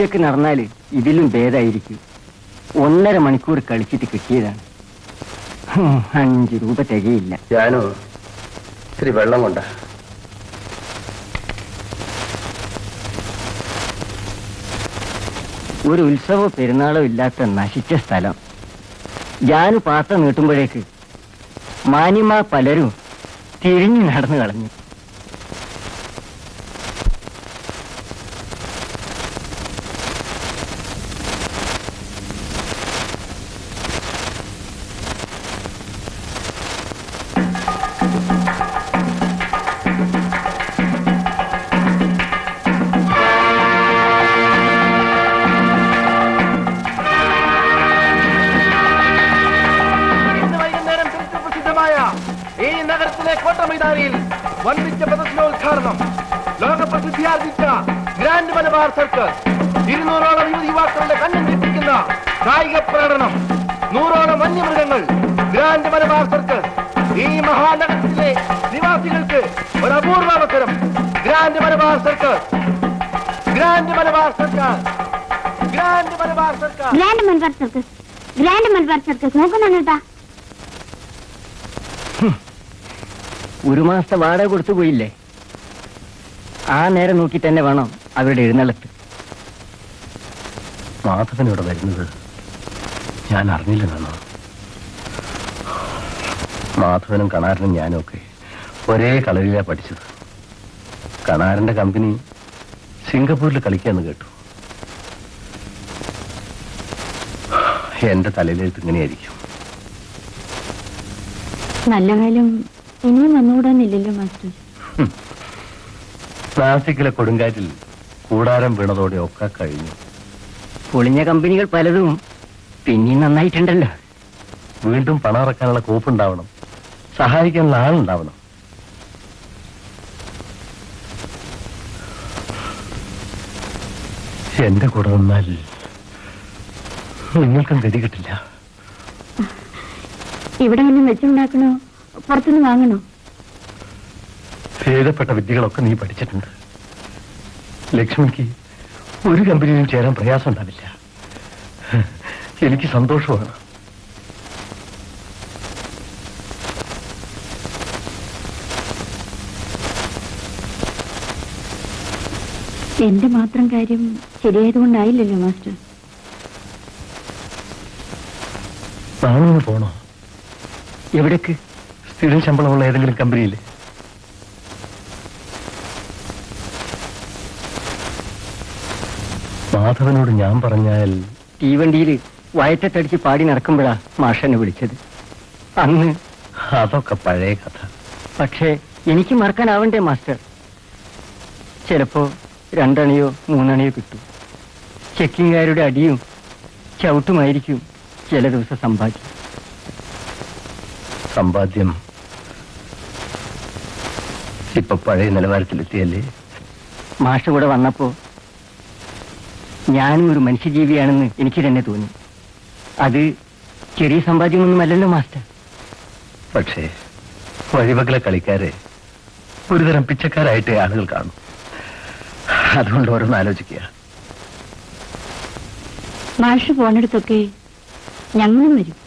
പിച്ചക്ക് നടന്നാൽ ഇതിലും ഭേദമായിരിക്കും ഒന്നര മണിക്കൂർ കളിച്ചിട്ട് കിട്ടിയതാണ്. അഞ്ചു രൂപ തികയില്ല. ഞാനോ? ഇത്തിരി വെള്ളം കൊണ്ട. ഒരു ഉത്സവോ പെരുന്നാളോ ഇല്ലാത്ത നശിച്ച സ്ഥലം. ഞാനു പാത്ത നീട്ടുമ്പോഴേക്ക് മാന്യമാ പലരും തിരിഞ്ഞു നടന്നു കളഞ്ഞു. മാസത്തെ വാടക കൊടുത്തു പോയില്ലേ? ആ നേരം നോക്കി തന്നെ വേണം? അവരുടെ എഴുന്നള്ളത്ത്. മാധവൻ ഇവിടെ വരുന്നത് ഞാൻ അറിഞ്ഞില്ലെന്നാണോ മാധവനും കണാരനും ഞാനും ഒക്കെ ഒരേ കളരിയിലാണ് പഠിച്ചത്. കണാരന്റെ കമ്പനി സിംഗപ്പൂരിൽ കളിക്കാന്ന് കേട്ടു. എന്റെ തലയിലെഴുത്ത് ഇങ്ങനെയായിരിക്കും. നല്ല കാലം ഇനിയും വന്നുകൂടാനില്ലല്ലോ മാസ്റ്റർ. ക്ലാസിക്കിലെ കൊടുങ്കാറ്റിൽ കൂടാരം വീണതോടെ ഒക്കെ കഴിഞ്ഞു. പൊളിഞ്ഞ കമ്പനികൾ പലതും പിന്നെയും നന്നായിട്ടുണ്ടല്ലോ. വീണ്ടും പണം ഇറക്കാനുള്ള കൂപ്പുണ്ടാവണം. സഹായിക്കാനുള്ള ആളുണ്ടാവണം. എന്റെ കൂടെ നിന്നാൽ നിങ്ങൾക്കും ഗതി കിട്ടില്ല. ഇവിടെ ഒന്നും വെച്ചുണ്ടാക്കണോ? പുറത്തുനിന്ന് വാങ്ങണോ? ഭേദപ്പെട്ട വിദ്യകളൊക്കെ നീ പഠിച്ചിട്ടുണ്ട്. ലക്ഷ്മിക്ക് ഒരു കമ്പനിയിലും ചേരാൻ പ്രയാസം ഉണ്ടാവില്ല. എനിക്ക് സന്തോഷമാണ്. എന്റെ മാത്രം കാര്യം ശരിയായതുകൊണ്ടായില്ലല്ലോ മാസ്റ്റർ. നാളെ പോണോ? എവിടേക്ക്? സ്ഥിരം ശമ്പളമുള്ള ഏതെങ്കിലും കമ്പനിയിൽ മാധവനോട് ഞാൻ പറഞ്ഞാൽ തീവണ്ടിയിൽ വയറ്റത്തടിച്ച് പാടി നടക്കുമ്പോഴാ മാഷനെ വിളിച്ചത്. അന്ന് അതൊക്കെ പഴയ കഥ. പക്ഷേ എനിക്ക് മറക്കാനാവണ്ടേ മാസ്റ്റർ? ചിലപ്പോ രണ്ടണിയോ മൂന്നണിയോ കിട്ടും. ചെക്കിങ്ങുകാരുടെ അടിയും ചവിട്ടുമായിരിക്കും ചില ദിവസം സമ്പാദ്യം. സമ്പാദ്യം ഇപ്പൊ പഴയ നിലവാരത്തിലെത്തിയല്ലേ? മാഷ കൂടെ വന്നപ്പോ ഞാനും ഒരു മനുഷ്യജീവിയാണെന്ന് എനിക്ക് തന്നെ തോന്നി. അത് ചെറിയ സമ്പാദ്യമൊന്നുമല്ലല്ലോ മാസ്റ്റർ. പക്ഷേ വഴിവകളെ കളിക്കാരെ ഒരുതരം പിച്ചക്കാരായിട്ട് ആളുകൾ കാണും. അതുകൊണ്ട് ഓരോന്ന് ആലോചിക്കുക. മാഷ് പോണെടുത്തൊക്കെ ഞങ്ങളും വരും.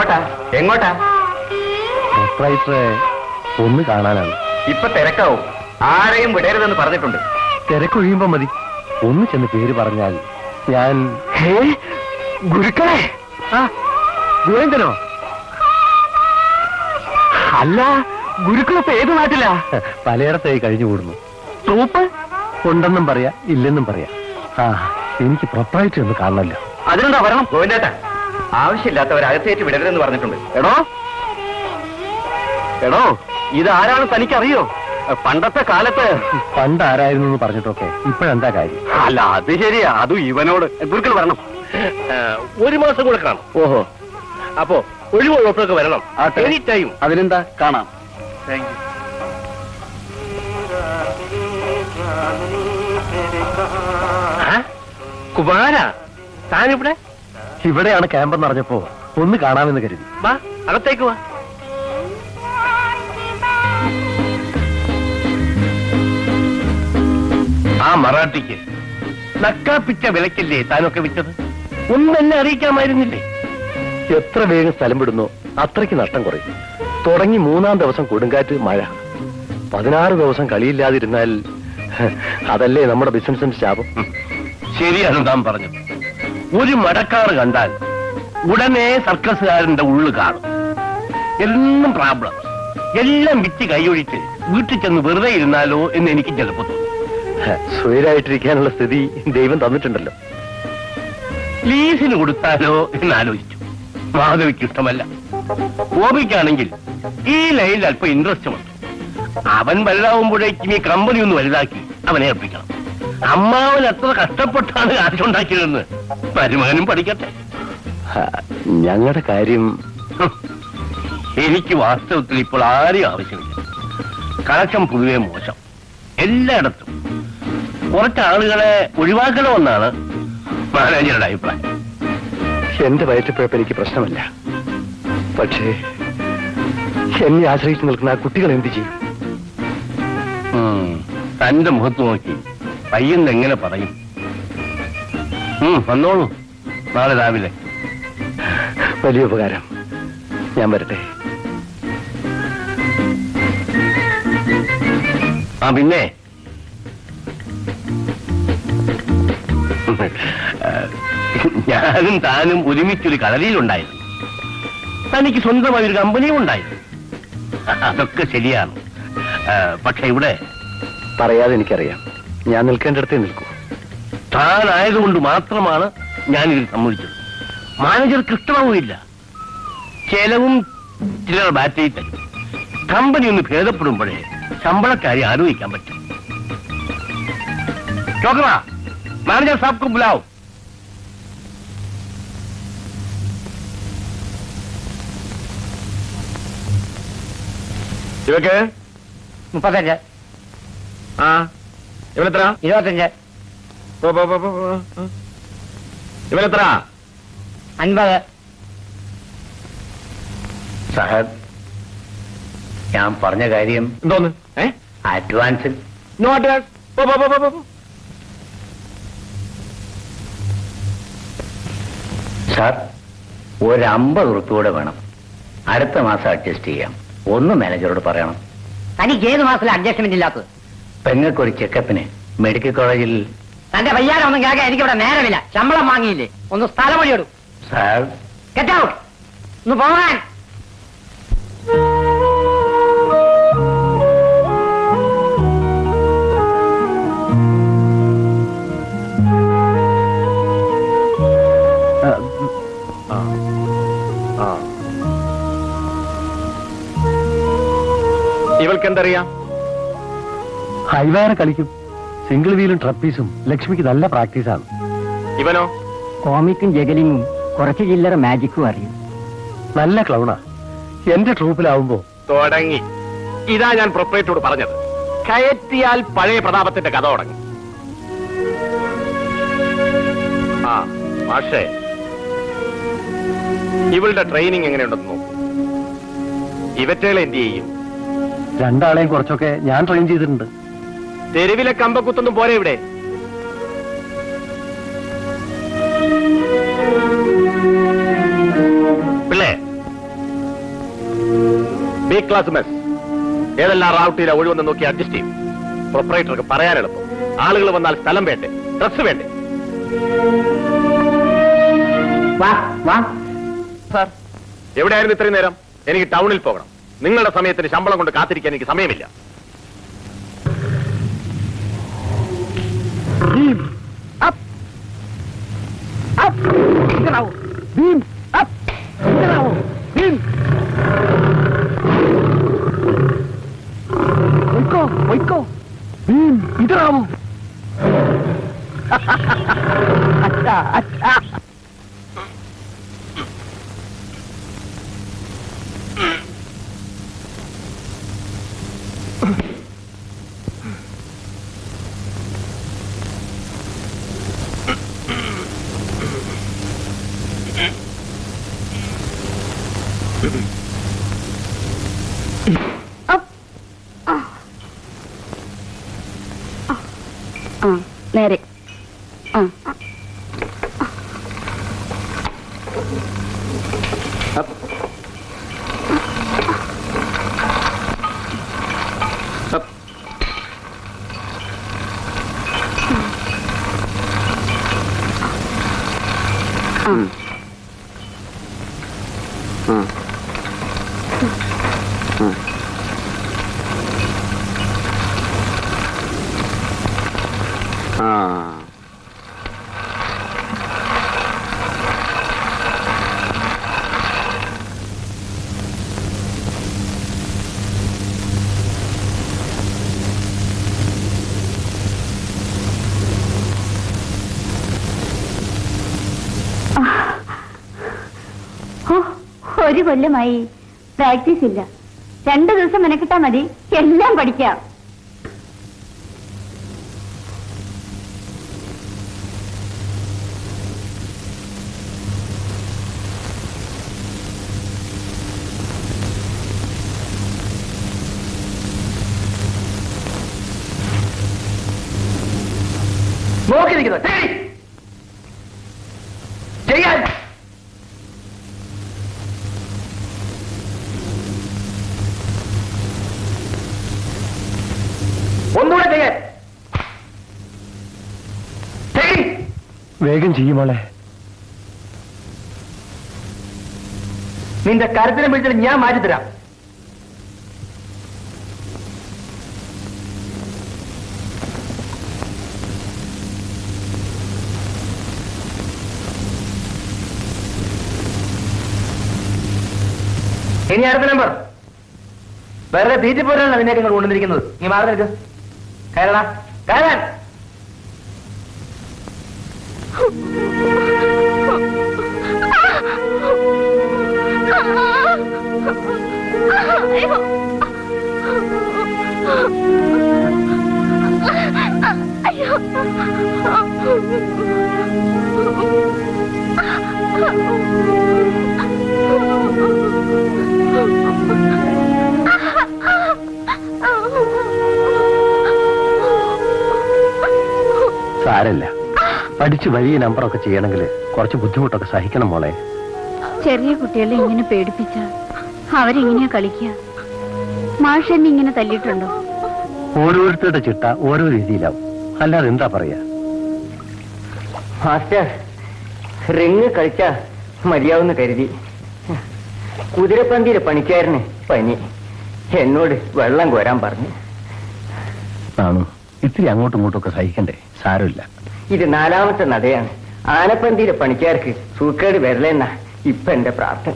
എങ്ങോട്ടാ? എങ്ങോട്ടാ? പ്രൊപ്പറൈറ്ററെ ഒന്ന് കാണാനാണ്. ഇപ്പൊ തിരക്കാവും. ആരെയും വിടരുതെന്ന് പറഞ്ഞിട്ടുണ്ട്. തിരക്കൊഴിയുമ്പോ മതി. ഒന്ന് ചെന്ന് പേര് പറഞ്ഞാൽ ഞാൻ ഗുരുക്കളെ. ഗുരുന്ദനോ അല്ല ഗുരുക്കളൊക്കെ ഏത് നാട്ടിലാ? പലയിടത്തായി കഴിഞ്ഞു കൂടുന്നു. ട്രൂപ്പ് ഉണ്ടെന്നും പറയാ ഇല്ലെന്നും പറയാ. ആ എനിക്ക് പ്രൊപ്പറായിട്ട് ഒന്ന് കാണണമല്ലോ. അതിനെന്താ വരണം? ഗോവിന്ദേട്ടാ. ആവശ്യമില്ലാത്തവർ അകത്തേറ്റ് വിടരുതെന്ന് പറഞ്ഞിട്ടുണ്ട്. എടോ. എടോ ഇത് ആരാണ് തനിക്കറിയോ? പണ്ടത്തെ കാലത്ത് പണ്ട് ആരായിരുന്നു എന്ന് പറഞ്ഞിട്ടൊക്കെ ഇപ്പോഴെന്താ കാര്യം? അല്ല അത് ശരിയാ. അതും ഇവനോട്. ഗുരുക്കൾ വരണം. ഒരു മാസം കൂടെ കാണും. ഓഹോ. അപ്പോ ഒഴിവുള്ളപ്പോഴൊക്കെ വരണം. എനി ടൈം അതിനെന്താ? കാണാം. താങ്ക് യു കുമാര താനിവിടെ? ഇവിടെയാണ് ക്യാമ്പെന്ന് അറിഞ്ഞപ്പോ ഒന്ന് കാണാമെന്ന് കരുതി. വാ അകത്തേക്ക് വാ. ആ മറാഠിക്ക് നക്കാപ്പിച്ച വിലക്കല്ലേ താനൊക്കെ വിറ്റത്? ഒന്നും എന്നെ അറിയിക്കാമായിരുന്നില്ലേ? എത്ര വേഗം സ്ഥലം വിടുന്നു അത്രയ്ക്ക് നഷ്ടം കുറയും. തുടങ്ങി മൂന്നാം ദിവസം കൊടുങ്കാറ്റ് മഴ. പതിനാറ് ദിവസം കളിയില്ലാതിരുന്നാൽ അതല്ലേ നമ്മുടെ ബിസിനസിന്റെ ശാപം? ശരിയാണ് താൻ പറഞ്ഞത്. ഒരു മടക്കാറ് കണ്ടാൽ ഉടനെ സർക്കസുകാരന്റെ ഉള്ളു കാണും. എന്നും പ്രോബ്ലം. എല്ലാം വിറ്റ് കൈയൊഴിച്ച് വീട്ടിൽ ചെന്ന് വെറുതെ ഇരുന്നാലോ എന്ന് എനിക്ക് ചിലപ്പോ തോന്നും. സ്വയരായിട്ടിരിക്കാനുള്ള സ്ഥിതി ദൈവം തന്നിട്ടുണ്ടല്ലോ. ലീസിന് കൊടുത്താലോ എന്ന് ആലോചിച്ചു. മാധവിക്ക് ഇഷ്ടമല്ല. ഗോപിക്കാണെങ്കിൽ ഈ ലൈനിൽ അല്പം ഇൻട്രസ്റ്റ് ഉണ്ട്. അവൻ വലുതാവുമ്പോഴേക്കും ഈ കമ്പനി ഒന്ന് വലുതാക്കി അവനെ ഏൽപ്പിക്കണം. അമ്മാവൻ എത്ര കഷ്ടപ്പെട്ടാണ് കാശുണ്ടാക്കിയതെന്ന് മരുമകനും പഠിക്കട്ടെ. ഞങ്ങളുടെ കാര്യം. എനിക്ക് വാസ്തവത്തിൽ ഇപ്പോൾ ആരും ആവശ്യമില്ല. കളക്ഷൻ പൊതുവെ മോശം. എല്ലായിടത്തും. കുറച്ച് ആളുകളെ ഒഴിവാക്കണമെന്നാണ് മാനേജറുടെ അഭിപ്രായം. എന്റെ വയറ്റിപ്പഴപ്പ് എനിക്ക് പ്രശ്നമല്ല. പക്ഷേ എന്നെ ആശ്രയിച്ചു നിൽക്കുന്ന ആ കുട്ടികൾ എന്ത് ചെയ്യും. തന്റെ മുഖത്ത് നോക്കി. പയ്യൻ എങ്ങനെ പറയും? വന്നോളൂ. നാളെ രാവിലെ. വലിയ ഉപകാരം. ഞാൻ വരട്ടെ. ആ പിന്നെ? ഞാനും താനും ഒരുമിച്ചൊരു കളരിയിലുണ്ടായിരുന്നു. തനിക്ക് സ്വന്തമായി ഒരു കമ്പനിയും ഉണ്ടായിരുന്നു അതൊക്കെ ശരിയാണ്. പക്ഷെ ഇവിടെ പറയാതെ എനിക്കറിയാം. ഞാൻ നിൽക്കേണ്ടിടത്തേ നിൽക്കൂ. താനായതുകൊണ്ട് മാത്രമാണ് ഞാൻ ഇതിൽ സമ്മതിച്ചത്. മാനേജർ കൃഷ്ണമാവുകയില്ല ചെലവും ചിലർ ബാറ്ററി തരും. കമ്പനി ഒന്ന് ഭേദപ്പെടുമ്പോഴേ ശമ്പളക്കാരി ആലോചിക്കാൻ പറ്റും. മാനേജർ സാബ്ക്ക് ബുലാവും ഇവക്ക് മുപ്പത്തഞ്ച്. ആ ഇവനെത്ര ഇരുപത്തഞ്ച്. ഇവനെത്ര അൻപത്. സഹദ് ഞാൻ പറഞ്ഞ കാര്യം എന്തോന്ന്? Advance no advance. സാർ ഒരു അമ്പത് ഉറുപ്പികൂടെ വേണം. അടുത്ത മാസം അഡ്ജസ്റ്റ് ചെയ്യാം. ഒന്ന് മാനേജറോട് പറയണം. തനിക്ക് ഏത് മാസത്തിലെ അഡ്ജസ്റ്റ്മെന്റ് ഇല്ലാത്തത്? പെങ്ങൾക്കൊരു ചെക്കപ്പിന് മെഡിക്കൽ കോളേജിൽ തന്റെ വയ്യാരം ഒന്നും കേൾക്കാൻ എനിക്കിവിടെ നേരമില്ല. ശമ്പളം വാങ്ങിയില്ലേ? ഒന്ന് സ്ഥലം ഒഴിയോടും സാർ. ഗെറ്റ് ഔട്ട് ഒന്ന് പോകാൻ. ഇവൾക്ക് എന്തറിയാം ഹൈവേറെ കളിക്കും. സിംഗിൾ വീലും ട്രപ്പീസും ലക്ഷ്മിക്ക് നല്ല പ്രാക്ടീസാണ് ഇവനോ? കോമിക്കും ജഗലിങ്ങും കുറച്ച് ചില്ലറ മാജിക്കും അറിയും. നല്ല ക്ലൗണാ എന്റെ ട്രൂപ്പിലാവുമ്പോ തുടങ്ങി. ഇതാ ഞാൻ പ്രൊപ്പറേറ്ററോട് പറഞ്ഞത്. കയറ്റിയാൽ പഴയ പ്രതാപത്തിന്റെ കഥ തുടങ്ങി. ആ മാഷേ. ഇവളുടെ ട്രെയിനിങ് എങ്ങനെയുണ്ടെന്ന് നോക്കൂ. ഇവറ്റകളെ എന്ത് ചെയ്യും? രണ്ടാളെയും കുറച്ചൊക്കെ ഞാൻ ട്രെയിൻ ചെയ്തിട്ടുണ്ട്. തെരുവിലെ കമ്പക്കുത്തൊന്നും പോരെ ഇവിടെ. പിള്ളേ ബി ക്ലാസ് മെസ് ഏതെല്ലാം റാവുട്ടിയിലെ ഒഴിവെന്ന് നോക്കി അഡ്ജസ്റ്റ് ചെയ്യും. പ്രൊപ്പറേറ്റർക്ക് പറയാൻ എളുപ്പം. ആളുകൾ വന്നാൽ സ്ഥലം വേണ്ടേ? ഡ്രസ് വേണ്ടേ? എവിടെയായിരുന്നു ഇത്രയും നേരം? എനിക്ക് ടൗണിൽ പോകണം. നിങ്ങളുടെ സമയത്തിന് ശമ്പളം കൊണ്ട് കാത്തിരിക്കാൻ എനിക്ക് സമയമില്ല. Beam up. Up. इधर आओ. Beam up. इधर आओ. Beam. वैको वैको. Beam इधर आओ. अच्छा अच्छा. ആ ഒരു കൊല്ലമായി പ്രാക്ടീസ് ഇല്ല. രണ്ടു ദിവസം മെനക്കിട്ടാ മതി. എല്ലാം പഠിക്കാം. വേഗം ചെയ്യുമോളെ നിന്റെ കരുത്തിനെ പിടിച്ചിട്ട് ഞാൻ മാറ്റിത്തരാം ഇനി അടുത്ത നമ്പർ വെറുതെ തീറ്റിപ്പോരാണ് നിന്നെ നിങ്ങൾ കൊണ്ടുവന്നിരിക്കുന്നത്. നീ മാറി നിൽക്ക്. കയറടാ. പഠിച്ച് വലിയ നമ്പറൊക്കെ ചെയ്യണമെങ്കിൽ കുറച്ച് ബുദ്ധിമുട്ടൊക്കെ സഹിക്കണം മോളെ. ചെറിയ കുട്ടികളെ ഇങ്ങനെ പേടിപ്പിച്ച അവരെങ്ങനെയാ കളിക്കുക? മാഷ് എന്നെ ഇങ്ങനെ തല്ലിയിട്ടുണ്ടോ? ഓരോരുത്തരുടെ ചിട്ട ഓരോ രീതിയിലാവും. അല്ലാതെ എന്താ പറയാ? മാസ്റ്റർ റിങ് കളിച്ച മതിയാവുന്ന കരുതി. കുതിരപ്പന്തിയിലെ പണിക്കാരന് പനി. എന്നോട് വെള്ളം കോരാൻ പറഞ്ഞു. ആണോ ഇത്തിരി അങ്ങോട്ടും ഇങ്ങോട്ടും ഒക്കെ സഹിക്കണ്ടേ? സാരമില്ല. ഇത് നാലാമത്തെ നടയാണ്. ആനപ്പന്തിയിലെ പണിക്കാർക്ക് സൂക്കേട് വരലെന്ന ഇപ്പ എന്റെ പ്രാർത്ഥന.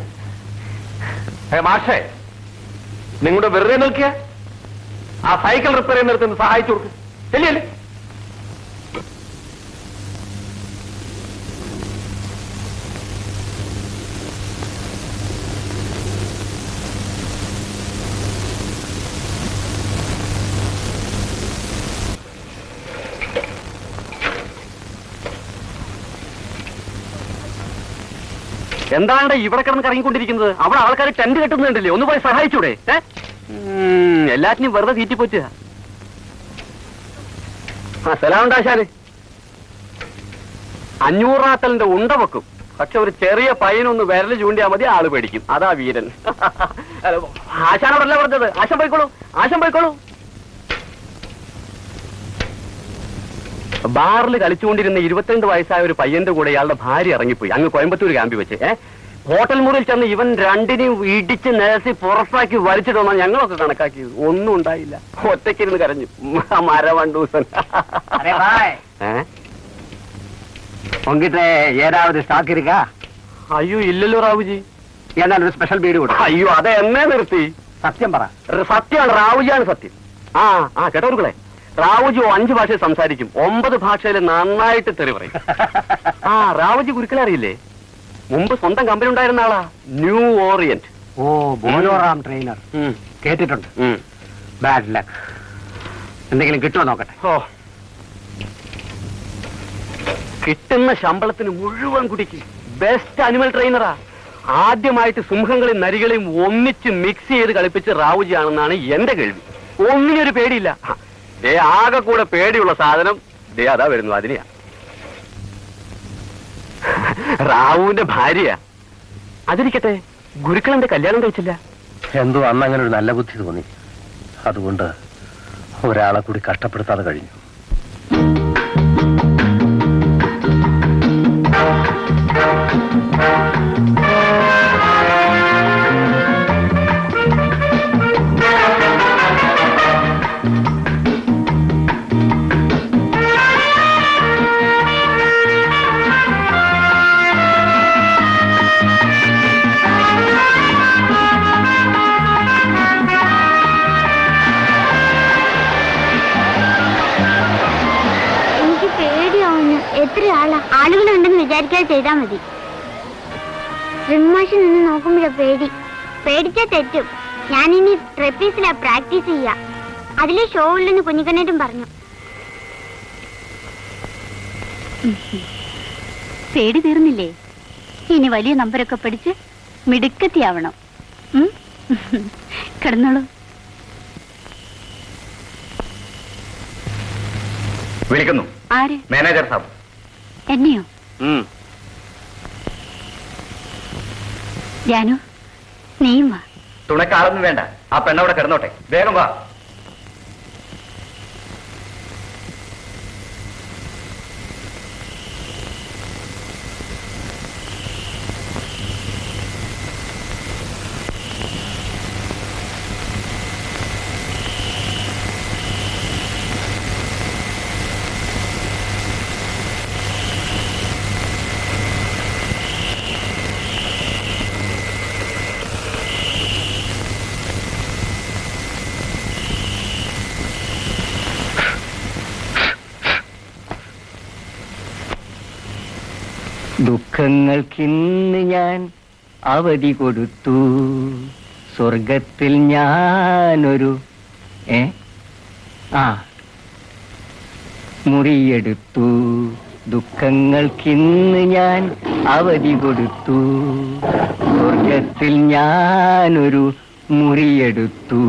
മാഷേ നിങ്ങളുടെ വെറുതെ നോക്കിയ ആ സൈക്കിൾ റിപ്പയർ ചെയ്യുന്നിടത്ത് സഹായിച്ചു കൊടുക്കും. ശരിയല്ലേ എന്താണ് ഇവിടെ കിടന്ന് കറങ്ങിക്കൊണ്ടിരിക്കുന്നത്? അവിടെ ആൾക്കാർ ടെന്റ് കെട്ടുന്നുണ്ടല്ലേ? ഒന്ന് പോയി സഹായിച്ചൂടെ? എല്ലാറ്റിനും വെറുതെ തീറ്റി പറ്റുക. ആ അഞ്ഞൂറാത്തലിന്റെ ഉണ്ട വെക്കും. പക്ഷെ ഒരു ചെറിയ പയ്യനൊന്ന് വിരൽ ചൂണ്ടിയാൽ മതി ആൾ പേടിക്കും. അതാ വീരൻ. ആശാനോടല്ല പറഞ്ഞത്? ആശം പോയിക്കോളൂ ആശം പോയിക്കോളൂ. ബാറിൽ കളിച്ചുകൊണ്ടിരുന്ന ഇരുപത്തിരണ്ട് വയസ്സായ ഒരു പയ്യന്റെ കൂടെ ഇയാളുടെ ഭാര്യ ഇറങ്ങിപ്പോയി അങ്ങ് കോയമ്പത്തൂർ ക്യാമ്പിൽ വെച്ച് ഏ ഹോട്ടൽ മുറിയിൽ ചെന്ന് ഇവൻ രണ്ടിനെയും ഇടിച്ച് നേസി പുറത്താക്കി വലിച്ചിട്ടൊന്നാ ഞങ്ങളൊക്കെ കണക്കാക്കിയത് ഒന്നും ഉണ്ടായില്ല ഒറ്റയ്ക്കിരുന്ന് കരഞ്ഞു മ- മരവണ്ടൂസൻ ഏ? உங்ககிட்ட ஏதாவது ஸ்டாக் இருக்கா അയ്യോ ഇല്ലല്ലോ റാവുജി എന്നാൽ ഒരു സ്പെഷ്യൽ ബീഡി കൊടുക്കും അയ്യോ അതെ എന്നെ നിർത്തി സത്യം പറ റ് സത്യമാണ് റാവുജിയാണ് സത്യം ആ ആ കേട്ടോർക്കളെ റാവുജി അഞ്ച് ഭാഷയിൽ സംസാരിക്കും. ഒമ്പത് ഭാഷയിൽ നന്നായിട്ട് തെറി പറയും. ആ റാവുജി ഗുരുക്കളെ അറിയില്ലേ? മുമ്പ് സ്വന്തം കമ്പനി ഉണ്ടായിരുന്ന ആളാ. ന്യൂ ഓറിയന്റ് ഓ ബോലോറാം ട്രെയിനർ കേട്ടിട്ടുണ്ട്. ബാഡ് ലക്ക് എന്തെങ്കിലും കിട്ടുമോ നോക്കട്ടെ? ഓ. കിട്ടുന്ന ശമ്പളത്തിന് മുഴുവൻ കുടിക്ക്. ബെസ്റ്റ് അനിമൽ ട്രെയിനറാ ആദ്യമായിട്ട് സിംഹങ്ങളെയും നരികളെയും ഒന്നിച്ച് മിക്സ് ചെയ്ത് കളിപ്പിച്ച് റാവുജിയാണെന്നാണ് എന്റെ കേൾവി. ഒന്നിനൊരു പേടിയില്ല. ദേ ആകെ കൂടെ പേടിയുള്ള സാധനം. ദേ അതാ വരുന്നു അതിനെയാ. റാവുവിന്റെ ഭാര്യ അതിരിക്കട്ടെ ഗുരുക്കളെന്റെ കല്യാണം കഴിച്ചില്ല. എന്തോ അന്ന് അങ്ങനെ ഒരു നല്ല ബുദ്ധി തോന്നി. അതുകൊണ്ട് ഒരാളെ കൂടി കഷ്ടപ്പെടുത്താതെ കഴിഞ്ഞു. എനിക്ക് വിചാരിക്കാതെ ചെയ്താൽ മതി. റിമാഷി നിന്ന് നോക്കുമ്പോഴാ പേടി. പേടിച്ചാ തെറ്റും. ഞാനിനി ട്രെപ്പീസിലാ പ്രാക്ടീസ് ചെയ്യാ. അതിലെ ഷോ ഉള്ളെന്ന് കുഞ്ഞിക്കണ്ണേട്ടും പറഞ്ഞു. പേടി തീർന്നില്ലേ? ഇനി വലിയ നമ്പരൊക്കെ പഠിച്ച് മിടുക്കത്തിയാവണം? കിടന്നോളൂ. വിളിക്കുന്നു. ആര്? മാനേജർ സാബ്. എന്നെയോ. ജാനു നീയും വാ തുണക്കാളൊന്നും വേണ്ട. ആ പെണ്ണവിടെ കിടന്നോട്ടെ. വേഗം വാ. ദുഃഖങ്ങൾക്കിന്ന് ഞാൻ അവധി കൊടുത്തു. സ്വർഗത്തിൽ ഞാനൊരു ഏ? ആ മുറിയെടുത്തു. ദുഃഖങ്ങൾക്കിന്ന് ഞാൻ അവധി കൊടുത്തു. സ്വർഗത്തിൽ ഞാനൊരു മുറിയെടുത്തു.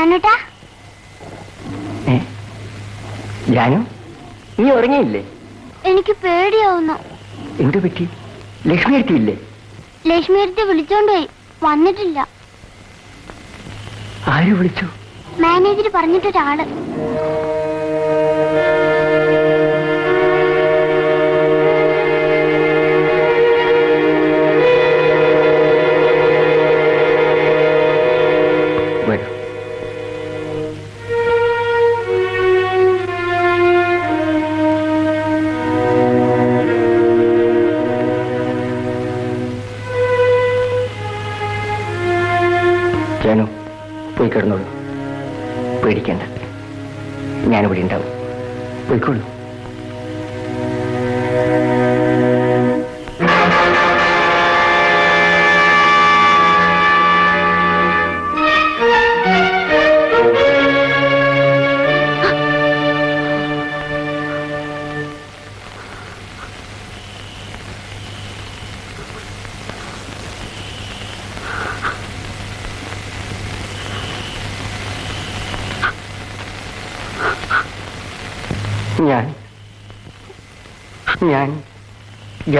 നന്നുട്ടാ ജാനു നീ ഉറങ്ങിയില്ലേ? എനിക്ക് പേടിയാവുന്നു. എന്തു പറ്റി? ലക്ഷ്മി എടുത്തില്ലേ ലക്ഷ്മി എടുത്ത് വിളിച്ചോണ്ട് പോയി. വന്നിട്ടില്ല. ആര് വിളിച്ചു? മാനേജർ പറഞ്ഞിട്ടൊരാൾ.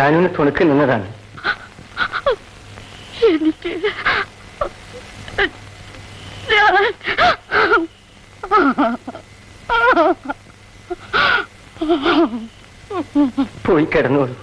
ജാനുവിനെ തുണുക്ക് നിന്നതാണ്. എനിക്ക് പോയി കിടന്നോളൂ.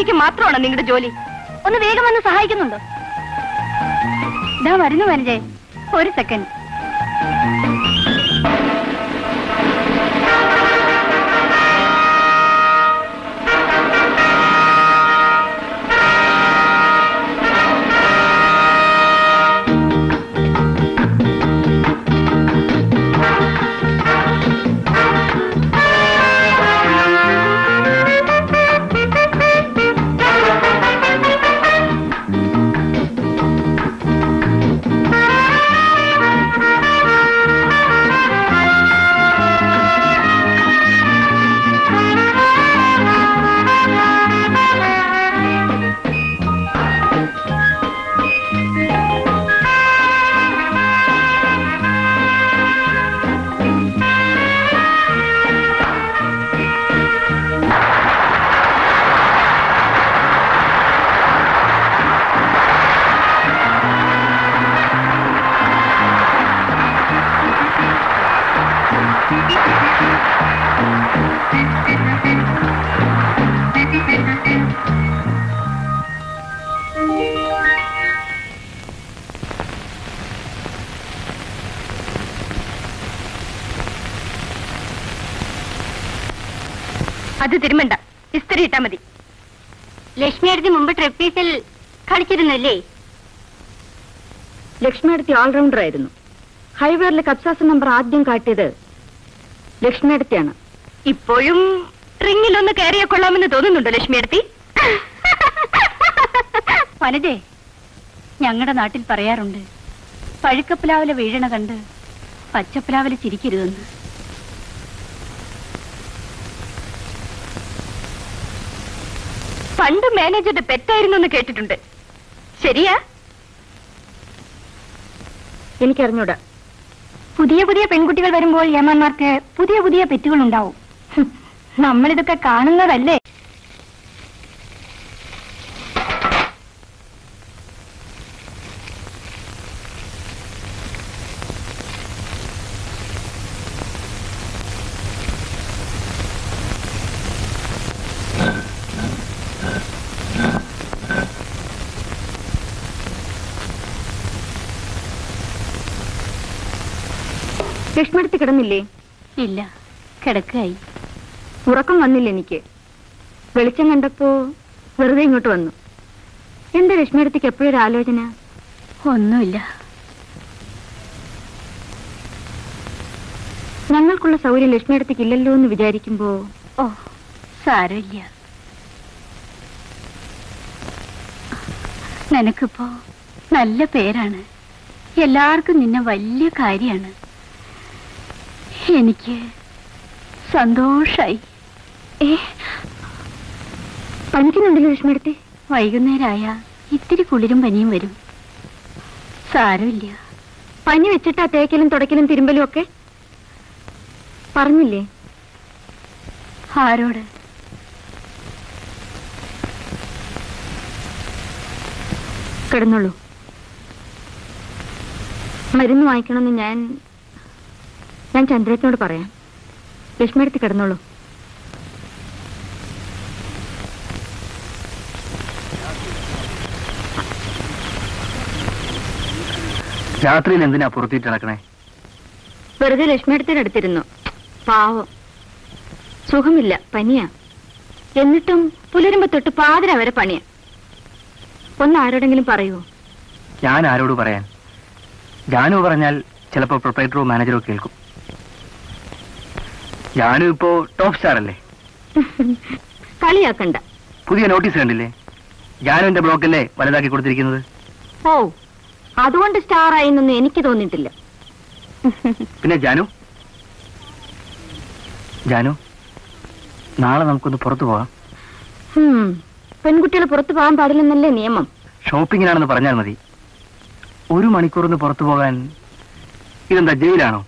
അഭിനയിക്കും മാത്രമാണ് നിങ്ങളുടെ ജോലി. ഒന്ന് വേഗം വന്ന് സഹായിക്കുന്നുണ്ടോ? ഇതാ വരുന്നു വനജയ ഒരു സെക്കൻഡ് അത് തിരുമണ്ട. ഇസ്തിരി ഇട്ടാ മതി. ലക്ഷ്മി അടുത്തി മുമ്പ് ട്രിപ്പീസിൽ കളിച്ചിരുന്നല്ലേ? ലക്ഷ്മി അടുത്തി ഓൾറൗണ്ടർ ആയിരുന്നു. ഹൈവേറിലെ കപ്സാസ് നമ്പർ ആദ്യം കാട്ടിയത് ലക്ഷ്മി അടുത്തിയാണ്. ഇപ്പോഴും റിങ്ങിലൊന്ന് കയറിയ കൊള്ളാമെന്ന് തോന്നുന്നുണ്ടോ ലക്ഷ്മി അടുത്തി? വനജേ ഞങ്ങളുടെ നാട്ടിൽ പറയാറുണ്ട് പഴുക്കപ്പിലാവിലെ വീഴണ കണ്ട് പച്ചപ്പിലാവിലെ ചിരിക്കരുതെന്ന്. പണ്ട് മാനേജറുടെ പെറ്റായിരുന്നു എന്ന് കേട്ടിട്ടുണ്ട്. ശരിയാ? എനിക്കറിഞ്ഞൂടാ. പുതിയ പുതിയ പെൺകുട്ടികൾ വരുമ്പോൾ യമാന്മാർക്ക് പുതിയ പുതിയ പെറ്റുകൾ ഉണ്ടാവും നമ്മളിതൊക്കെ കാണുന്നതല്ലേ? ലക്ഷ്മി അടുത്ത് കിടന്നില്ലേ? ഇല്ല. കിടക്കായി. ഉറക്കം വന്നില്ല എനിക്ക്. വെളിച്ചം കണ്ടപ്പോ വെറുതെ ഇങ്ങോട്ട് വന്നു. എന്താ ലക്ഷ്മി അടുത്തേക്ക് എപ്പോഴൊരു ആലോചന? ഒന്നുമില്ല. ഞങ്ങൾക്കുള്ള സൗകര്യം ലക്ഷ്മി അടുത്തേക്ക് ഇല്ലല്ലോ എന്ന് വിചാരിക്കുമ്പോ ഓ സാരമില്ല. നിനക്കിപ്പോ നല്ല പേരാണ്. എല്ലാവർക്കും നിന്നെ വലിയ കാര്യാണ് എനിക്ക് സന്തോഷായി. ഏ? പനിക്കുന്നുണ്ടല്ലോ ലക്ഷ്മി അടുത്തെ വൈകുന്നേരമായ ഇത്തിരി കുളിരും പനിയും വരും. സാരമില്ല. പനി വെച്ചിട്ടാ തേക്കലും തുടക്കലും തിരുമ്പലും ഒക്കെ പറഞ്ഞില്ലേ? ആരോട്? കിടന്നുള്ളൂ മരുന്ന് വാങ്ങിക്കണമെന്ന് ഞാൻ ഞാൻ ചന്ദ്രേട്ടനോട് പറയാം. ലക്ഷ്മി അടുത്ത് കിടന്നോളൂ. രാത്രിയിൽ എന്തിനാ പുറത്തിട്ട് നടക്കണേ? വെറുതെ ലക്ഷ്മി അടുത്തേക്ക് അടുത്തിരുന്നു. പാവം. സുഖമില്ല പനിയാ. എന്നിട്ടും പുലരുമ്പോ തൊട്ട് പാതിര വരെ പണിയാ. ഒന്ന് ആരോടെങ്കിലും പറയൂ. ഞാൻ ആരോട് പറയാൻ? ജാനു പറഞ്ഞാൽ ചിലപ്പോൾ പ്രൊപ്പറേറ്ററോ മാനേജറോ കേൾക്കും ജാനു ഇപ്പോ ടോപ്പ് സ്റ്റാർ അല്ലേ? കളിയാക്കണ്ട. പുതിയ നോട്ടീസ് കണ്ടില്ലേ? ജാനുവിന്റെ ബ്ലോക്കല്ലേ വലുതാക്കി കൊടുത്തിരിക്കുന്നത്? ഓ അതുകൊണ്ട് സ്റ്റാർ ആയിന്നൊന്നും എനിക്ക് തോന്നിയിട്ടില്ല. പിന്നെ ജാനു? ജാനു നാളെ നമുക്കൊന്ന് പുറത്തു ഹും, പെൺകുട്ടികൾ പുറത്തു പോകാൻ പാടില്ലെന്നല്ലേ നിയമം. ഷോപ്പിങ്ങിനാണെന്ന് പറഞ്ഞാൽ മതി. ഒരു മണിക്കൂറിന് പുറത്തു പോകാൻ ഇതെന്താ ജയിലാണോ?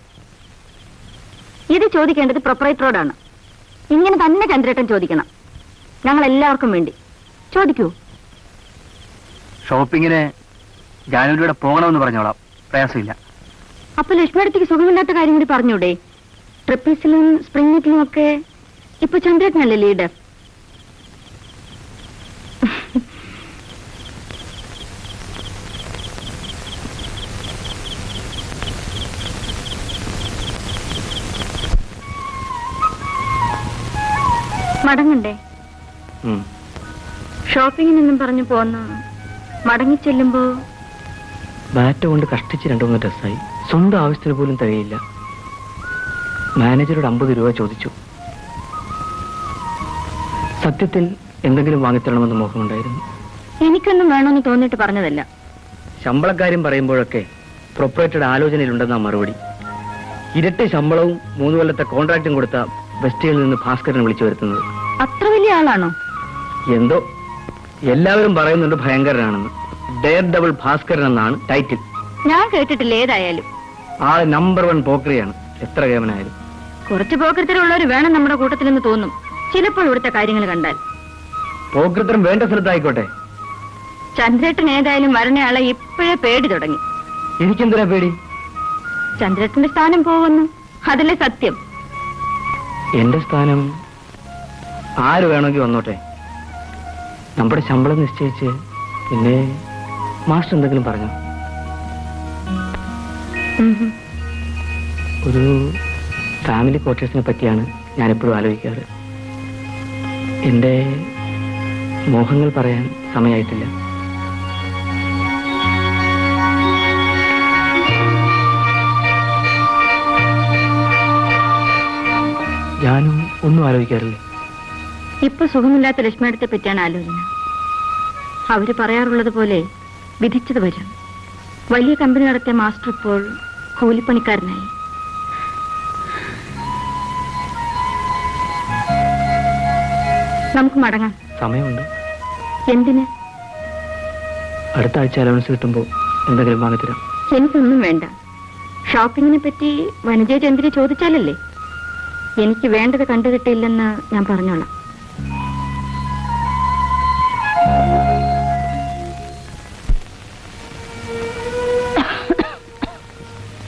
ഇത് ചോദിക്കേണ്ടത് പ്രൊപ്പറേറ്ററോടാണ് ഇങ്ങനെ തന്നെ ചന്ദ്രേട്ടൻ ചോദിക്കണം. ഞങ്ങൾ എല്ലാവർക്കും വേണ്ടി. ചോദിക്കൂ. ഷോപ്പിങ്ങിന് ജാനുവിലൂടെ പോകണമെന്ന് പറഞ്ഞോളാം. പ്രയാസമില്ല. അപ്പൊ ലക്ഷ്മി അടുത്തേക്ക് സുഖമില്ലാത്ത കാര്യം കൂടി പറഞ്ഞൂടെ? ട്രിപ്പിൾസിലും സ്പ്രിംഗ് മീറ്റിലും ഒക്കെ ഇപ്പൊ ചന്ദ്രേട്ടനല്ലേ ലീഡർ മടങ്ങണ്ടേ? ഷോപ്പിങ്ങിനെന്നും പറഞ്ഞു പോന്ന മടങ്ങി ചെല്ലുമ്പോ ബാറ്റ കൊണ്ട് കഷ്ടിച്ച് രണ്ടു മൂന്ന് ഡ്രസ്സായി. സ്വന്തം ആവശ്യത്തിന് പോലും തികയില്ല. മാനേജരോട് അമ്പത് രൂപ ചോദിച്ചു. സത്യത്തിൽ എന്തെങ്കിലും വാങ്ങിത്തരണമെന്ന് മോഹമുണ്ടായിരുന്നു. എനിക്കൊന്നും വേണമെന്ന് തോന്നിയിട്ട് പറഞ്ഞതല്ല. ശമ്പളക്കാര്യം പറയുമ്പോഴൊക്കെ പ്രൊപ്പറേറ്റഡ് ആലോചനയിലുണ്ടെന്ന മറുപടി. ഇരട്ടി ശമ്പളവും മൂന്ന് കൊല്ലത്തെ കോൺട്രാക്റ്റും കൊടുത്ത വെസ്റ്റിയിൽ നിന്ന് ഭാസ്കരനെ വിളിച്ചു വരുത്തുന്നത്. അത്ര വലിയ ആളാണോ? എന്തോ? എല്ലാവരും പറയുന്നുണ്ട് ഭയങ്കരനാണെന്ന്. ഡെയർ ഡബിൾ ഭാസ്കരൻ എന്നാണ് ടൈറ്റിൽ. ഞാൻ കേട്ടിട്ടില്ല ഏതായാലും. ആൾ നമ്പർ വൺ പോക്രിയാണ്. എത്ര കേമനായാലും. കുറച്ച് പോക്കരത്തിലുള്ളവർ വേണം നമ്മുടെ കൂട്ടത്തിലെന്ന് തോന്നും. ചിലപ്പോൾ ഇവിടുത്തെ കാര്യങ്ങൾ കണ്ടാൽ. പോക്രിത്തരം വേണ്ട സ്ഥലത്തായിക്കോട്ടെ. ചന്ദ്രേട്ടൻ ഏതായാലും മരണയാളെ ഇപ്പോഴേ പേടി തുടങ്ങി. എനിക്കെന്തിനാ പേടി? ചന്ദ്രേട്ടന്റെ സ്ഥാനം പോവുന്നു. അതല്ലേ സത്യം. എന്റെ സ്ഥാനം ആര് വേണമെങ്കിൽ വന്നോട്ടെ? നമ്മുടെ ശമ്പളം നിശ്ചയിച്ച് പിന്നെ മാസ്റ്റർ എന്തെങ്കിലും പറഞ്ഞു? ഒരു ഫാമിലി ക്വാർട്ടേഴ്സിനെ പറ്റിയാണ് ഞാൻ എപ്പോഴും ആലോചിക്കാറ്. എന്റെ മോഹങ്ങൾ പറയാൻ സമയമായിട്ടില്ല. ഞാനും ഒന്നും ആലോചിക്കാറില്ല. ഇപ്പൊ സുഖമില്ലാത്ത ലക്ഷ്മിയടുത്തെ പറ്റിയാണ് ആലോചന. അവർ പറയാറുള്ളത് പോലെ വിധിച്ചത് വരും. വലിയ കമ്പനി നടത്തിയ മാസ്റ്റർ ഇപ്പോൾ കൂലിപ്പണിക്കാരനായി. നമുക്ക് മടങ്ങാം. സമയമുണ്ട്. എന്തിന്? അടുത്ത ആഴ്ച അലവൻസ് കിട്ടുമ്പോ എന്തെങ്കിലും വാങ്ങിത്തരാം. എനിക്കൊന്നും വേണ്ട. ഷോപ്പിങ്ങിനെ പറ്റി വനജയ ചന്ദ്രി ചോദിച്ചാലല്ലേ? എനിക്ക് വേണ്ടത് കണ്ടുകിട്ടില്ലെന്ന് ഞാൻ പറഞ്ഞോളാം.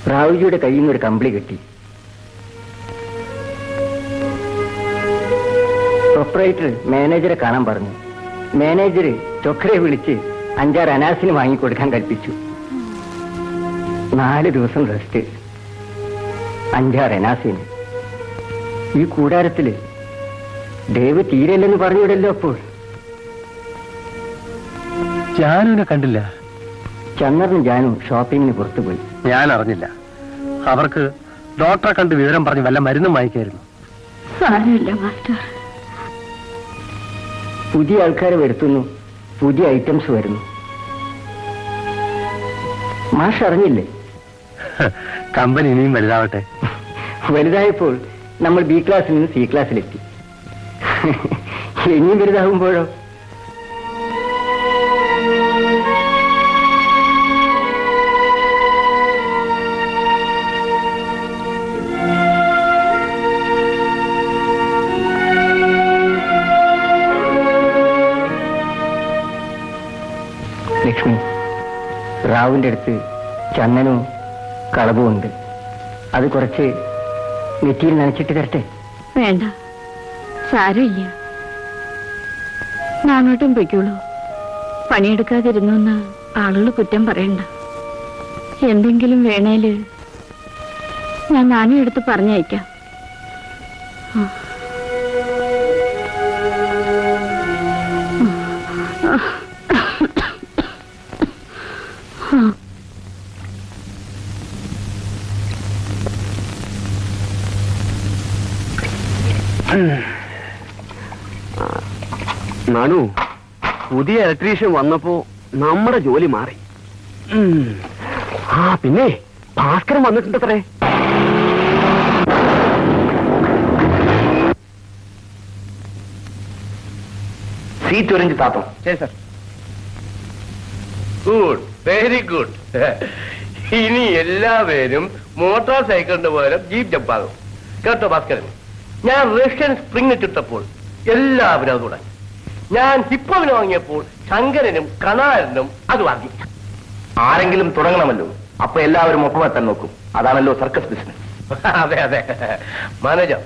റാവുജിയുടെ കയ്യിൽ നിന്ന് ഒരു കമ്പിളി കിട്ടി. പ്രൊപ്പറേറ്റർ മാനേജറെ കാണാൻ പറഞ്ഞു. മാനേജർ ചൊക്കരെ വിളിച്ച് അഞ്ചാറ് അനാസിന് വാങ്ങിക്കൊടുക്കാൻ കൽപ്പിച്ചു. നാല് ദിവസം റെസ്റ്റ് അഞ്ചാറ് അനാസിന്. ഈ കൂടാരത്തിൽ ദേവ് തീരല്ലെന്ന് പറഞ്ഞുവിടല്ലോ അപ്പോൾ. ജാനുവിനെ കണ്ടില്ല? ചന്ദ്രനും ജാനും ഷോപ്പിങ്ങിന് പുറത്തുപോയി ഞാൻ അറിഞ്ഞില്ല. അവർക്ക് ഡോക്ടറെ കണ്ട് വിവരം പറഞ്ഞ് വല്ല മരുന്നും വാങ്ങിക്കായിരുന്നു. സാരമില്ല മാസ്റ്റർ. പുതിയ ആൾക്കാരെ വരുത്തുന്നു. പുതിയ ഐറ്റംസ് വരുന്നു. മാഷ് അറിഞ്ഞില്ലേ? കമ്പനി ഇനിയും വലുതാവട്ടെ. വലുതായപ്പോൾ നമ്മൾ ബി ക്ലാസ്സിൽ നിന്ന് സി ക്ലാസ്സിലെത്തി ഇനിയും വലുതാകുമ്പോഴോ ലക്ഷ്മി റാവുവിന്റെ അടുത്ത് ചന്ദനവും കളവും ഉണ്ട് അത് കുറച്ച് നെറ്റിയിൽ നനച്ചിട്ട് തരട്ടെ. വേണ്ട. സാരമില്ല. നാങ്ങോട്ടും പൊയ്ക്കോളൂ. പണിയെടുക്കാതിരുന്നു എന്ന് ആളുകൾ കുറ്റം പറയണ്ട. എന്തെങ്കിലും വേണേൽ ഞാൻ നാനും എടുത്ത് പറഞ്ഞയക്കാം നാനു പുതിയ ഇലക്ട്രീഷ്യൻ വന്നപ്പോ നമ്മുടെ ജോലി മാറി. ആ പിന്നെ ഭാസ്കരൻ വന്നിട്ടുണ്ടത്രേ സീറ്റ് ഒരഞ്ച് താത്തോ. ശരി സാർ ഗുഡ് വെരി ഗുഡ് ഇനി എല്ലാവരും മോട്ടോർ സൈക്കിളിന്റെ പകരം ജീപ്പ് ജമ്പാകും. കേട്ടോ ഭാസ്കരൻ? ഞാൻ റഷ്യൻ സ്പ്രിംഗ് ഇട്ടിട്ടപ്പോൾ എല്ലാവരും അത് തുടങ്ങി. ഞാൻ ഹിപ്പോവിന് വാങ്ങിയപ്പോൾ ശങ്കരനും കണാരനും അത് വാങ്ങി. ആരെങ്കിലും തുടങ്ങണമല്ലോ. അപ്പൊ എല്ലാവരും ഒപ്പമെത്താൻ നോക്കും. അതാണല്ലോ സർക്കസ് ബിസിനസ് അതെ അതെ. Manager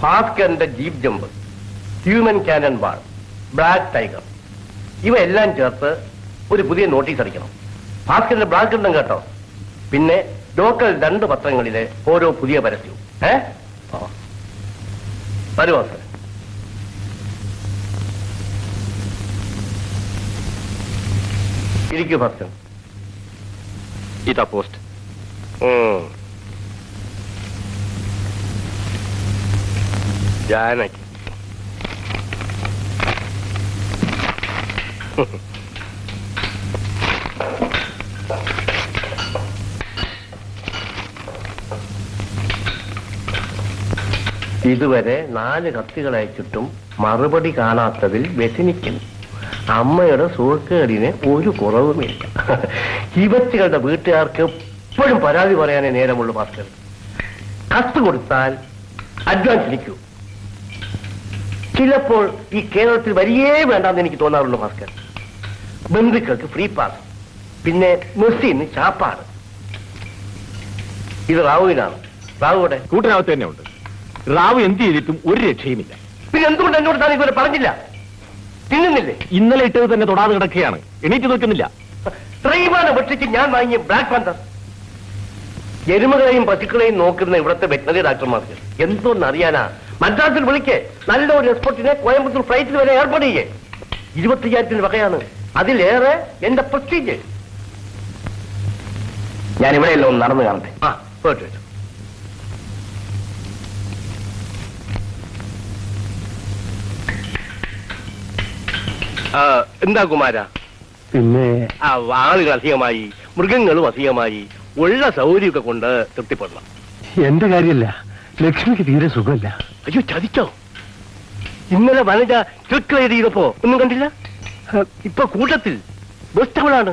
ഭാസ്കറിന്റെ jeep jump human cannon ball black tiger ഇവ എല്ലാം ചേർത്ത് ഒരു പുതിയ നോട്ടീസ് അടിക്കണം. ഭാസ്കറിന്റെ ബ്ലാക്ക് ഉണ്ടും കേട്ടോ. പിന്നെ ലോക്കൽ രണ്ട് പത്രങ്ങളിലെ ഓരോ പുതിയ പരസ്യവും. ഏ? വരുവാ വരൂ ഭാസ്കരൻ ഇരിക്കൂ ഭക്തൻ. ഇതാ പോസ്റ്റ്. ജാനകി. ഇതുവരെ നാല് കത്തുകൾ അയച്ചിട്ടും മറുപടി കാണാത്തതിൽ വ്യസനിക്കുന്നു. അമ്മയുടെ സുഹൃത്തുക്കളിന് ഒരു കുറവുമില്ല ഇവറ്റുകളുടെ വീട്ടുകാർക്ക് എപ്പോഴും പരാതി പറയാനേ നേരമുള്ളൂ ഭാസ്കർ കത്ത് കൊടുത്താൽ അഡ്വാൻസ് ഇരിക്കൂ. ചിലപ്പോൾ ഈ കേരളത്തിൽ വരിയേ വേണ്ടാന്ന് എനിക്ക് തോന്നാറുള്ളൂ ഭാസ്കർ ബന്ധുക്കൾക്ക് ഫ്രീ പാസ് പിന്നെ മെസ്സിന്ന് ചാപ്പാട്. ഇത് റാവുവിനാണ്. റാവുടെ കൂട്ടിനകത്ത് തന്നെ ഉണ്ട്. റാവു എന്ത് ചെയ്തിട്ടും ഒരു രക്ഷയുമില്ല. പിന്നെ എന്തുകൊണ്ട് എന്നോട് താൻ ഇതുവരെ പറഞ്ഞില്ല? തിന്നുന്നില്ലേ? ഇന്നലെ ഇട്ടത് തന്നെ തൊടാതെ കിടക്കുകയാണ്. എണീറ്റ് നോക്കുന്നില്ല ശ്രീമാനെ ഭക്ഷിച്ച് ഞാൻ വാങ്ങിയ ബ്ലാക്ക് പന്തർ എരുമകളെയും പശുക്കളെയും നോക്കുന്ന ഇവിടുത്തെ വെറ്റിനറി ഡാക്ടർമാർക്ക് എന്തോന്ന് അറിയാനാ മദ്രാസിൽ വിളിക്കേ. നല്ലൊരു എക്സ്പോർട്ടിനെ കോയമ്പത്തൂർ ഫ്ലൈറ്റിൽ വരെ ഏർപ്പാട് ചെയ്യേ. ഇരുപത്തിയ്യായിരത്തിന് വകയാണ്. അതിലേറെ എന്റെ പ്രസ്റ്റീജ് ഞാൻ ഇവിടെയല്ലോ ഒന്ന് നടന്നു കാണട്ടെ. ആ പോയിട്ട് എന്താ കുമാര? പിന്നെ ആ ആളുകൾ അധികമായി മൃഗങ്ങളും അധികമായി ഉള്ള സൗകര്യമൊക്കെ കൊണ്ട് തൃപ്തിപ്പെടണം. എന്റെ കാര്യമല്ല. ലക്ഷ്മിക്ക് തീരെ സുഖമല്ല. അയ്യോ ചതിച്ചോ? ഇന്നലെ വനജ റൈഡ് ചെയ്തപ്പോ ഒന്നും കണ്ടില്ല? ഇപ്പൊ കൂട്ടത്തിൽ. ബെസ്റ്റവളാണ്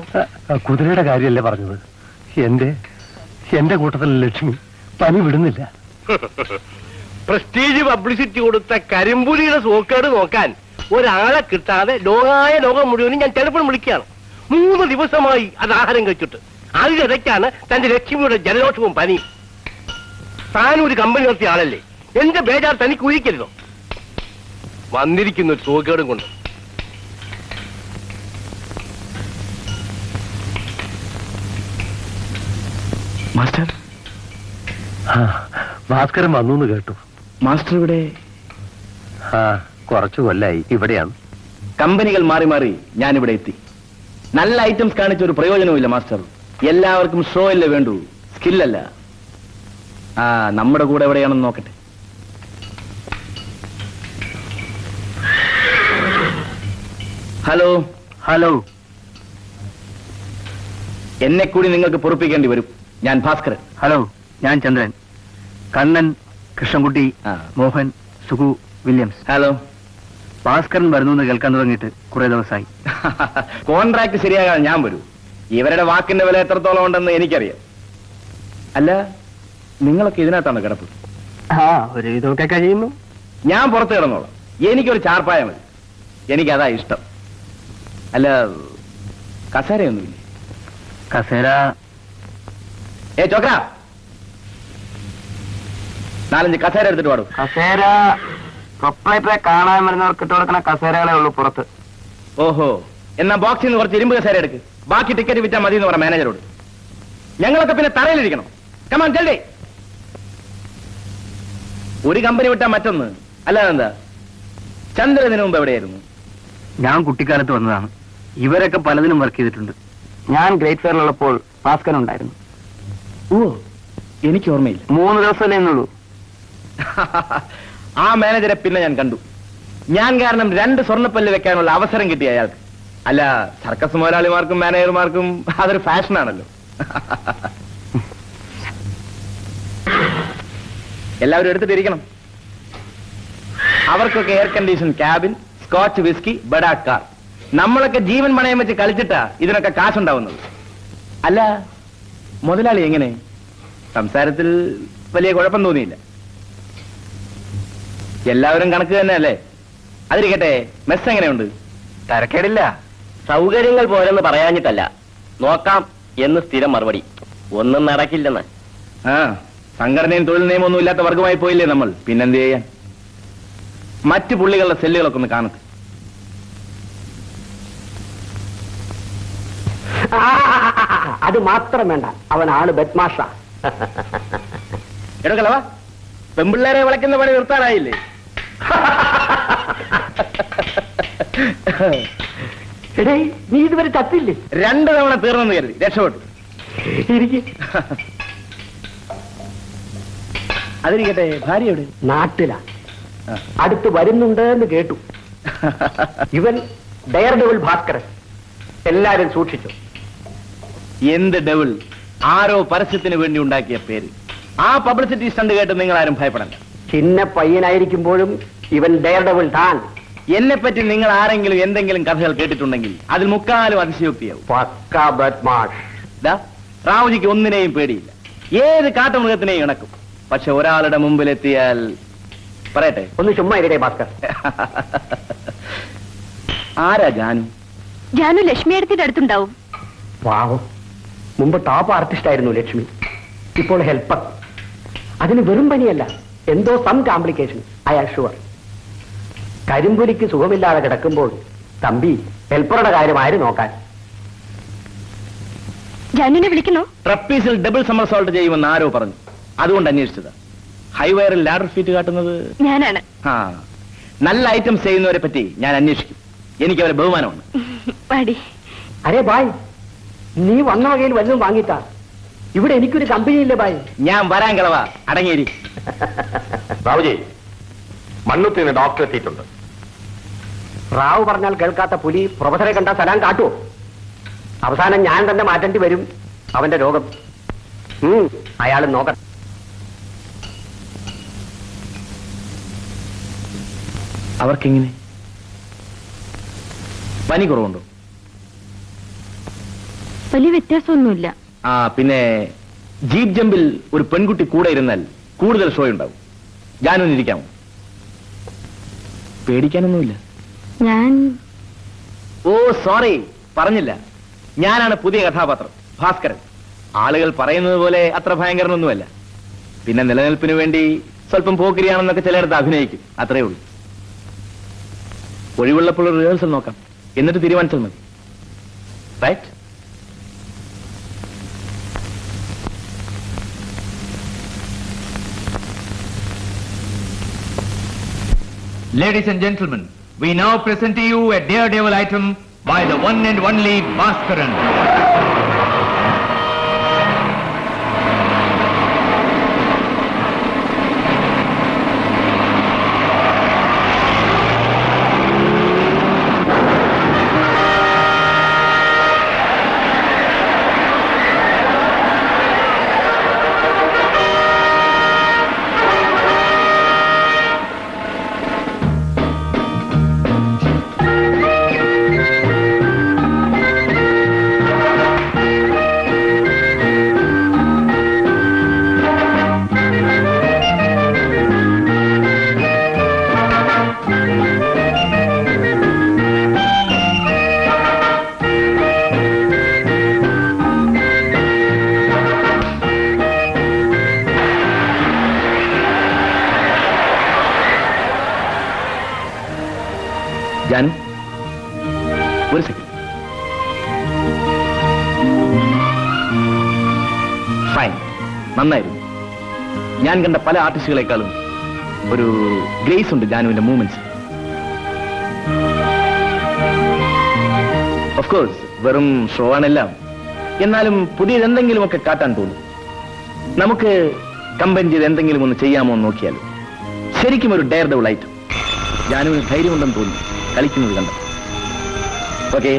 കുതിരയുടെ കാര്യമല്ലേ പറഞ്ഞത്? എന്റെ എന്റെ കൂട്ടത്തിൽ ലക്ഷ്മി പനി വിടുന്നില്ല. പ്രസ്റ്റീജ് പബ്ലിസിറ്റി കൊടുത്ത കരിമ്പുലിയുടെ സോക്കേട് നോക്കാൻ ഒരാളെ കിട്ടാതെ ലോകായ ലോകം മുഴുവനും ഞാൻ ടെലിഫോൺ വിളിക്കുകയാണ്. മൂന്ന് ദിവസമായി അത് ആഹാരം കഴിച്ചിട്ട്. അതിനിടയ്ക്കാണ് തന്റെ ലക്ഷ്മിയുടെ ജലദോഷവും പനിയും. താനും ഒരു കമ്പനി നടത്തിയ ആളല്ലേ? എന്റെ ബേജാർ തനിക്ക് ഊഹിക്കരുതോ വന്നിരിക്കുന്ന ഒരു സോക്കേടും കൊണ്ട്. മാസ്റ്റർ? ആ, ഭാസ്കരൻ വന്നു എന്ന് കേട്ടു. മാസ്റ്റർ ഇവിടെ? ആ. കുറച്ചു കൊല്ലായി. ഇവിടെയാണ്. കമ്പനികൾ മാറി മാറി ഞാൻ ഇവിടെ എത്തി. നല്ല ഐറ്റംസ് കാണിച്ച ഒരു പ്രയോജനവുമില്ല മാസ്റ്റർ. എല്ലാവർക്കും ഷോ അല്ലേ വേണ്ടു? സ്കില്ലല്ല. ആ നമ്മുടെ കൂടെ എവിടെയാണെന്ന് നോക്കട്ടെ. ഹലോ. ഹലോ. എന്നെ കൂടി നിങ്ങൾക്ക് പൊറപ്പിക്കേണ്ടി വരും. ഞാൻ ഭാസ്കരൻ. ഹലോ ഞാൻ ചന്ദ്രൻ. കണ്ണൻ കൃഷ്ണൻകുട്ടി. മോഹൻ സുഗു വില്യംസ്. ഹലോ. ഭാസ്കരൻ വരുന്നു എന്ന് കേൾക്കാൻ തുടങ്ങിയിട്ട് കുറെ ദിവസമായി. കോൺട്രാക്ട് ശരിയാകാൻ ഞാൻ വരൂ. ഇവരുടെ വാക്കിന്റെ വില എത്രത്തോളം ഉണ്ടെന്ന് എനിക്കറിയാം. അല്ല നിങ്ങളൊക്കെ ഇതിനകത്താണ് കിടപ്പ്. ആ ഒരു ഇതൊക്കെ കഴിയുന്നു. ഞാൻ പുറത്ത് കിടന്നോളാം. എനിക്കൊരു ചാർപ്പായ മതി. എനിക്കതാ ഇഷ്ടം. അല്ല കസേരയൊന്നുമില്ല? കസേര. ഏ ചോക്ര. നാലഞ്ച് കസേര എടുത്തിട്ട് പാടും കസേര. പ്രൊപ്പറേറ്ററെ കാണാൻ വരുന്നവർക്ക് ഇട്ട് കൊടുക്കുന്ന കസേരകളെ ഉള്ളൂ പുറത്ത്. ഓഹോ എന്നാ ബോക്സിൽ നിന്ന് കുറച്ച് ഇരുമ്പ് കസേര എടുക്ക്. ബാക്കി ടിക്കറ്റ് വിറ്റാൽ മതി എന്ന് പറ മാനേജറോട് ഞങ്ങളൊക്കെ പിന്നെ തറയിലിരിക്കണം. കമാൻ ചെല്ലേ ഒരു കമ്പനി വിട്ടാ മറ്റൊന്ന്. അല്ലാതെ എന്താ? ചന്ദ്രന് മുമ്പ് എവിടെയായിരുന്നു? ഞാൻ കുട്ടിക്കാലത്ത് വന്നതാണ്. ഇവരൊക്കെ പലതിനും വർക്ക് ചെയ്തിട്ടുണ്ട്. ഞാൻ ഗ്രേറ്റ് ഫെയറിലുള്ളപ്പോൾ ഭാസ്കരൻ ഉണ്ടായിരുന്നു. ഓ എനിക്ക് ഓർമ്മയില്ല. മൂന്ന് ദിവസമല്ലേ എന്നുള്ളൂ ആ മാനേജരെ പിന്നെ ഞാൻ കണ്ടു. ഞാൻ കാരണം രണ്ട് സ്വർണപ്പല്ല് വെക്കാനുള്ള അവസരം കിട്ടി അയാൾക്ക്. അല്ല സർക്കസ് മുതലാളിമാർക്കും മാനേജർമാർക്കും അതൊരു ഫാഷനാണല്ലോ. എല്ലാവരും എടുത്തിട്ടിരിക്കണം. അവർക്കൊക്കെ air condition cabin scotch whisky ബഡാ കാർ. നമ്മളൊക്കെ ജീവൻ പണയം വെച്ച് കളിച്ചിട്ടാ ഇതിനൊക്കെ കാശുണ്ടാവുന്നത്. അല്ല മുതലാളി എങ്ങനെ? സംസാരത്തിൽ വലിയ കുഴപ്പം തോന്നിയില്ല. എല്ലാവരും കണക്ക് തന്നെ അല്ലേ അതിരിക്കട്ടെ മെസ് എങ്ങനെയുണ്ട്? തരക്കേടില്ല. സൗകര്യങ്ങൾ പോരെന്ന് പറയാഞ്ഞിട്ടല്ല. നോക്കാം എന്ന് സ്ഥിരം മറുപടി. ഒന്നും നടക്കില്ലെന്ന്. ആ സംഘടനയും തൊഴിൽ നിയമം ഒന്നും ഇല്ലാത്ത വർഗമായി പോയില്ലേ നമ്മൾ? പിന്നെന്ത് ചെയ്യാൻ? മറ്റു പുള്ളികളുടെ സെല്ലുകളൊക്കെ ഒന്ന് കാണത്ത് അത് മാത്രം വേണ്ട. അവൻ ആൾ ബദ്മാഷ. എടുക്കളവാ പെമ്പിള്ളേരെ വിളക്കുന്ന പണി നിർത്താനായില്ലേ? എടേ നീ ഇതുവരെ ചത്തില്ലേ? രണ്ടു തവണ തീർന്നെന്ന് കരുതി. രക്ഷപ്പെട്ടു. എനിക്ക് അതിരിക്കട്ടെ ഭാര്യയോട് നാട്ടിലാ. അടുത്ത് വരുന്നുണ്ട് എന്ന് കേട്ടു. ഇവൻ ഡയർ ഡെവിൾ ഭാസ്കരൻ. എല്ലാരും സൂക്ഷിച്ചു. എന്ത് ഡെവിൾ? ആരോ പരസ്യത്തിന് വേണ്ടി ഉണ്ടാക്കിയ പേര്. ആ പബ്ലിസിറ്റി സ്റ്റണ്ട് കേട്ട് നിങ്ങൾ ആരും ഭയപ്പെടണ്ട. ചിന്ന പയ്യനായിരിക്കുമ്പോഴും ഇവൻ ഡയർ ഡെവിൾ താൻ. എന്നെ പറ്റി നിങ്ങൾ ആരെങ്കിലും എന്തെങ്കിലും കഥകൾ കേട്ടിട്ടുണ്ടെങ്കിൽ അതിൽ മുക്കാലും അതിശയോക്തിയാവും. പക്ക ബദ്മാഷ്. ദാ, റാവുജിക്ക് ഒന്നിനെയും പേടിയില്ല. ഏത് കാട്ടുമൃഗത്തിനെയും ഇണക്കും. പക്ഷെ ഒരാളുടെ മുമ്പിലെത്തിയാൽ പറയട്ടെ. ഒന്ന് ചുമ്മാ ഇരട്ടെ ഭാസ്കർ. ആരാ ജാനു? ജാനു ലക്ഷ്മി അടുത്തിന്റെ അടുത്തുണ്ടാവും. പാവം. മുമ്പ് ടോപ്പ് ആർട്ടിസ്റ്റ് ആയിരുന്നു ലക്ഷ്മി. ഇപ്പോൾ ഹെൽപ്പർ അതിന് വെറും പനിയല്ല. എന്തോ some complication I are sure കരിമ്പുലിക്ക് സുഖമില്ലാതെ കിടക്കുമ്പോൾ തമ്പി ഹെൽപ്പറുടെ കാര്യം ആര് നോക്കാൻ? ജാനുവിനെ വിളിക്കണോ ട്രപ്പീസിൽ ഡബിൾ സമ്മർസോൾട്ട് ചെയ്യുമെന്ന് ആരോ പറഞ്ഞു. അതുകൊണ്ട് അന്വേഷിച്ചതാ. ഹൈവയറിൽ ലാഡർ ഫീറ്റ് കാട്ടുന്നത്? ഞാനാണ്. ആ. നല്ല ഐറ്റംസ് ചെയ്യുന്നവരെ പറ്റി ഞാൻ അന്വേഷിക്കും. എനിക്ക് അവരെ ബഹുമാനമാണ് അരേ ബായ് നീ വന്ന വകയിൽ വല്ലതും വാങ്ങിത്താ ഇവിടെ എനിക്കൊരു കമ്പനി ബായി ബായ് ഞാൻ വരാൻ കളവാ. അടങ്ങേരി. ബാബുജി മണ്ണുത്തിന് ഡോക്ടർ എത്തിയിട്ടുണ്ട്. റാവു പറഞ്ഞാൽ കേൾക്കാത്ത പുലി പ്രൊഫസറെ കണ്ട സലാം കാട്ടുവോ? അവസാനം ഞാൻ തന്നെ മാറ്റേണ്ടി വരും. അവന്റെ രോഗം. അയാൾ നോക്കട്ടെ അവർക്കെങ്ങനെ? പനി കുറവുണ്ടോ? വലിയ വ്യത്യാസമൊന്നുമില്ല. ആ പിന്നെ ജീപ്പ് ജമ്പിൽ ഒരു പെൺകുട്ടി കൂടെ ഇരുന്നാൽ കൂടുതൽ ഷോ ഉണ്ടാവും. ഞാനൊന്നിരിക്കാമോ പേടിക്കാനൊന്നുമില്ല. ഞാൻ ഓ സോറി പറഞ്ഞില്ല. ഞാനാണ് പുതിയ കഥാപാത്രം ഭാസ്കരൻ. ആളുകൾ പറയുന്നത് പോലെ അത്ര ഭയങ്കരനൊന്നുമല്ല. പിന്നെ നിലനിൽപ്പിന് വേണ്ടി സ്വല്പം പോക്കിരിയാണെന്നൊക്കെ ചിലയിടത്ത് അഭിനയിക്കും. അത്രേ ഉള്ളൂ. ഒഴിവുള്ളപ്പോൾ റിഹേഴ്സൽ നോക്കാം. എന്നിട്ട് തീരുമാനിച്ചാൽ മതി. Right Ladies and gentlemen, we now present to you a daredevil item by the one and only Bhaskaran. ഞാൻ കണ്ട പല ആർട്ടിസ്റ്റുകളെക്കാളും ഒരു ഗ്രേസ് ഉണ്ട് ജാനുവിന്റെ മൂവ്മെന്റ്സ് ഓഫ് കോഴ്സ് വെറും ഷോ ആണെല്ലാം. എന്നാലും പുതിയത് എന്തെങ്കിലുമൊക്കെ കാട്ടാൻ തോന്നും. നമുക്ക് കമ്പൈൻ ചെയ്ത് എന്തെങ്കിലും ഒന്ന് ചെയ്യാമോ എന്ന് നോക്കിയാൽ ശരിക്കും ഒരു ഡയർ ഡബിൾ ആയിട്ട് ജാനുവിന് ധൈര്യമുണ്ടെന്ന് തോന്നി. കളിക്കുന്നത് കണ്ട. ഓക്കെ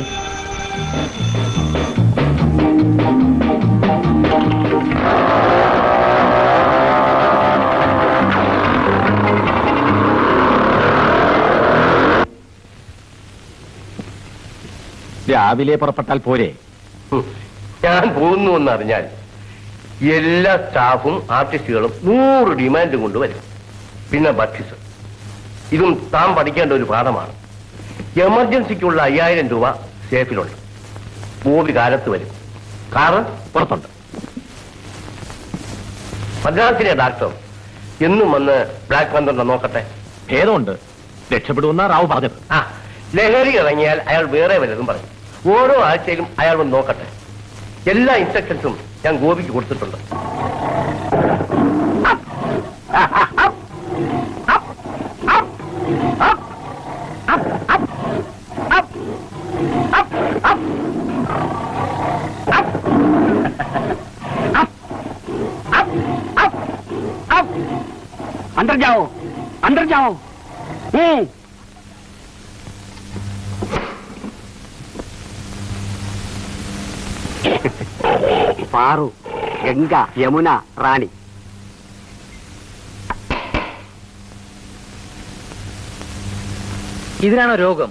രാവിലെ പുറപ്പെട്ടാൽ പോരെ. ഞാൻ പോകുന്നു എന്നറിഞ്ഞാൽ എല്ലാ സ്റ്റാഫും ആർട്ടിസ്റ്റുകളും നൂറ് ഡിമാൻഡ് കൊണ്ടുവരും പിന്നെ ബക്ഷിസ് ഇതും താൻ പഠിക്കേണ്ട ഒരു പാഠമാണ്. എമർജൻസിക്കുള്ള അയ്യായിരം രൂപ സേഫിലുണ്ട്. ബോബി കാലത്ത് വരും. കാറ് പുറത്തുണ്ട്. മദ്രാസിലെ ഡാക്ടർ എന്നും വന്ന് ബ്ലാക്ക് പന്ത്രണ്ട് നോക്കട്ടെ. ഭേദമുണ്ട്. രക്ഷപ്പെടുമെന്ന റാവു പറഞ്ഞത്. ആ ലഹരി ഇറങ്ങിയാൽ അയാൾ വേറെ വല്ലതും പറയും. ഓരോ ആഴ്ചയിലും അയാൾ വന്ന് നോക്കട്ടെ എല്ലാ ഇൻസ്ട്രക്ഷൻസും ഞാൻ ഗോപിക്ക് കൊടുത്തിട്ടുണ്ട് अंदर जाओ अंदर जाओ हम्म പാറു ഗംഗ യമുന റാണി. ഇതിനാണോ രോഗം?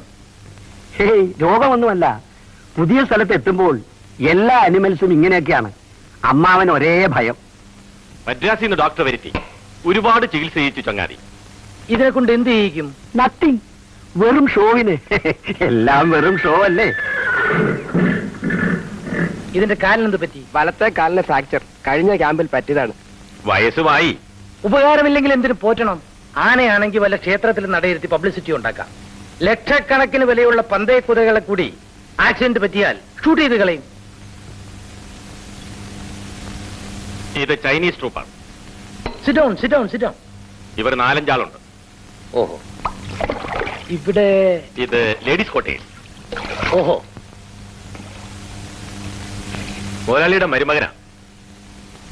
ഹേയ് രോഗമൊന്നുമല്ല. പുതിയ സ്ഥലത്ത് എത്തുമ്പോൾ എല്ലാ അനിമൽസും ഇങ്ങനെയൊക്കെയാണ്. അമ്മാവൻ ഒരേ ഭയം. മദ്രാസിൽ നിന്ന് ഡോക്ടർ വരുത്തി. ഒരുപാട് ചികിത്സ ചെയ്യിച്ചു ചങ്ങാതി. ഇതിനെ കൊണ്ട് എന്ത് ചെയ്യിക്കും? നത്തിങ് വെറും ഷോവിന് എല്ലാം വെറും ഷോ അല്ലേ? ഇതിന്റെ കാലിനെന്ത് പറ്റി? വലത്തെ കാലിലെ ഫ്രാക്ചർ കഴിഞ്ഞ ക്യാമ്പിൽ പറ്റിയതാണ്. വയസ്സുമായി. ഉപകാരമില്ലെങ്കിൽ എന്തിനു പോറ്റണം? ആനയാണെങ്കിൽ വല്ല ക്ഷേത്രത്തിൽ നടയിരുത്തി പബ്ലിസിറ്റി ഉണ്ടാക്കാം. ലക്ഷക്കണക്കിന് വിലയുള്ള പന്തയ കുതകളെ കൂടി ആക്സിഡന്റ് പറ്റിയാൽ ഷൂട്ട് ചെയ്ത് കളയും. ഇത് ചൈനീസ് ട്രൂപ്പാണ്. സിഡോൺ സിഡോൺ സിഡോൺ ഇവർ നാലഞ്ചാളുണ്ട്. ഓഹോ. ഇവിടെ ഇത് ലേഡീസ് കോട്ടേഴ്സ് ഓഹോ. മുതലാളിയുടെ മരുമകനാ.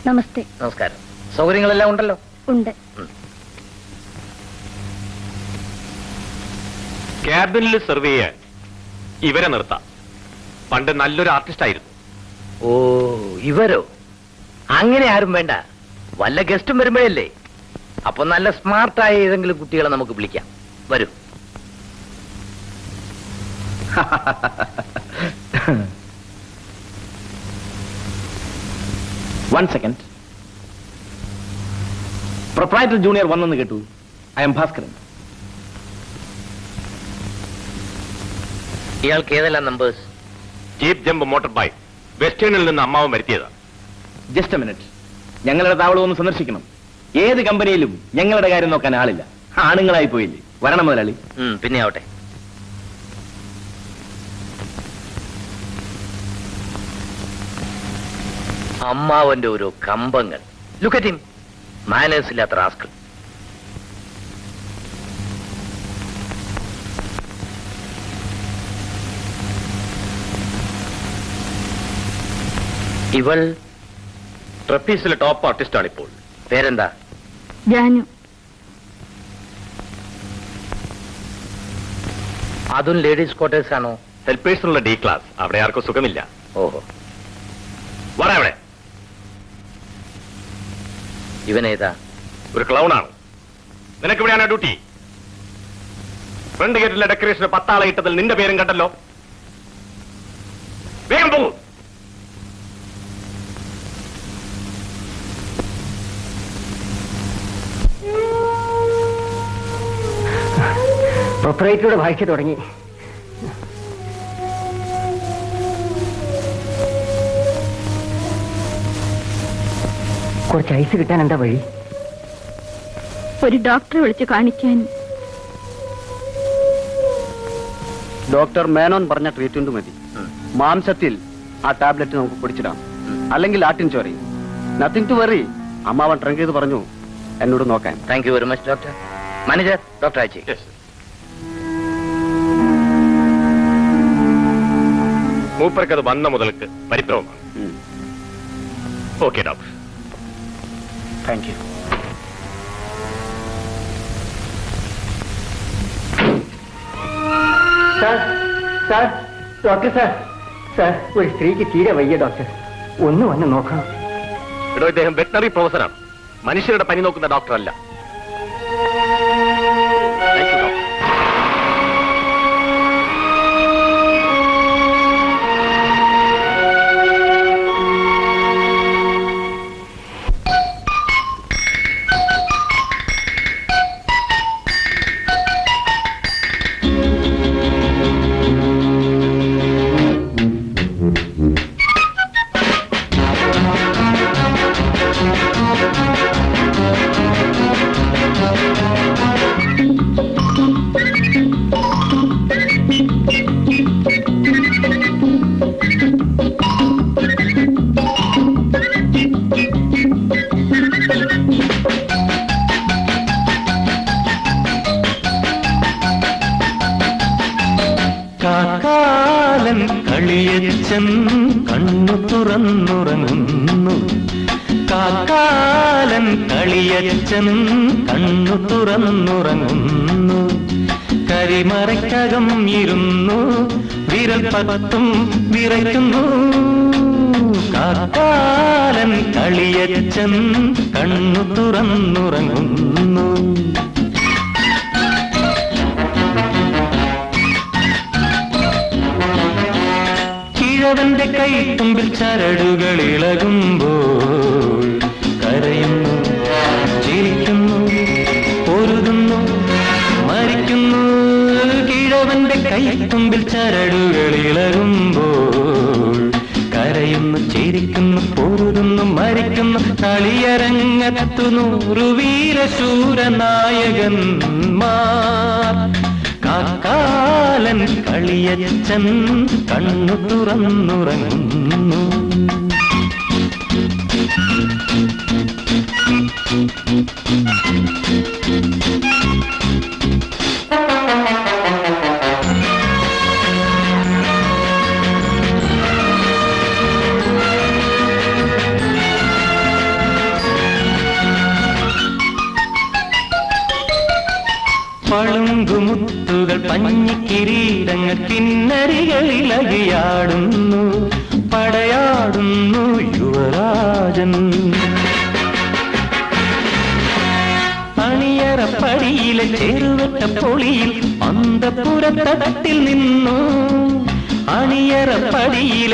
നമസ്തേ. നമസ്കാരം. സൗകര്യങ്ങളെല്ലാം ഉണ്ടല്ലോ? ഉണ്ട്. ക്യാബിനിൽ സെർവ് ചെയ്യാൻ ഇവരെ നിർത്താം. പണ്ട് നല്ലൊരു ആർട്ടിസ്റ്റ് ആയിരുന്നു ഓ ഇവരോ? അങ്ങനെ ആരും വേണ്ട. വല്ല ഗസ്റ്റും വരുമ്പോഴല്ലേ? അപ്പൊ നല്ല സ്മാർട്ടായ ഏതെങ്കിലും കുട്ടികളെ നമുക്ക് വിളിക്കാം. വരൂ. വൺ സെക്കൻഡ് പ്രൊപ്രൈറ്റർ ജൂനിയർ വന്നെന്ന് കേട്ടു. ഐ എം ഭാസ്കരൻ ഇയാൾക്ക് ഏതെല്ലാം numbers jeep jump motor bike വെസ്റ്റേണിൽ നിന്ന് അമ്മാവൻ വരുത്തിയതാ. ജസ്റ്റ് എ മിനിറ്റ് ഞങ്ങളുടെ താവളം ഒന്ന് സന്ദർശിക്കണം. ഏത് കമ്പനിയിലും ഞങ്ങളുടെ കാര്യം നോക്കാൻ ആളില്ല. ആണുങ്ങളായി പോയില്ലേ? വരണം മുതലാളി. പിന്നെ ആവട്ടെ. അമ്മാവന്റെ ഒരു കമ്പങ്ങൾ. ലുക്കറ്റ് ഹിം മാനേഴ്സ് ഇല്ലാത്ത റാസ്കൾ ഇവൾ ട്രപ്പീസിലെ ടോപ്പ് ആർട്ടിസ്റ്റ് ആണ് ഇപ്പോൾ പേരെന്താ? ജാനു. അതും ലേഡീസ് ക്വാർട്ടേഴ്സ് ആണോ? ഹെൽപ്പേഴ്സിനുള്ള ഡി ക്ലാസ് അവിടെ ആർക്കും സുഖമില്ല. ഓഹോ. വരാ അവിടെ. ഇവനേതാ? ഒരു ക്ലൗണാണ് നിനക്ക് ഇവിടെയാണ് ഡ്യൂട്ടി ഫ്രണ്ട് ഗേറ്റിലെ ഡെക്കറേഷന് പത്താളെ ഇട്ടതിൽ നിന്റെ പേരും കണ്ടല്ലോ. വേഗം പോകും പ്രൊപ്പറേറ്ററുടെ ഭാഷ തുടങ്ങി. കുറച്ച് ഐസ് കിട്ടാൻ എന്താ വഴി? ഒരു ഡോക്ടറെ വിളിച്ച് കാണിക്കാൻ. ഡോക്ടർ മേനോൻ പറഞ്ഞ ട്രീറ്റ്മെന്റ് മതി. മാംസത്തിൽ ആ ടാബ്ലറ്റ് നമുക്ക് പൊടിച്ചിടാം അല്ലെങ്കിൽ ആട്ടിൻ ചോറി. നത്തിങ് ടു വെറി അമ്മാവൻ ട്രങ്ക് ചെയ്ത് പറഞ്ഞു. എന്നോട് നോക്കാൻ. Thank you very much doctor manager doctor ആച്ചി മൂപ്പർക്ക് അത് വന്ന മുതൽക്ക് പരിഭ്രമമാണ്. Okay doctor thank you sir sir doctor sir sir ഒരു സ്ത്രീക്ക് തീരെ വയ്യ ഡോക്ടർ ഒന്ന് വന്ന് നോക്കണം. എടോ ഇദ്ദേഹം വെറ്റനറി പ്രൊഫസറാണ്. മനുഷ്യരുടെ പനി നോക്കുന്ന ഡോക്ടർ പത്തും വിറയ്ക്കുന്നു. കാക്കാലൻ കളിയച്ചൻ കണ്ണു തുറന്നുറങ്ങുന്നു. കിഴവന്റെ കൈത്തുമ്പിൽ ചരടുകൾ ഇളകുമ്പോൾ കരയുന്നു ചിരിക്കുന്നു പൊരുതുന്നു മരിക്കുന്നു. കിഴവന്റെ കൈത്തുമ്പിൽ ചരടുകൾ പൊരുതുന്നു മരിക്കുന്നു. കളിയരങ്ങത്തു നൂറു വീരശൂരനായകന്മാർ കാക്കാലൻ കളിയച്ചൻ കണ്ണു തുറന്നുറങ്ങുന്നു.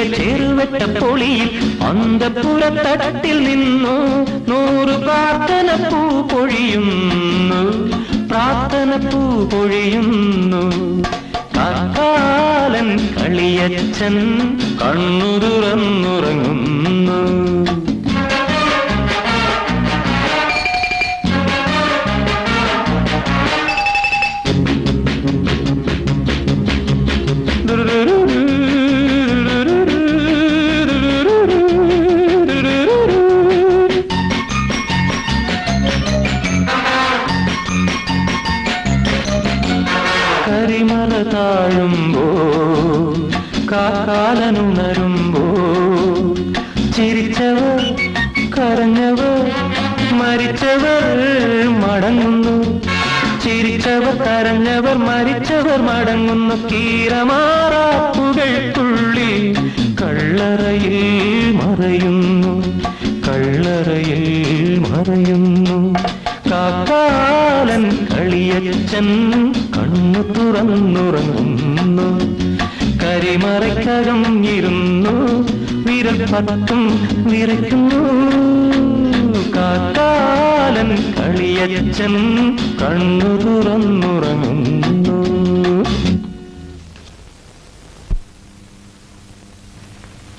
അണിയറപ്പടിയിലെ ചെറുവെട്ട പൊളിയിൽ അന്തപുരത്തടത്തിൽ നിന്നു നൂറ് പ്രാർത്ഥന പൂ പൊഴിയുന്നു പ്രാർത്ഥന പൂ പൊഴിയുന്നു. കാലൻ കളിയച്ചൻ കണ്ണു തുറന്നുറങ്ങുന്നു മറയുന്നു കള്ളറയിൽ മറയുന്നു. കാക്കാലൻ കളിയച്ചൻ കണ്ണു തുറന്നുറങ്ങുന്നു. കരിമറയ്ക്കകം ഇരുന്നു വിരൽ പത്തും വിറയ്ക്കുന്നു. കാക്കാലൻ കളിയച്ചൻ കണ്ണു തുറന്നുറങ്ങുന്നു.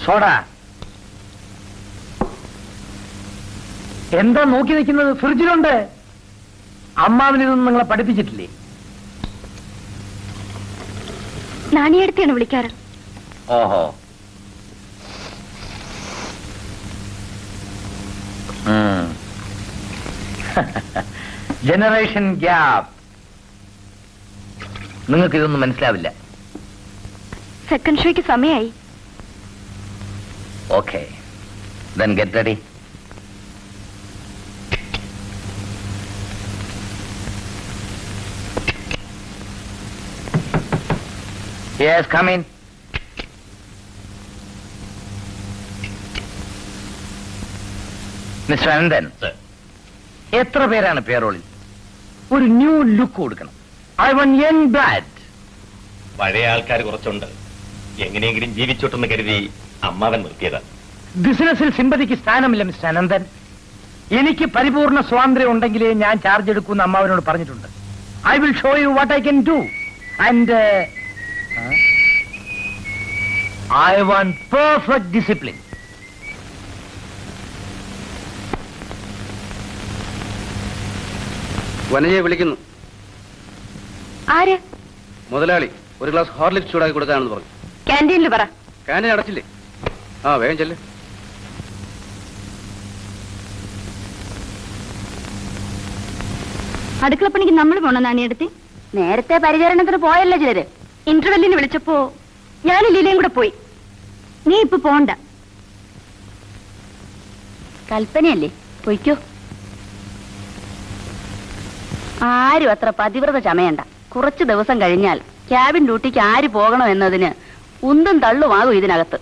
സോഡ എന്താ നോക്കി നിൽക്കുന്നത്? ഫ്രിഡ്ജിലുണ്ട്. അമ്മാവിനൊന്നും നിങ്ങളെ പഠിപ്പിച്ചിട്ടില്ലേ? നാണിയടുത്തെയാണ് വിളിക്കാറ്. ഓഹോ. ജനറേഷൻ ഗ്യാപ്പ് നിങ്ങൾക്ക് ഇതൊന്നും മനസ്സിലാവില്ല. സെക്കൻഡ് ഷോയ്ക്ക് സമയമായി. Okay then get ready yes come in mister Ananthan എത്ര പേരാണ് പേറോളിൽ? ഒരു ന്യൂ ലുക്ക് കൊടുക്കണം. ഐ വൺ യങ് ബ്ലാഡ് പഴയ ആൾക്കാർ കുറച്ചുണ്ട്. എങ്ങനെയെങ്കിലും ജീവിച്ചോട്ടെന്ന് കരുതി അമ്മാവൻ നിർത്തിയതാ. ബിസിനസ്സിൽ സിമ്പതിക്ക് സ്ഥാനമില്ല മിസ്റ്റർ അനന്തൻ. എനിക്ക് പരിപൂർണ സ്വാതന്ത്ര്യം ഉണ്ടെങ്കിലേ ഞാൻ ചാർജ് എടുക്കുമെന്ന് അമ്മാവനോട് പറഞ്ഞിട്ടുണ്ട്. I will show you what I can do and I want perfect discipline വനജയെ വിളിക്കുന്നു. ആര്? മുതലാളി ഒരു ഗ്ലാസ് ഹോർലിക്സ് ചൂടാക്കി കൊടുക്കാനെന്ന് പറഞ്ഞു. ക്യാന്റീനിൽ പറ. ക്യാന്റീൻ അടച്ചില്ലേ? ആ വേഗം ചെല്ലേ. അടുക്കളപ്പണിക്ക് നമ്മൾ പോണം നാണിയെടുത്തി? നേരത്തെ പരിചരണത്തിന് പോയല്ലോ ചിലര്. ഇന്റർവെല്ലിന് വിളിച്ചപ്പോ ഞാൻ ലീലയും കൂടെ പോയി. നീ ഇപ്പൊ പോണ്ട. കൽപ്പനയല്ലേ? പൊയ്ക്കോ. ആരും അത്ര പതിവ്രത ചമയണ്ട. കുറച്ചു ദിവസം കഴിഞ്ഞാൽ ക്യാബിൻ ഡ്യൂട്ടിക്ക് ആര് പോകണം എന്നതിന് ഉന്തും തള്ളുമാകും ഇതിനകത്ത്.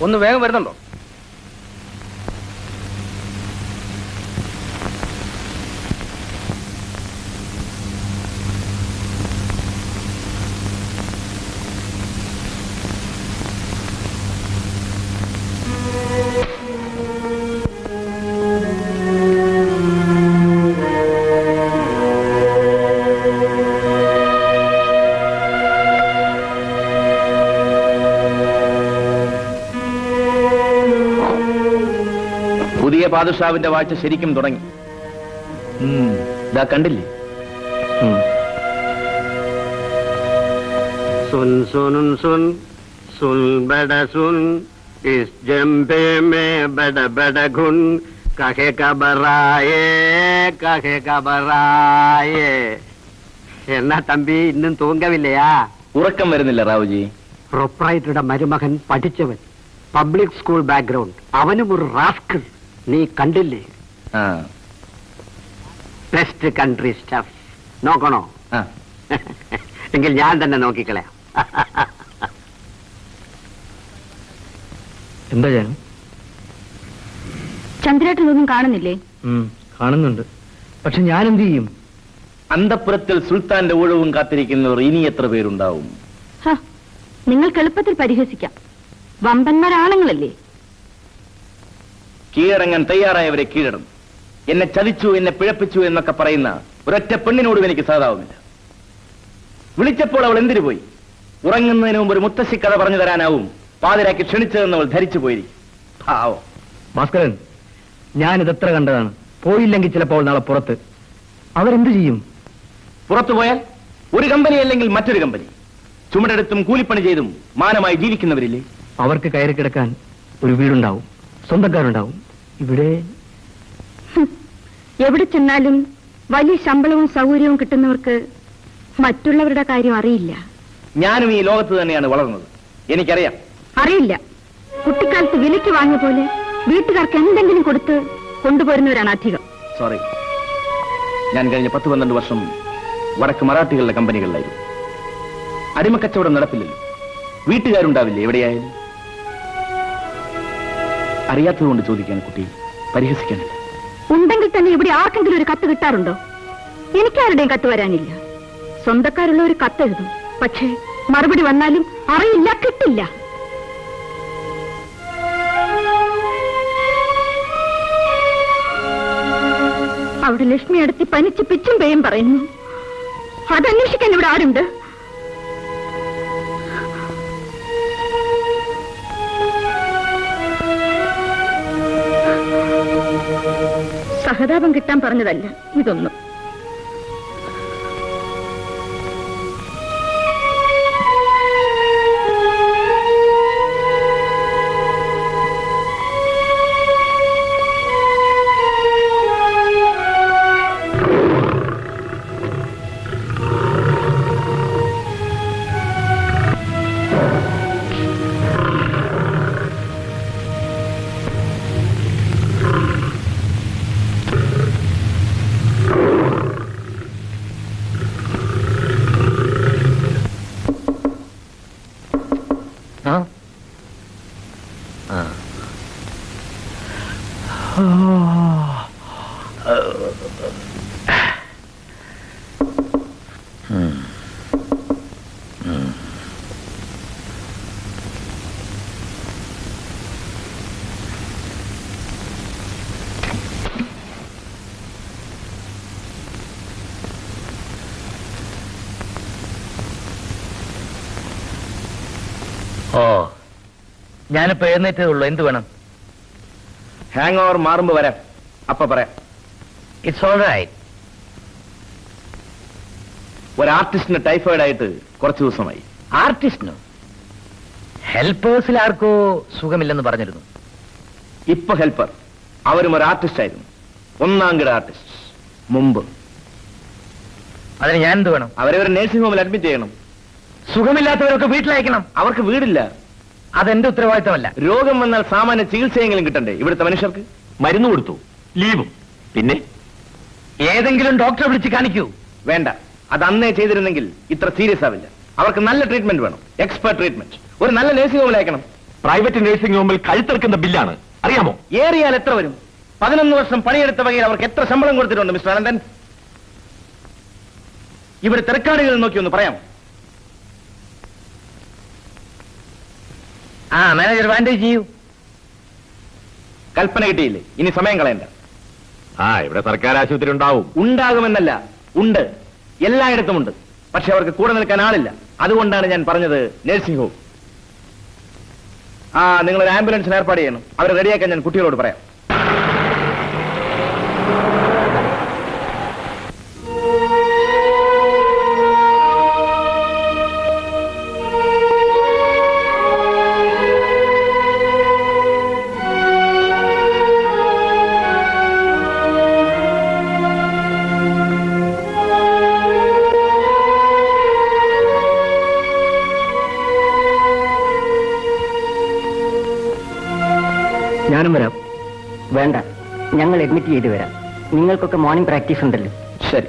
ഒന്ന് വേഗം വരുന്നുണ്ടോ? ബാദുഷാവിന്റെ വാഴ്ച ശരിക്കും തുടങ്ങി. ഇതാ കണ്ടില്ലേ? സുൻ സുൻ സുൻ സുൻ ബട സുൻ ഇസ് ജംബേ മേ ബട ബട കബറായേ കഹെ കബറായേ. എന്നാ തമ്പി ഇന്നും തൂങ്കവില്ലയാ? ഉറക്കം വരുന്നില്ല റാവുജി. പ്രൊപ്രൈറ്ററുടെ മരുമകൻ പഠിച്ചവൻ. Public school background. അവനും ഒരു റാസ്കിൾ നീ കണ്ടില്ലേ? ആ. ബെസ്റ്റ് കൺട്രി സ്റ്റഫ് നോക്കണോ? എങ്കിൽ ഞാൻ തന്നെ നോക്കിക്കളയാ. എന്താ ഞാൻ ചന്ദ്രേട്ടനൊന്നും കാണുന്നില്ലേ? കാണുന്നുണ്ട്. പക്ഷെ ഞാൻ എന്ത് ചെയ്യും? അന്തപുരത്തിൽ സുൽത്താന്റെ ഊഴവും കാത്തിരിക്കുന്നവർ ഇനി എത്ര പേരുണ്ടാവും? ഹ, നിങ്ങൾക്ക് എളുപ്പത്തിൽ പരിഹസിക്കാം. വമ്പന്മാരാണുങ്ങളല്ലേ കീഴടങ്ങാൻ തയ്യാറായവരെ കീഴടങ്ങും എന്നെ ചതിച്ചു എന്നെ പിഴപ്പിച്ചു എന്നൊക്കെ പറയുന്ന ഒരൊറ്റ പെണ്ണിനോടും എനിക്ക് സാധാവുന്നില്ല വിളിച്ചപ്പോൾ അവൾ എന്തിനു പോയി? ഉറങ്ങുന്നതിന് മുമ്പ് ഒരു മുത്തശ്ശി കഥ പറഞ്ഞു തരാനാവും പാതിരാക്കി ക്ഷണിച്ചതെന്ന് അവൾ ധരിച്ചു പോയിരിക്കും. പാവം. ഭാസ്കരൻ ഞാൻ ഇതെത്ര കണ്ടതാണ്? പോയില്ലെങ്കിൽ ചിലപ്പോൾ നാളെ പുറത്ത്. അവരെന്ത് ചെയ്യും? പുറത്തു പോയാൽ ഒരു കമ്പനി അല്ലെങ്കിൽ മറ്റൊരു കമ്പനി. ചുമടെടുത്തും കൂലിപ്പണി ചെയ്തും മാനമായി ജീവിക്കുന്നവരില്ലേ? അവർക്ക് കയറി കിടക്കാൻ ഒരു വീടുണ്ടാവും. സ്വന്തക്കാരുണ്ടാവും. ഇവിടെ എവിടെ ചെന്നാലും വലിയ ശമ്പളവും സൗകര്യവും കിട്ടുന്നവർക്ക് മറ്റുള്ളവരുടെ കാര്യം അറിയില്ല. ഞാനും ഈ ലോകത്ത് തന്നെയാണ് വളർന്നത്. എനിക്കറിയാം. അറിയില്ല. കുട്ടിക്കാലത്ത് വിലയ്ക്ക് വാങ്ങിയ പോലെ വീട്ടുകാർക്ക് എന്തെങ്കിലും കൊടുത്ത് കൊണ്ടുപോരുന്നവരാണ് അധികം. സോറി ഞാൻ കഴിഞ്ഞ പത്ത് പന്ത്രണ്ട് വർഷം വടക്ക് മറാഠികളുടെ കമ്പനികളിലായിരുന്നു. അടിമക്കച്ചവടം നടപ്പില്ലല്ലോ. വീട്ടുകാരുണ്ടാവില്ലേ? എവിടെയായാലും. അറിയാത്തതുകൊണ്ട് ചോദിക്കാൻ കുട്ടി. പരിഹസിക്കാനില്ല. ഉണ്ടെങ്കിൽ തന്നെ ഇവിടെ ആർക്കെങ്കിലും ഒരു കത്ത് കിട്ടാറുണ്ടോ? എനിക്കാരുടെയും കത്ത് വരാനില്ല. സ്വന്തക്കാരുള്ള ഒരു കത്തെഴുതും പക്ഷേ മറുപടി വന്നാലും അറിയില്ല കിട്ടില്ല. അവിടെ ലക്ഷ്മി അടുത്തി പനിച്ച് പിച്ചും പേയും പറയുന്നു. അതന്വേഷിക്കാൻ ഇവിടെ ആരുണ്ട്? സഹതാപം കിട്ടാൻ പറഞ്ഞതല്ല. ഇതൊന്നും. ഞാനിപ്പോ എഴുന്നേറ്റേ ഉള്ളൂ. എന്ത് വേണം? ഹാങ് ഓവർ മാറുമ്പോ വരാം. അപ്പൊ പറയാം. ഇറ്റ്സ് ഓൾ റൈറ്റ് ഒരു ആർട്ടിസ്റ്റിന് ടൈഫോയിഡ് ആയിട്ട് കുറച്ച് ദിവസമായി. ആർട്ടിസ്റ്റിനോ? ഹെൽപ്പേഴ്സിൽ ആർക്കോ സുഖമില്ലെന്ന് പറഞ്ഞിരുന്നു. ഇപ്പൊ ഹെൽപ്പർ അവരും ഒരു ആർട്ടിസ്റ്റ് ആയിരുന്നു ഒന്നാം കിട ആർട്ടിസ്റ്റ്. മുമ്പ്. അതിന് ഞാൻ എന്ത് വേണം? അവരെ ഒരു നേഴ്സിംഗ് ഹോമിൽ അഡ്മിറ്റ് ചെയ്യണം. സുഖമില്ലാത്തവരൊക്കെ വീട്ടിലയക്കണം. അവർക്ക് വീടില്ല. അതെന്റെ ഉത്തരവാദിത്തമല്ല. രോഗം വന്നാൽ സാമാന്യ ചികിത്സയെങ്കിലും കിട്ടണ്ടേ? ഇവിടുത്തെ മനുഷ്യർക്ക്? മരുന്ന് കൊടുത്തു. ലീവും. പിന്നെ? ഏതെങ്കിലും ഡോക്ടറെ വിളിച്ച് കാണിക്കൂ. വേണ്ട. അത് അന്നേ ചെയ്തിരുന്നെങ്കിൽ ഇത്ര സീരിയസ് ആവില്ല. അവർക്ക് നല്ല ട്രീറ്റ്മെന്റ് വേണം. എക്സ്പെർട്ട് ട്രീറ്റ്മെന്റ് ഒരു നല്ല നഴ്സിംഗ് ഹോമിൽ അയക്കണം. പ്രൈവറ്റ് നഴ്സിംഗ് ഹോമിൽ കഴുത്തിറക്കുന്ന ബില്ലാണ്. അറിയാമോ? ഏറിയാൽ എത്ര വരും? പതിനൊന്ന് വർഷം പണിയെടുത്ത വകയിൽ അവർക്ക് എത്ര ശമ്പളം കൊടുത്തിട്ടുണ്ട് മിസ്റ്റർ അനന്തൻ? ഇവിടെ തിരക്കാടുകൾ നോക്കി ഒന്ന് പറയാം ആ മാനേജർ വാൻഡേജ് ചെയ്യൂ. കൽപ്പന കിട്ടിയില്ലേ? ഇനി സമയം കളയണ്ട. ആ ഇവിടെ സർക്കാർ ആശുപത്രി ഉണ്ടാവും. ഉണ്ടാകുമെന്നല്ല ഉണ്ട്. എല്ലായിടത്തും ഉണ്ട്. പക്ഷെ അവർക്ക് കൂടെ നിൽക്കാൻ ആളില്ല. അതുകൊണ്ടാണ് ഞാൻ പറഞ്ഞത് നഴ്സിംഗ് ഹോം ആ നിങ്ങൾ ഒരു ആംബുലൻസിന് ഏർപ്പാട് ചെയ്യണം. അവരെ റെഡിയാക്കാൻ ഞാൻ കുട്ടികളോട് പറയാം. അഡ്മിറ്റ് ചെയ്ത് വരാം. നിങ്ങൾക്കൊക്കെ മോർണിംഗ് പ്രാക്ടീസ് ഉണ്ടല്ലോ. ശരി.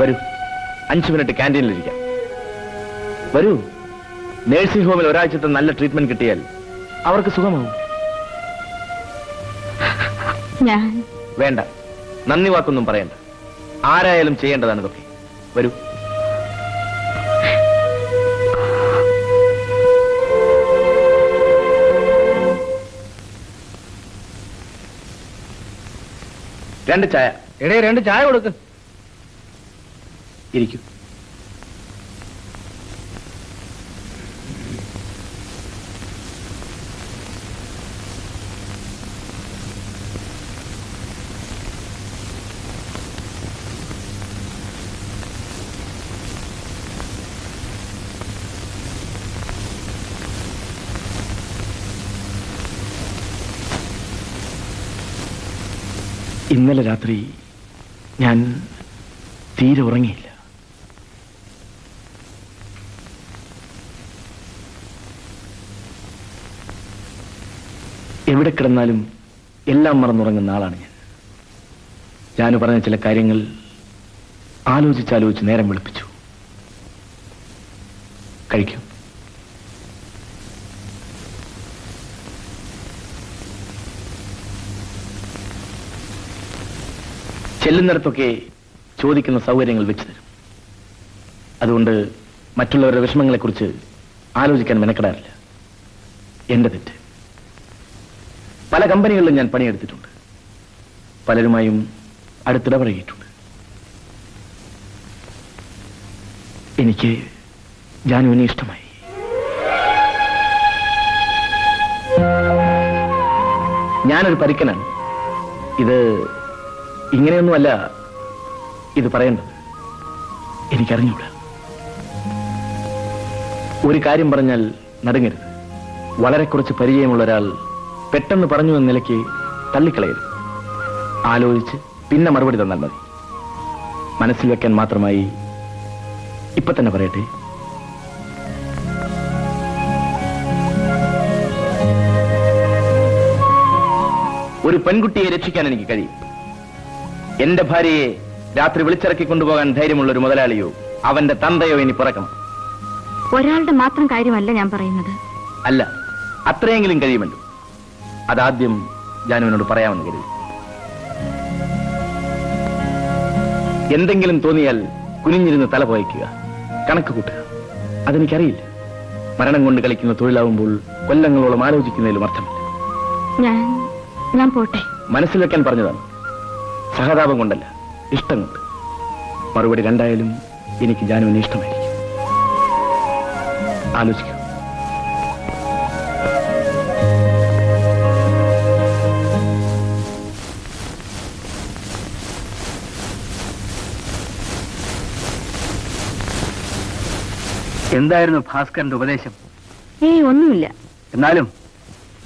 വരൂ. അഞ്ച് മിനിറ്റ് ക്യാന്റീനിലിരിക്കാം. വരൂ. നേഴ്സിംഗ് ഹോമിൽ ഒരാഴ്ചത്തെ നല്ല ട്രീറ്റ്മെന്റ് കിട്ടിയാൽ അവർക്ക് സുഖമാവും. ഞാൻ. വേണ്ട. നന്ദി വാക്കൊന്നും പറയണ്ട. ആരായാലും ചെയ്യേണ്ടതാണ് ഇതൊക്കെ വരൂ. രണ്ട് ചായ. എടേ രണ്ട് ചായ കൊടുക്ക്. ഇരിക്കൂ. ഇന്നലെ രാത്രി ഞാൻ തീരെ ഉറങ്ങിയില്ല. എവിടെ കിടന്നാലും എല്ലാം മറന്നുറങ്ങുന്ന ആളാണ് ഞാൻ. ഞാൻ പറഞ്ഞ ചില കാര്യങ്ങൾ ആലോചിച്ചാലോചിച്ച് നേരം വെളുപ്പിച്ചു. കഴിക്കും. ചെല്ലുന്നിടത്തൊക്കെ ചോദിക്കുന്ന സൗകര്യങ്ങൾ വെച്ചു തരും. അതുകൊണ്ട് മറ്റുള്ളവരുടെ വിഷമങ്ങളെക്കുറിച്ച് ആലോചിക്കാൻ മെനക്കെടാറില്ല. എന്റെ തെറ്റ്. പല കമ്പനികളിലും ഞാൻ പണിയെടുത്തിട്ടുണ്ട്. പലരുമായും അടുത്തിടപഴകിയിട്ടുണ്ട്. എനിക്ക് ജാനുവിനെ ഇഷ്ടമായി. ഞാനൊരു പരിക്കനാണ്. ഇത് ഇങ്ങനെയൊന്നുമല്ല ഇത് പറയേണ്ടത്. എനിക്കറിഞ്ഞൂടാ. ഒരു കാര്യം പറഞ്ഞാൽ നടങ്ങരുത്. വളരെ കുറച്ച് പരിചയമുള്ള ഒരാൾ പെട്ടെന്ന് പറഞ്ഞു എന്ന നിലയ്ക്ക് തള്ളിക്കളയരുത്. ആലോചിച്ച് പിന്നെ മറുപടി തന്നാൽ മതി. മനസ്സിൽ വെക്കാൻ മാത്രമായി ഇപ്പൊ തന്നെ പറയട്ടെ. ഒരു പെൺകുട്ടിയെ രക്ഷിക്കാൻ എനിക്ക് കഴിയും. എന്റെ ഭാര്യയെ രാത്രി വിളിച്ചിറക്കി കൊണ്ടുപോകാൻ ധൈര്യമുള്ള ഒരു മുതലാളിയോ അവന്റെ തന്തയോ ഇനി പിറക്കണം. ഒരാളുടെ മാത്രം കാര്യമല്ല ഞാൻ പറയുന്നത്. അല്ല അത്രയെങ്കിലും കഴിയുമല്ലോ. അതാദ്യം ജാനുവിനോട് പറയാമെന്ന് കരുതി. എന്തെങ്കിലും തോന്നിയാൽ കുനിഞ്ഞിരുന്ന് തല പോയിക്കുക കണക്ക് കൂട്ടുക. അതെനിക്കറിയില്ല. മരണം കൊണ്ട് കളിക്കുന്ന തൊഴിലാവുമ്പോൾ കൊല്ലങ്ങളോളം ആലോചിക്കുന്നതിലും അർത്ഥമില്ല. ഞാൻ ഞാൻ പോട്ടെ. മനസ്സിൽ വെക്കാൻ പറഞ്ഞതാണ്. സഹതാപം കൊണ്ടല്ല ഇഷ്ടം കൊണ്ട്. മറുപടി രണ്ടായാലും എനിക്ക് ജാനുവിനെ ഇഷ്ടമായിരിക്കും. ആലോചിക്കൂ. എന്തായിരുന്നു ഭാസ്കരന്റെ ഉപദേശം? ഏയ് ഒന്നുമില്ല. എന്നാലും?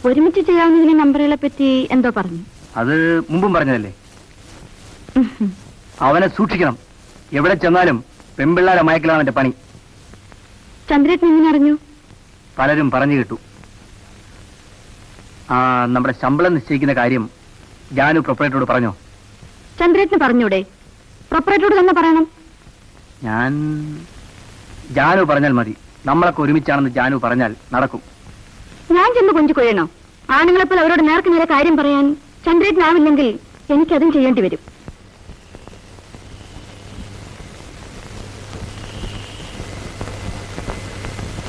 ഒരുമിച്ച് ചെയ്യാവുന്ന നമ്പറുകളെ പറ്റി എന്തോ പറഞ്ഞു. അത് മുമ്പും പറഞ്ഞതല്ലേ? അവനെ സൂക്ഷിക്കണം. എവിടെ ചെന്നാലും പെമ്പിള്ളാരെ മയക്കലാണ് അവന്റെ പണി. ചന്ദ്രേട്ടൻ എങ്ങനെ അറിഞ്ഞു? പലരും പറഞ്ഞു കേട്ടു. ആ നമ്മുടെ ശമ്പളം നിശ്ചയിക്കുന്ന കാര്യം ജാനു പ്രൊപ്പറേറ്ററോട് പറഞ്ഞോ? ചന്ദ്രേട്ടന് പറഞ്ഞൂടെ? പ്രൊപ്പറേറ്ററോട് തന്നെ പറയണം. ഞാൻ ജാനു പറഞ്ഞാൽ മതി. നമ്മളൊക്കെ ഒരുമിച്ചാണെന്ന് ജാനു പറഞ്ഞാൽ നടക്കും. ഞാൻ ചെന്ന് കൊഞ്ചു കൊയ്യണോ. ആണുങ്ങളെപ്പോൾ അവരോട് നേർക്ക് നേരെ കാര്യം പറയാൻ ചന്ദ്രേട്ടനാവില്ലെങ്കിൽ എനിക്കതും ചെയ്യേണ്ടി വരും.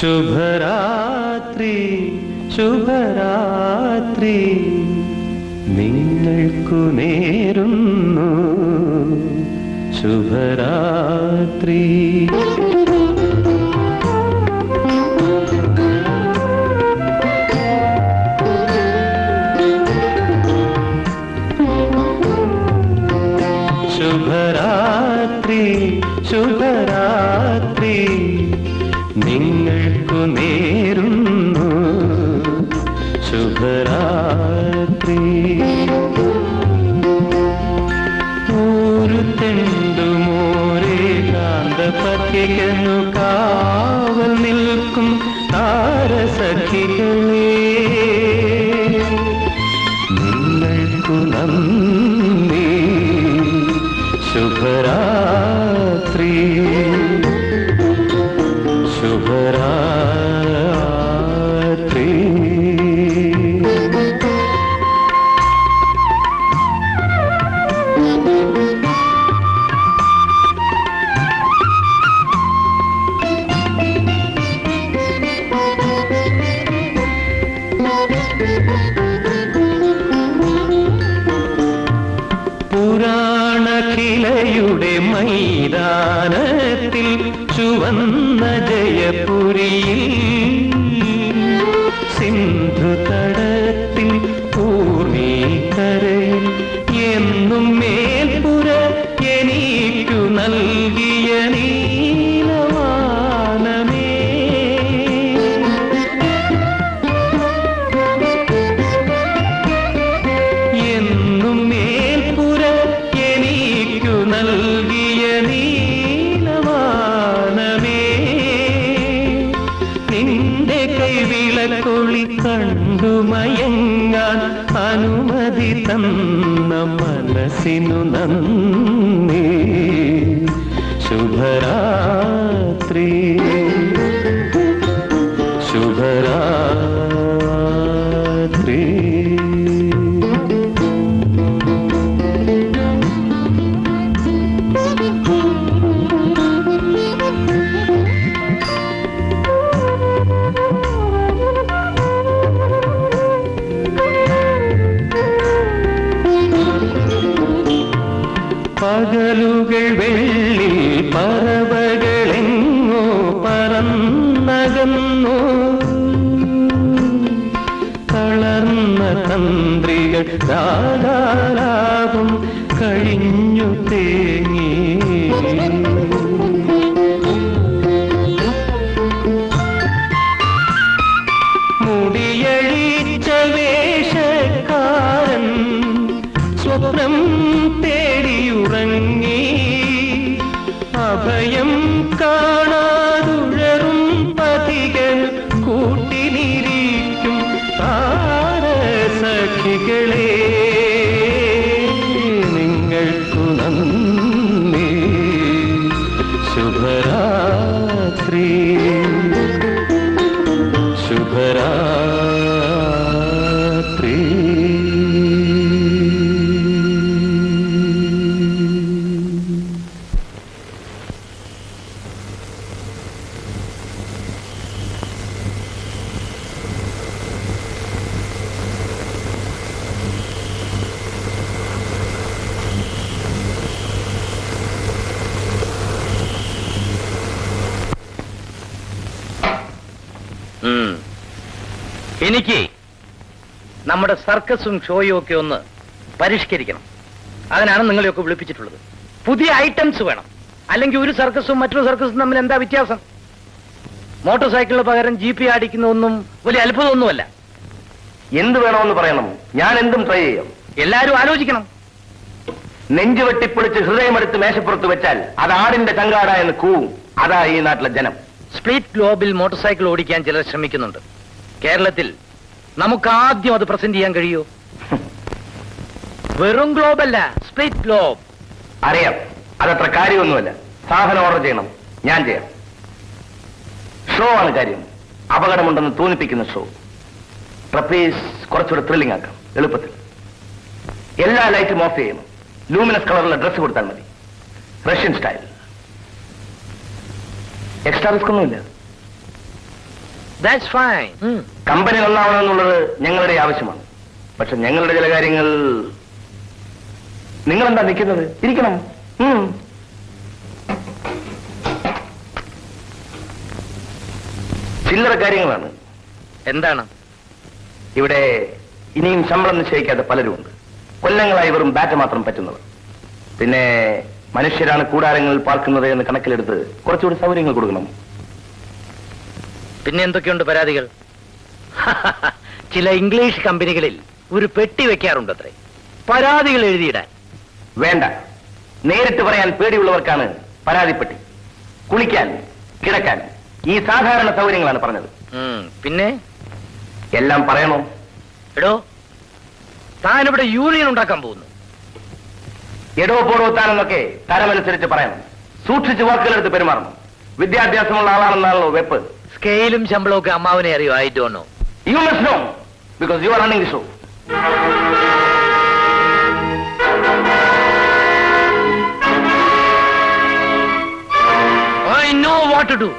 ശുഭരാത്രി ശുഭരാത്രി. നിങ്ങൾക്കു നേരുന്നു. ശുഭരാത്രി. എനിക്ക് നമ്മുടെ സർക്കസും ഷോയും ഒക്കെ ഒന്ന് പരിഷ്കരിക്കണം. അതിനാണ് നിങ്ങളെയൊക്കെ വിളിപ്പിച്ചിട്ടുള്ളത്. പുതിയ ഐറ്റംസ് വേണം. അല്ലെങ്കിൽ ഒരു സർക്കസും മറ്റൊരു സർക്കസും തമ്മിൽ എന്താ വ്യത്യാസം? മോട്ടോർ സൈക്കിളിന് പകരം ജീപ്പ് അടിക്കുന്നതൊന്നും വലിയ അത്ഭുതമൊന്നുമല്ല. എന്ത് വേണമെന്ന് പറയണം. ഞാൻ എന്തും ട്രൈ ചെയ്യാം. എല്ലാരും ആലോചിക്കണം. നെഞ്ചു വെട്ടിപ്പൊളിച്ച് ഹൃദയമെടുത്ത് മേശപ്പുറത്ത് വെച്ചാൽ അത് ആടിന്റെ ചങ്കാട എന്ന് കൂവും. അതാ ഈ നാട്ടിലെ ജനം. സ്പ്ലിറ്റ് ഗ്ലോബിൽ മോട്ടോർ സൈക്കിൾ ഓടിക്കാൻ ചിലർ ശ്രമിക്കുന്നുണ്ട്. കേരളത്തിൽ നമുക്ക് ആദ്യം അത് പ്രസന്റ് ചെയ്യാൻ കഴിയൂ. വെറും ഗ്ലോബ് അല്ല സ്പ്ലിറ്റ് ഗ്ലോബ്. അറിയാം. അതത്ര കാര്യമൊന്നുമല്ല. സാധനം ഓർഡർ ചെയ്യണം. ഞാൻ ചെയ്യാം. ഷോ ആണ് കാര്യം. അപകടമുണ്ടെന്ന് തോന്നിപ്പിക്കുന്ന ഷോ. ട്രപ്പീസ് കുറച്ചുകൂടെ ത്രില്ലിംഗ് ആക്കാം. എളുപ്പത്തിൽ. എല്ലാ ലൈറ്റും ഓഫ് ചെയ്യണം. ലൂമിനസ് കളറുള്ള ഡ്രസ്സ് കൊടുത്താൽ മതി. റഷ്യൻ സ്റ്റൈൽ എക്സ്ട്രാ റിസ്ക് ഒന്നുമില്ല ദാറ്റ്സ് ഫൈൻ കമ്പനി നന്നാവണം എന്നുള്ളത് ഞങ്ങളുടെ ആവശ്യമാണ്. പക്ഷെ ഞങ്ങളുടെ ചില കാര്യങ്ങൾ നിങ്ങൾ എന്താ നിൽക്കുന്നത്? ഇരിക്കണം. ചില്ലറ കാര്യങ്ങളാണ്. എന്താണ്? ഇവിടെ ഇനിയും ശമ്പളം നിശ്ചയിക്കാത്ത പലരുമുണ്ട്. കൊല്ലങ്ങളായി വെറും ബാറ്റ് മാത്രം പറ്റുന്നവർ. പിന്നെ മനുഷ്യരാണ് കൂടാരങ്ങളിൽ പാർക്കുന്നത് എന്ന് കണക്കിലെടുത്ത് കുറച്ചുകൂടി സൗകര്യങ്ങൾ കൊടുക്കണം. പിന്നെ എന്തൊക്കെയുണ്ട് പരാതികൾ? ചില ഇംഗ്ലീഷ് കമ്പനികളിൽ ഒരു പെട്ടി വെക്കാറുണ്ട് അത്രേ പരാതികൾ എഴുതിയിടാൻ. വേണ്ട. നേരിട്ട് പറയാൻ പേടിയുള്ളവർക്കാണ് പരാതിപ്പെട്ടി കുളിക്കാൻ കിടക്കാൻ ഈ സാധാരണ സൗകര്യങ്ങളാണ് പറഞ്ഞത്. പിന്നെ? എല്ലാം പറയണോ? എടോ താനിവിടെ യൂണിയൻ ഉണ്ടാക്കാൻ പോകുന്നു. എടോ പോടോ താനെന്നൊക്കെ തരമനുസരിച്ച് പറയണം. സൂക്ഷിച്ച് വാക്കുകളെടുത്ത് പെരുമാറണം. വിദ്യാഭ്യാസമുള്ള ആളാണെന്നാണല്ലോ വെപ്പ്. സ്കെയിലും ശമ്പളവും ഒക്കെ അമ്മാവിനെ അറിയോ? I do know you must know because you are running the show I know what to do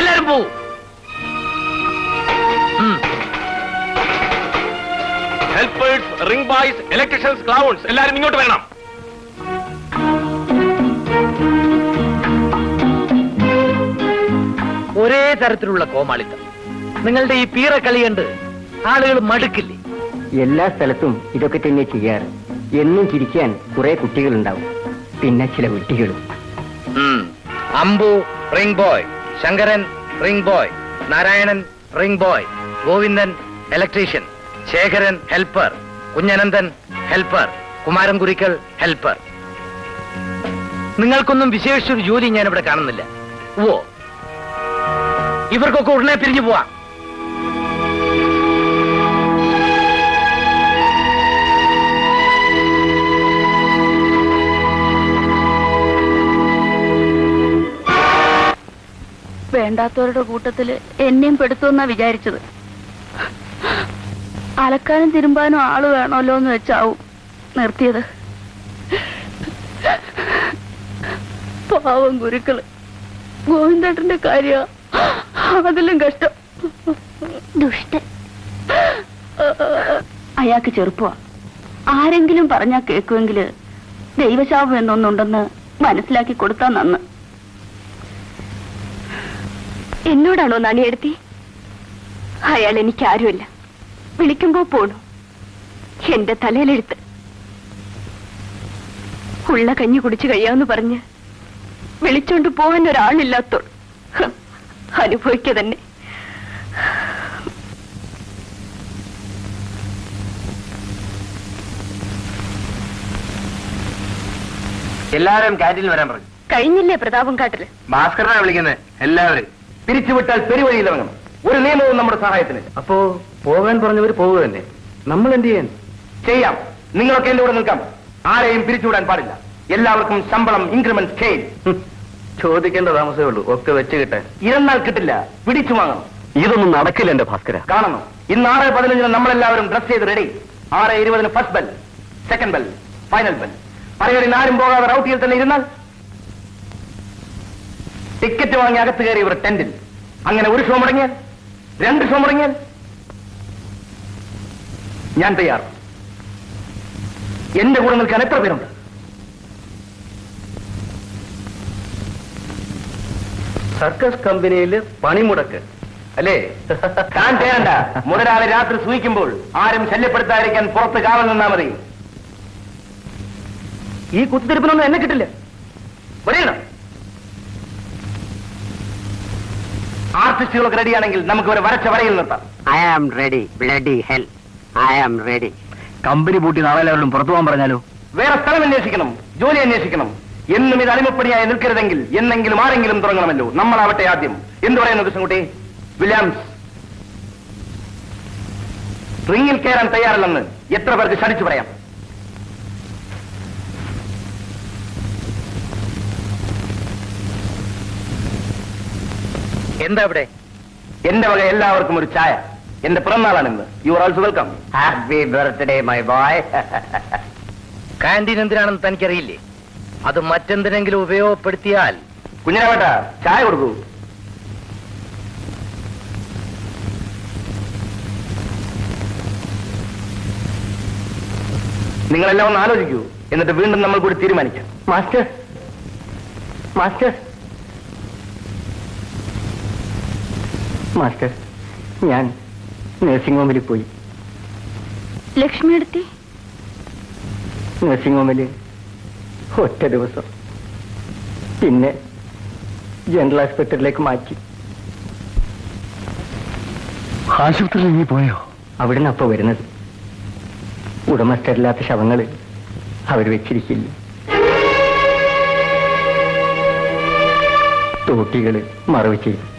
എല്ലാരും പോവും helpers ring boys electricians clowns എല്ലാരും ഇങ്ങോട്ട് വരണം. ഒരേ തരത്തിലുള്ള കോമാളിത്തം. നിങ്ങളുടെ ഈ പീറക്കളി കണ്ട് ആളുകൾ മടുക്കില്ലേ? എല്ലാ സ്ഥലത്തും ഇതൊക്കെ തന്നെ ചെയ്യാറ്. എന്നും ചിരിക്കാൻ കുറെ കുട്ടികളുണ്ടാവും. പിന്നെ ചില കുട്ടികളും Ambu Ambu ring boy. Sankaran ring boy. Narayanan ring boy. Govindan electrician Sekharan helper Kunhanandan helper Kumaran Kurikkal helper നിങ്ങൾക്കൊന്നും വിശേഷിച്ചൊരു ജോലി ഞാൻ ഇവിടെ കാണുന്നില്ല. ഓ ഇവർക്കൊക്കെ ഉടനെ പിരിഞ്ഞു പോവാം. വേണ്ടാത്തവരുടെ കൂട്ടത്തിൽ എന്നെയും പെടുത്തുമെന്നാ വിചാരിച്ചത്. അലക്കാനും തിരുമ്പാനും ആൾ വേണമല്ലോ എന്ന് വെച്ചാവും നിർത്തിയത്. പാവം ഗുരുക്കൾ. ഗോവിന്ദേട്ടന്റെ കാര്യ അതിലും കഷ്ടം. ദുഷ്ട അയാൾക്ക് ചെറുപ്പമാ. ആരെങ്കിലും പറഞ്ഞാ കേൾക്കുമെങ്കിൽ ദൈവശാപം എന്നൊന്നുണ്ടെന്ന് മനസ്സിലാക്കി കൊടുത്താ നന്ന്. എന്നോടാണോ നണിയെടുത്തി അയാൾ എനിക്ക് ആരുമല്ല വിളിക്കുമ്പോ പോണു. എന്റെ തലയിലെടുത്ത് ഉള്ള കഞ്ഞി കുടിച്ചു കഴിയാമെന്ന് പറഞ്ഞ് വിളിച്ചോണ്ട് പോവാൻ ഒരാളില്ലാത്തോൾ അനുഭവിക്ക തന്നെ എല്ലാവരും കാറ്റിൽ വരാൻ പറഞ്ഞു. കഴിഞ്ഞില്ലേ പ്രതാപം കാട്ടിൽ? ഭാസ്കരനെ വിളിക്കുന്നത് എല്ലാവരും. പിരിച്ചുവിട്ടാൽ പെരുവഴിയിൽ ഇറങ്ങണം. ഒരു നിയമവും നമ്മുടെ സഹായത്തിന്. അപ്പോ പോകാൻ പറഞ്ഞവർ പോവുക തന്നെ. നമ്മൾ എന്ത് ചെയ്യാൻ? ചെയ്യാം. നിങ്ങളൊക്കെ എന്റെ കൂടെ നിൽക്കാം. ആരെയും പിരിച്ചുവിടാൻ പാടില്ല. എല്ലാവർക്കും ശമ്പളം ഇൻക്രിമെന്റ് സ്കെയിൽ ചോദിക്കേണ്ട താമസമേ ഉള്ളൂ. ഒക്കെ വെച്ച് കിട്ടാൻ. ഇരുന്നാൽ കിട്ടില്ല. പിടിച്ചു വാങ്ങണം. ഇതൊന്നും നടക്കില്ല എന്റെ ഭാസ്കര. കാണണം. ഇന്ന് ആറ് പതിനഞ്ചിന് നമ്മളെല്ലാവരും ഡ്രസ് ചെയ്ത് റെഡി ആറ് ഇരുപതിന് first bell second bell final bell പറയലിന് ആരും പോകാതെ റൗട്ടിയിൽ തന്നെ ഇരുന്നാൽ ടിക്കറ്റ് വാങ്ങി അകത്ത് കയറി ഇവർ ടെന്റിൽ അങ്ങനെ ഒരു ഷോ മുടങ്ങിയാൽ രണ്ട് ഷോ മുടങ്ങിയാൽ ഞാൻ തയ്യാർ എന്റെ കൂടെ നിൽക്കാൻ എത്ര പേരുണ്ട്? സർക്കസ് കമ്പനിയിൽ പണിമുടക്ക്. അല്ലേ? താൻ തേരണ്ട മുതലാളി രാത്രി സൂഹിക്കുമ്പോൾ ആരും ശല്യപ്പെടുത്താതിരിക്കാൻ പുറത്ത് കാവൽ നിന്നാ മതി. ഈ കുത്തിരിപ്പിനൊന്നും എന്നെ കിട്ടില്ല. വരയണം ആർട്ടിസ്റ്റുകളൊക്കെ റെഡിയാണെങ്കിൽ നമുക്ക് ഒരു വരച്ച വരയിൽ നിർത്താം. I am ready bloody hell I am ready company പൂട്ടി നാളെ എല്ലാവരും പുറത്തു പോകാൻ പറഞ്ഞാലോ? വേറെ സ്ഥലം അന്വേഷിക്കണം. ജോലി അന്വേഷിക്കണം. എന്നും ഇത് അടിമപ്പണിയായി നിൽക്കരുതെങ്കിൽ എന്നെങ്കിലും ആരെങ്കിലും തുടങ്ങണമല്ലോ. നമ്മളാവട്ടെ ആദ്യം. എന്ത് പറയുന്നു കൃഷ്ണൻകുട്ടി? വില്യാംസ്. റിങ്ങിൽ കയറാൻ തയ്യാറല്ലെന്ന് എത്ര പേർക്ക് ശടിച്ചു പറയാം? എന്താ ഇവിടെ? എന്റെ വക എല്ലാവർക്കും ഒരു ചായ. എന്റെ പിറന്നാളാണ് ഇന്ന് you are also welcome happy birthday my boy canteen എന്തിനാണെന്ന് തനിക്കറിയില്ലേ? അത് മറ്റെന്തിനെങ്കിലും ഉപയോഗപ്പെടുത്തിയാൽ കുഞ്ഞിനാവേട്ട ചായ കൊടുക്കൂ. നിങ്ങളെല്ലാം ഒന്ന് ആലോചിക്കൂ. എന്നിട്ട് വീണ്ടും നമ്മൾ കൂടി തീരുമാനിക്കാം. Master master. മാസ്റ്റർ ഞാൻ നഴ്സിംഗ് ഹോമിൽ പോയി. ലക്ഷ്മി എടുത്തി? നഴ്സിംഗ് ഹോമിൽ ഒറ്റ ദിവസം. പിന്നെ ജനറൽ ആശുപത്രിയിലേക്ക് മാറ്റി. ആശുപത്രിയിൽ നീ പോയോ? അവിടുന്ന് അപ്പൊ വരുന്നത്. ഉടമസ്ഥരില്ലാത്ത ശവങ്ങൾ അവർ വെച്ചിരിക്കില്ല. തോട്ടികൾ മറവ് ചെയ്യും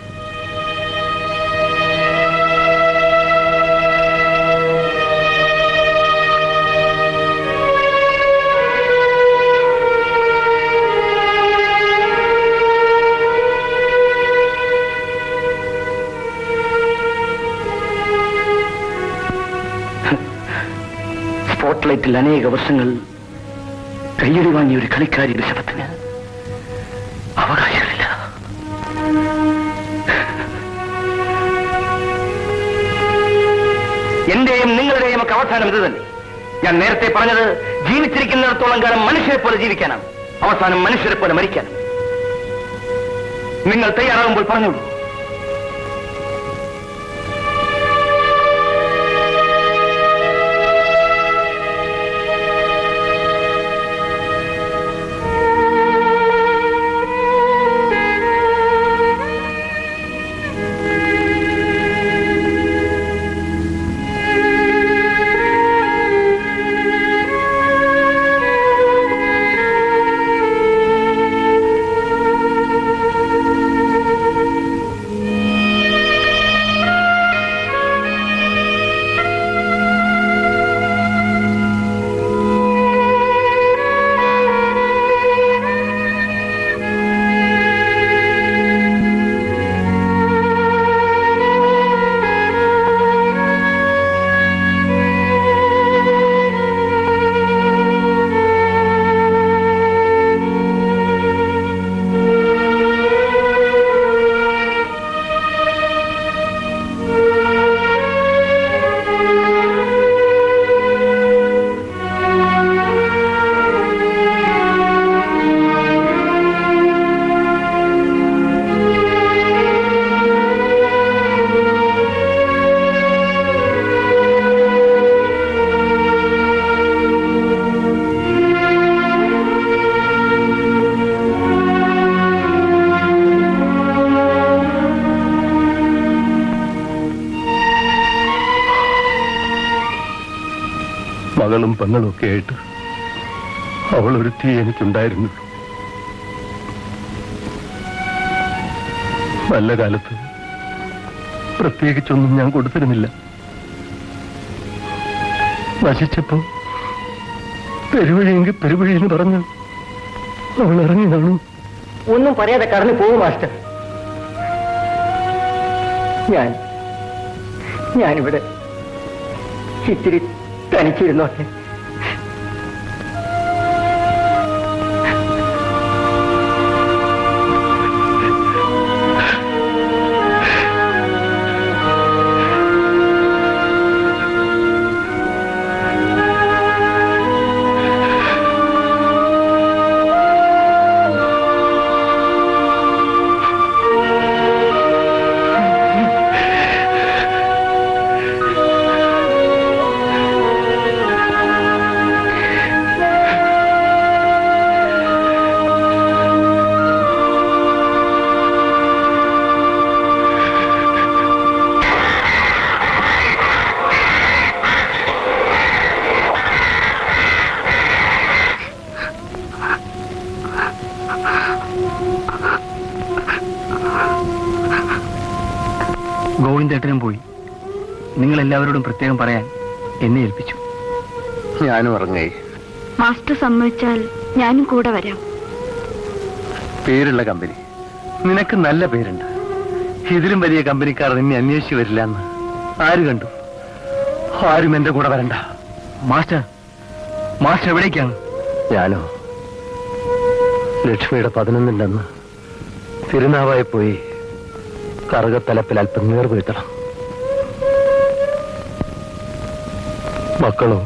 സ്പോട്ട്ലൈറ്റിൽ അനേക വർഷങ്ങൾ കയ്യടി വാങ്ങിയ ഒരു കളിക്കാരിയുടെ ശബ്ദത്തിന് അവകാശമില്ല. എന്റെയും നിങ്ങളുടെയും ഒക്കെ അവസാനം ഇത് തന്നെ. ഞാൻ നേരത്തെ പറഞ്ഞത് ജീവിച്ചിരിക്കുന്നിടത്തോളം കാലം മനുഷ്യരെ പോലെ ജീവിക്കാനാണ്. അവസാനം മനുഷ്യരെ പോലെ മരിക്കാനും നിങ്ങൾ തയ്യാറാകുമ്പോൾ പറഞ്ഞോളൂ. മകളും പെങ്ങളും ഒക്കെ ആയിട്ട് അവൾ ഒരു എനിക്കുണ്ടായിരുന്നു. നല്ല കാലത്ത് പ്രത്യേകിച്ചൊന്നും ഞാൻ കൊടുത്തിരുന്നില്ല. നശിച്ചപ്പോ പെരുവഴിയെങ്കിൽ പെരുവഴി എന്ന് പറഞ്ഞു അവൾ ഇറങ്ങി കാണും. ഒന്നും പറയാതെ കടന്നു പോകും മാസ്റ്റർ. ഞാൻ ഞാനിവിടെ ഇത്തിരി തനിച്ചിരുന്നോട്ടെ. എല്ലാവരോടും പറയാൻ എന്നെ ഏൽപ്പിച്ചു. ഞാനും ഇറങ്ങി. മാസ്റ്റർ സമ്മതിച്ചാൽ ഞാനും കൂടെ വരാം. പേരുള്ള കമ്പനി. നിനക്ക് നല്ല പേരുണ്ട്. ഇതിലും വലിയ കമ്പനിക്കാർ നിന്നെ അന്വേഷിച്ചു വരില്ല എന്ന്. ആര് കണ്ടു? ആരും എന്റെ കൂടെ വരണ്ട. മാസ്റ്റർ മാസ്റ്റർ എവിടേക്കാണ്? ഞാനോ? ലക്ഷ്മിയുടെ പതിനൊന്നില്ലെന്ന് തിരുനാവായി പോയി കറുകത്തലപ്പിൽ അല്പം നീർ മക്കളോ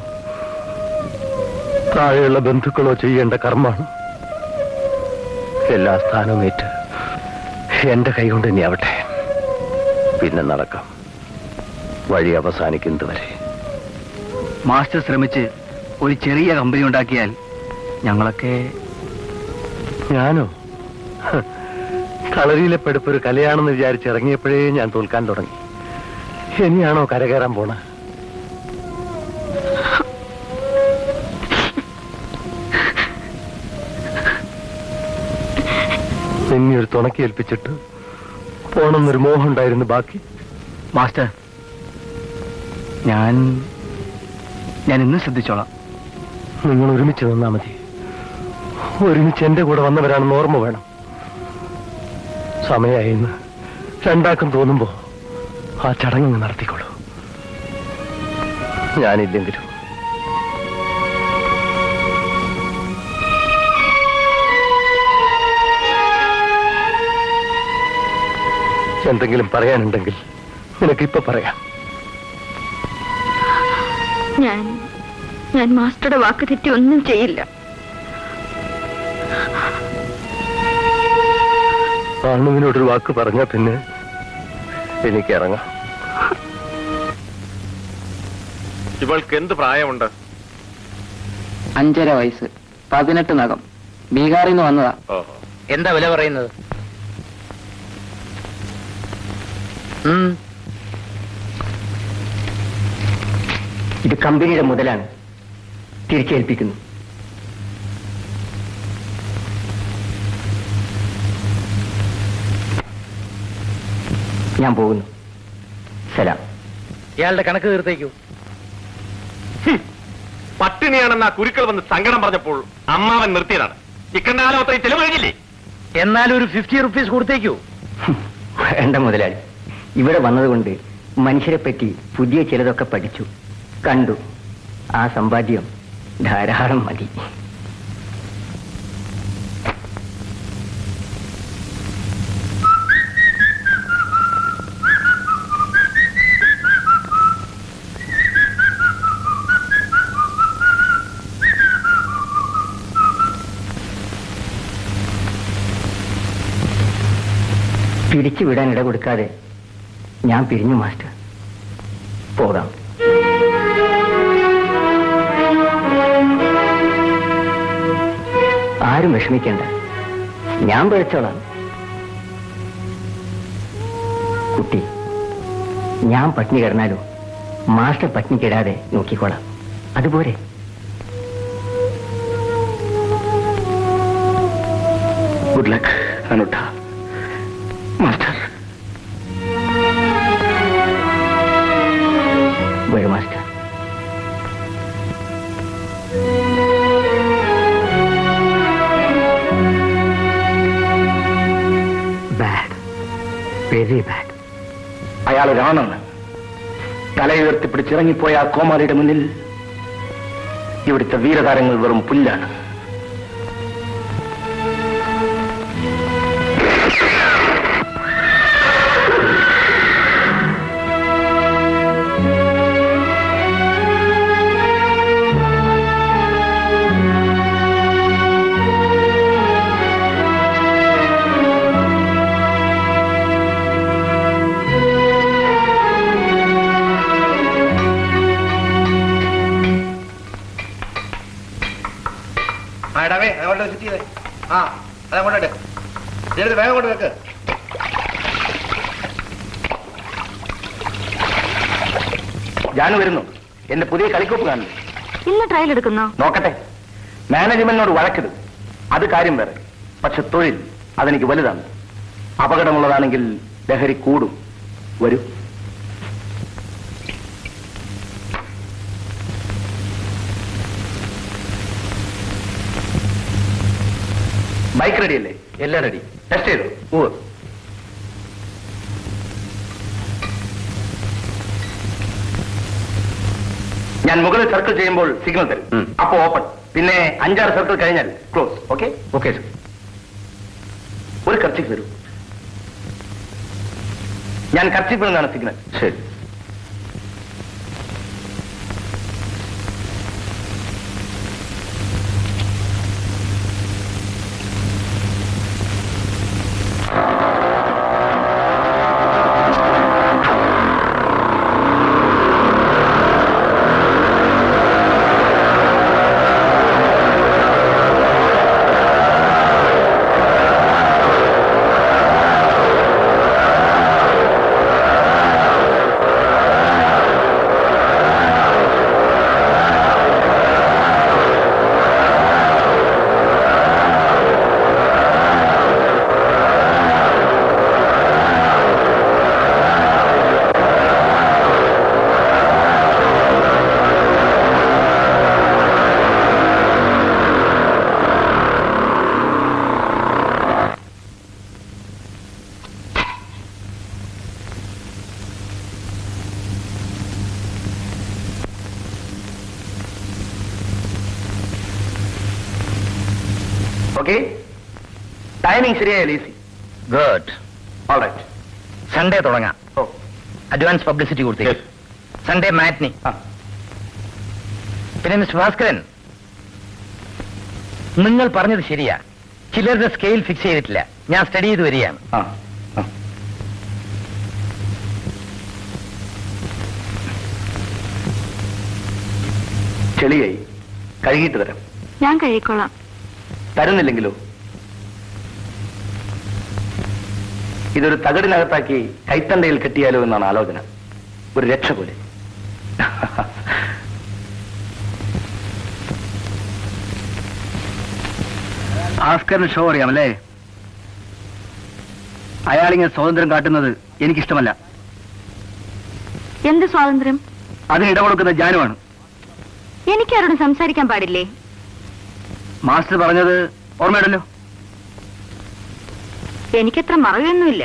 താഴെയുള്ള ബന്ധുക്കളോ ചെയ്യേണ്ട കർമ്മമാണ്. എല്ലാ സ്ഥാനവും ഏറ്റ്. എന്റെ കൈകൊണ്ട് ഇനി ആവട്ടെ. പിന്നെ നടക്കാം. വഴി അവസാനിക്കുന്നത് വരെ മാസ്റ്റർ ശ്രമിച്ച് ഒരു ചെറിയ കമ്പനി ഉണ്ടാക്കിയാൽ ഞങ്ങളൊക്കെ ഞാനോ? കളരിയിലെ പെടുപ്പ് ഒരു കലയാണെന്ന് വിചാരിച്ച് ഇറങ്ങിയപ്പോഴേ ഞാൻ തോൽക്കാൻ തുടങ്ങി. ഇനിയാണോ കരകയറാൻ പോണ? നിന്നെ ഒരു തുണക്കി ഏൽപ്പിച്ചിട്ട് പോണമെന്നൊരു മോഹം ഉണ്ടായിരുന്നു ബാക്കി. മാസ്റ്റർ ഞാൻ ഞാൻ ഇന്ന് ശ്രദ്ധിച്ചോളാം. നിങ്ങൾ ഒരുമിച്ച് നിന്നാ മതി. ഒരുമിച്ച് എന്റെ കൂടെ വന്നവരാണെന്ന് ഓർമ്മ വേണം. സമയായിന്ന് രണ്ടാക്കും തോന്നുമ്പോ ആ ചടങ്ങ് നടത്തിക്കോളൂ. ഞാനില്ലെങ്കിലും എന്തെങ്കിലും പറയാനുണ്ടെങ്കിൽ നിനക്കിപ്പൊ പറയാം. ഞാൻ ഞാൻ മാസ്റ്ററുടെ വാക്ക് തെറ്റി ഒന്നും ചെയ്യില്ല. ആണുവിനോടൊരു വാക്ക് പറഞ്ഞ പിന്നെ എനിക്ക് ഇറങ്ങാം ഇവൾക്ക് എന്ത് പ്രായമുണ്ട്? അഞ്ചര വയസ്സ്. പതിനെട്ട് നഖം ബീഹാറിൽ നിന്ന് വന്നതാ. എന്താ വില പറയുന്നത്? ഇത് കമ്പനിയുടെ മുതലാണ്. തിരിച്ചേൽപ്പിക്കുന്നു ഞാൻ പോകുന്നു. സലാം. ഇയാളുടെ കണക്ക് തീർത്തേക്കൂ. പട്ടിണിയാണെന്ന് ആ കുരുക്കൾ വന്ന് സങ്കടം പറഞ്ഞപ്പോൾ അമ്മാവൻ നിർത്തിയതാണ്. ചിക്കൻ ആലോ അത്രയും ചെലവ് കഴിഞ്ഞില്ലേ? എന്നാലും ഒരു ഫിഫ്റ്റി റുപ്പീസ് കൊടുത്തേക്കൂ വേണ്ട മുതലാളി. ഇവിടെ വന്നതുകൊണ്ട് മനുഷ്യരെ പറ്റി പുതിയ ചിലതൊക്കെ പഠിച്ചു. കണ്ടു. ആ സമ്പാദ്യം ധാരാളം മതി. പിരിച്ചു വിടാൻ ഇട കൊടുക്കാതെ ഞാൻ പിരിഞ്ഞു മാസ്റ്റർ. പോകാം. ആരും വിഷമിക്കേണ്ട. ഞാൻ പഠിച്ചോളാം. കുട്ടി ഞാൻ പട്ടിണി കിടന്നാലോ മാസ്റ്റർ പട്ടിണി കിടാതെ നോക്കിക്കോളാം. അതുപോലെ. ഗുഡ് ലക്ക് അനുട്ട പിടിച്ചിറങ്ങിപ്പോയ ആ കോമാളിയുടെ മുന്നിൽ ഇവിടുത്തെ വീരതാരങ്ങൾ വെറും പുല്ലാണ്. ജാനു വരുന്നു. എന്റെ പുതിയ കളിക്കോപ്പ് കാണുന്നു. ഇന്ന് ട്രയൽ എടുക്കുന്നോ? നോക്കട്ടെ. മാനേജ്മെന്റിനോട് വഴക്കിടും. അത് കാര്യം വേറെ. പക്ഷെ തൊഴിൽ അതെനിക്ക് വലുതാണ്. അപകടമുള്ളതാണെങ്കിൽ ലഹരി കൂടും. വരൂ. ബൈക്ക് റെഡിയല്ലേ എല്ലാം റെഡി ടെസ്റ്റ് ചെയ്തു? ഓ സർക്കിൾ ചെയ്യുമ്പോൾ സിഗ്നൽ തരും. അപ്പോ ഓപ്പൺ. പിന്നെ അഞ്ചാറ് സർക്കിൾ കഴിഞ്ഞാൽ ക്ലോസ്. ഓക്കെ? Okay sir. ഒരു കർച്ചിക്ക് തരൂ ഞാൻ കർച്ചിപ്പിൽ നിന്നാണ് സിഗ്നൽ. ശരി. ടൈമിംഗ് ശരിയായ ഈസി ഗുഡ് ഓൾറൈറ്റ് സൺഡേ തുടങ്ങാം. ഓ. അഡ്വാൻസ് പബ്ലിസിറ്റി കൊടുത്തേ സൺഡേ മാറ്റ്നി പിന്നെ മിസ്റ്റർ ഭാസ്കരൻ നിങ്ങൾ പറഞ്ഞത് ശരിയാ. ചിലരുടെ സ്കെയിൽ ഫിക്സ് ചെയ്തിട്ടില്ല. ഞാൻ സ്റ്റഡി ചെയ്ത് വരികയാണ്. ആ. ചെളിയായി. കഴുകിയിട്ട് തരാം. ഞാൻ കഴിക്കോളാം തരുന്നില്ലെങ്കിലോ? ഇതൊരു തകടിനകത്താക്കി കൈത്തണ്ടയിൽ കെട്ടിയാലോ എന്നാണ് ആലോചന. ഒരു രക്ഷ പോലെ. ഭാസ്കറിന് ഷോ അറിയാമല്ലേ? അയാളിങ്ങനെ സ്വാതന്ത്ര്യം കാട്ടുന്നത് എനിക്കിഷ്ടമല്ല. എന്ത് സ്വാതന്ത്ര്യം? അതിന് ഇടകൊടുക്കുന്ന ജാനുവാണ്. എനിക്കാരോടും സംസാരിക്കാൻ പാടില്ലേ? മാസ്റ്റർ പറഞ്ഞത് ഓർമ്മയുണ്ടല്ലോ? എനിക്കത്ര മറവിയൊന്നുമില്ല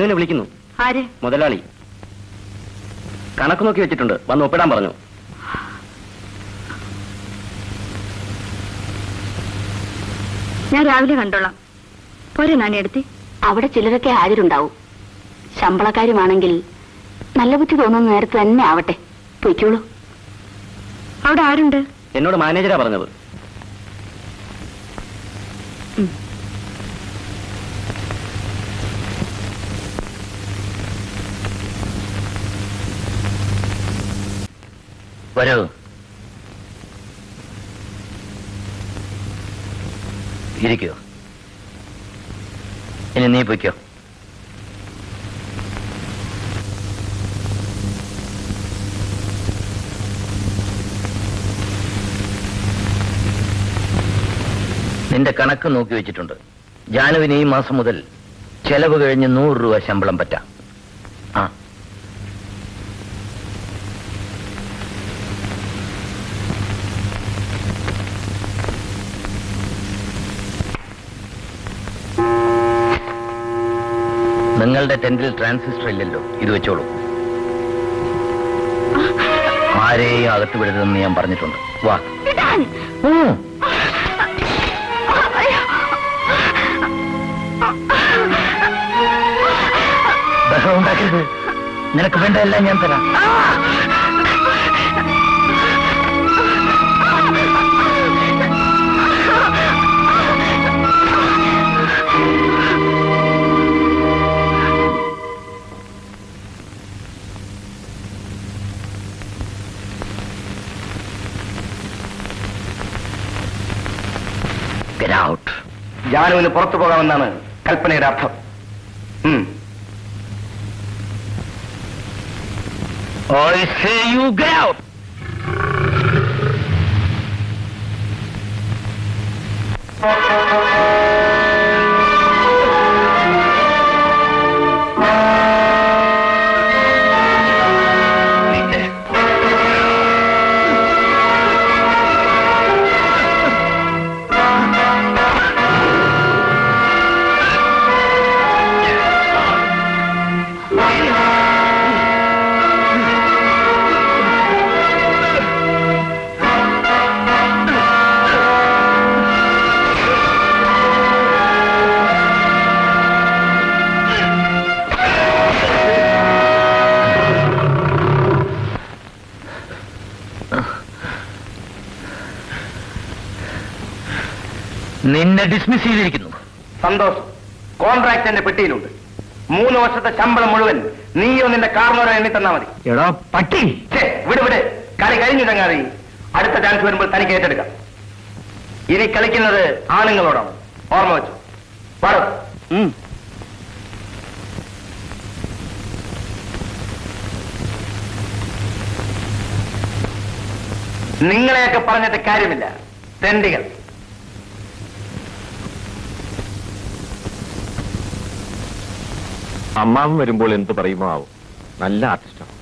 ജാനുവിനെ വിളിക്കുന്നു. ആര്? മുതലാളി. കണക്ക് നോക്കി വെച്ചിട്ടുണ്ട്. വന്ന് ഒപ്പിടാൻ പറഞ്ഞു. ഞാൻ രാവിലെ കണ്ടോളാം. പോരെ നാണി എടുത്തി. അവിടെ ചിലരൊക്കെ ഹാജരുണ്ടാവും ശമ്പളക്കാരുമാണെങ്കിൽ നല്ല ബുദ്ധി തോന്നുന്ന നേരത്തെ തന്നെ ആവട്ടെ. പൊയ്ക്കോളൂ. അവിടെ ആരുണ്ട്? എന്നോട് മാനേജരാ പറഞ്ഞത്. വരൂ. ഇരിക്കൂ. ഇനി നീ പൊയ്ക്കോ. നിന്റെ കണക്ക് നോക്കി വെച്ചിട്ടുണ്ട്. ജാനുവിന് ഈ മാസം മുതൽ ചെലവ് കഴിഞ്ഞ് നൂറ് രൂപ ശമ്പളം പറ്റാം. ആ നിങ്ങളുടെ ടെന്റിൽ ട്രാൻസിസ്റ്റർ ഇല്ലല്ലോ. ഇത് വെച്ചോളൂ. ആരെയും അകത്ത് വിടരുതെന്ന് ഞാൻ പറഞ്ഞിട്ടുണ്ട്. വാ. ബഹളം ഉണ്ടാക്കരുത്. നിനക്ക് വേണ്ട എല്ലാം ഞാൻ തരാം. ജാനുവിന് പുറത്തു പോകാമെന്നാണ് കൽപ്പനയുടെ അർത്ഥം ഉം. I say you get out. നിന്നെ ഡിസ്മിസ് ചെയ്തിരിക്കുന്നു. സന്തോഷം. കോൺട്രാക്ട് എന്റെ പെട്ടിയിലുണ്ട്. മൂന്ന് വർഷത്തെ ശമ്പളം മുഴുവൻ നീയോ നിന്റെ കാർന്നോരോ എണ്ണി തന്നാ മതി. എടോ പട്ടി. വിട് വിട്. കളി കഴിഞ്ഞു ചങ്ങാതി. അടുത്ത ചാൻസ് വരുമ്പോൾ തനിക്ക് ഏറ്റെടുക്കാം. ഇനി കളിക്കുന്നത് ആണുങ്ങളോടാണ്. ഓർമ്മ വെച്ചു. പറ നിങ്ങളെയൊക്കെ പറഞ്ഞിട്ട് കാര്യമില്ല. തെണ്ടികൾ. അമ്മാവൻ വരുമ്പോൾ എന്ത് പറയുമോ ആവും നല്ല ആർട്ടിസ്റ്റാണ്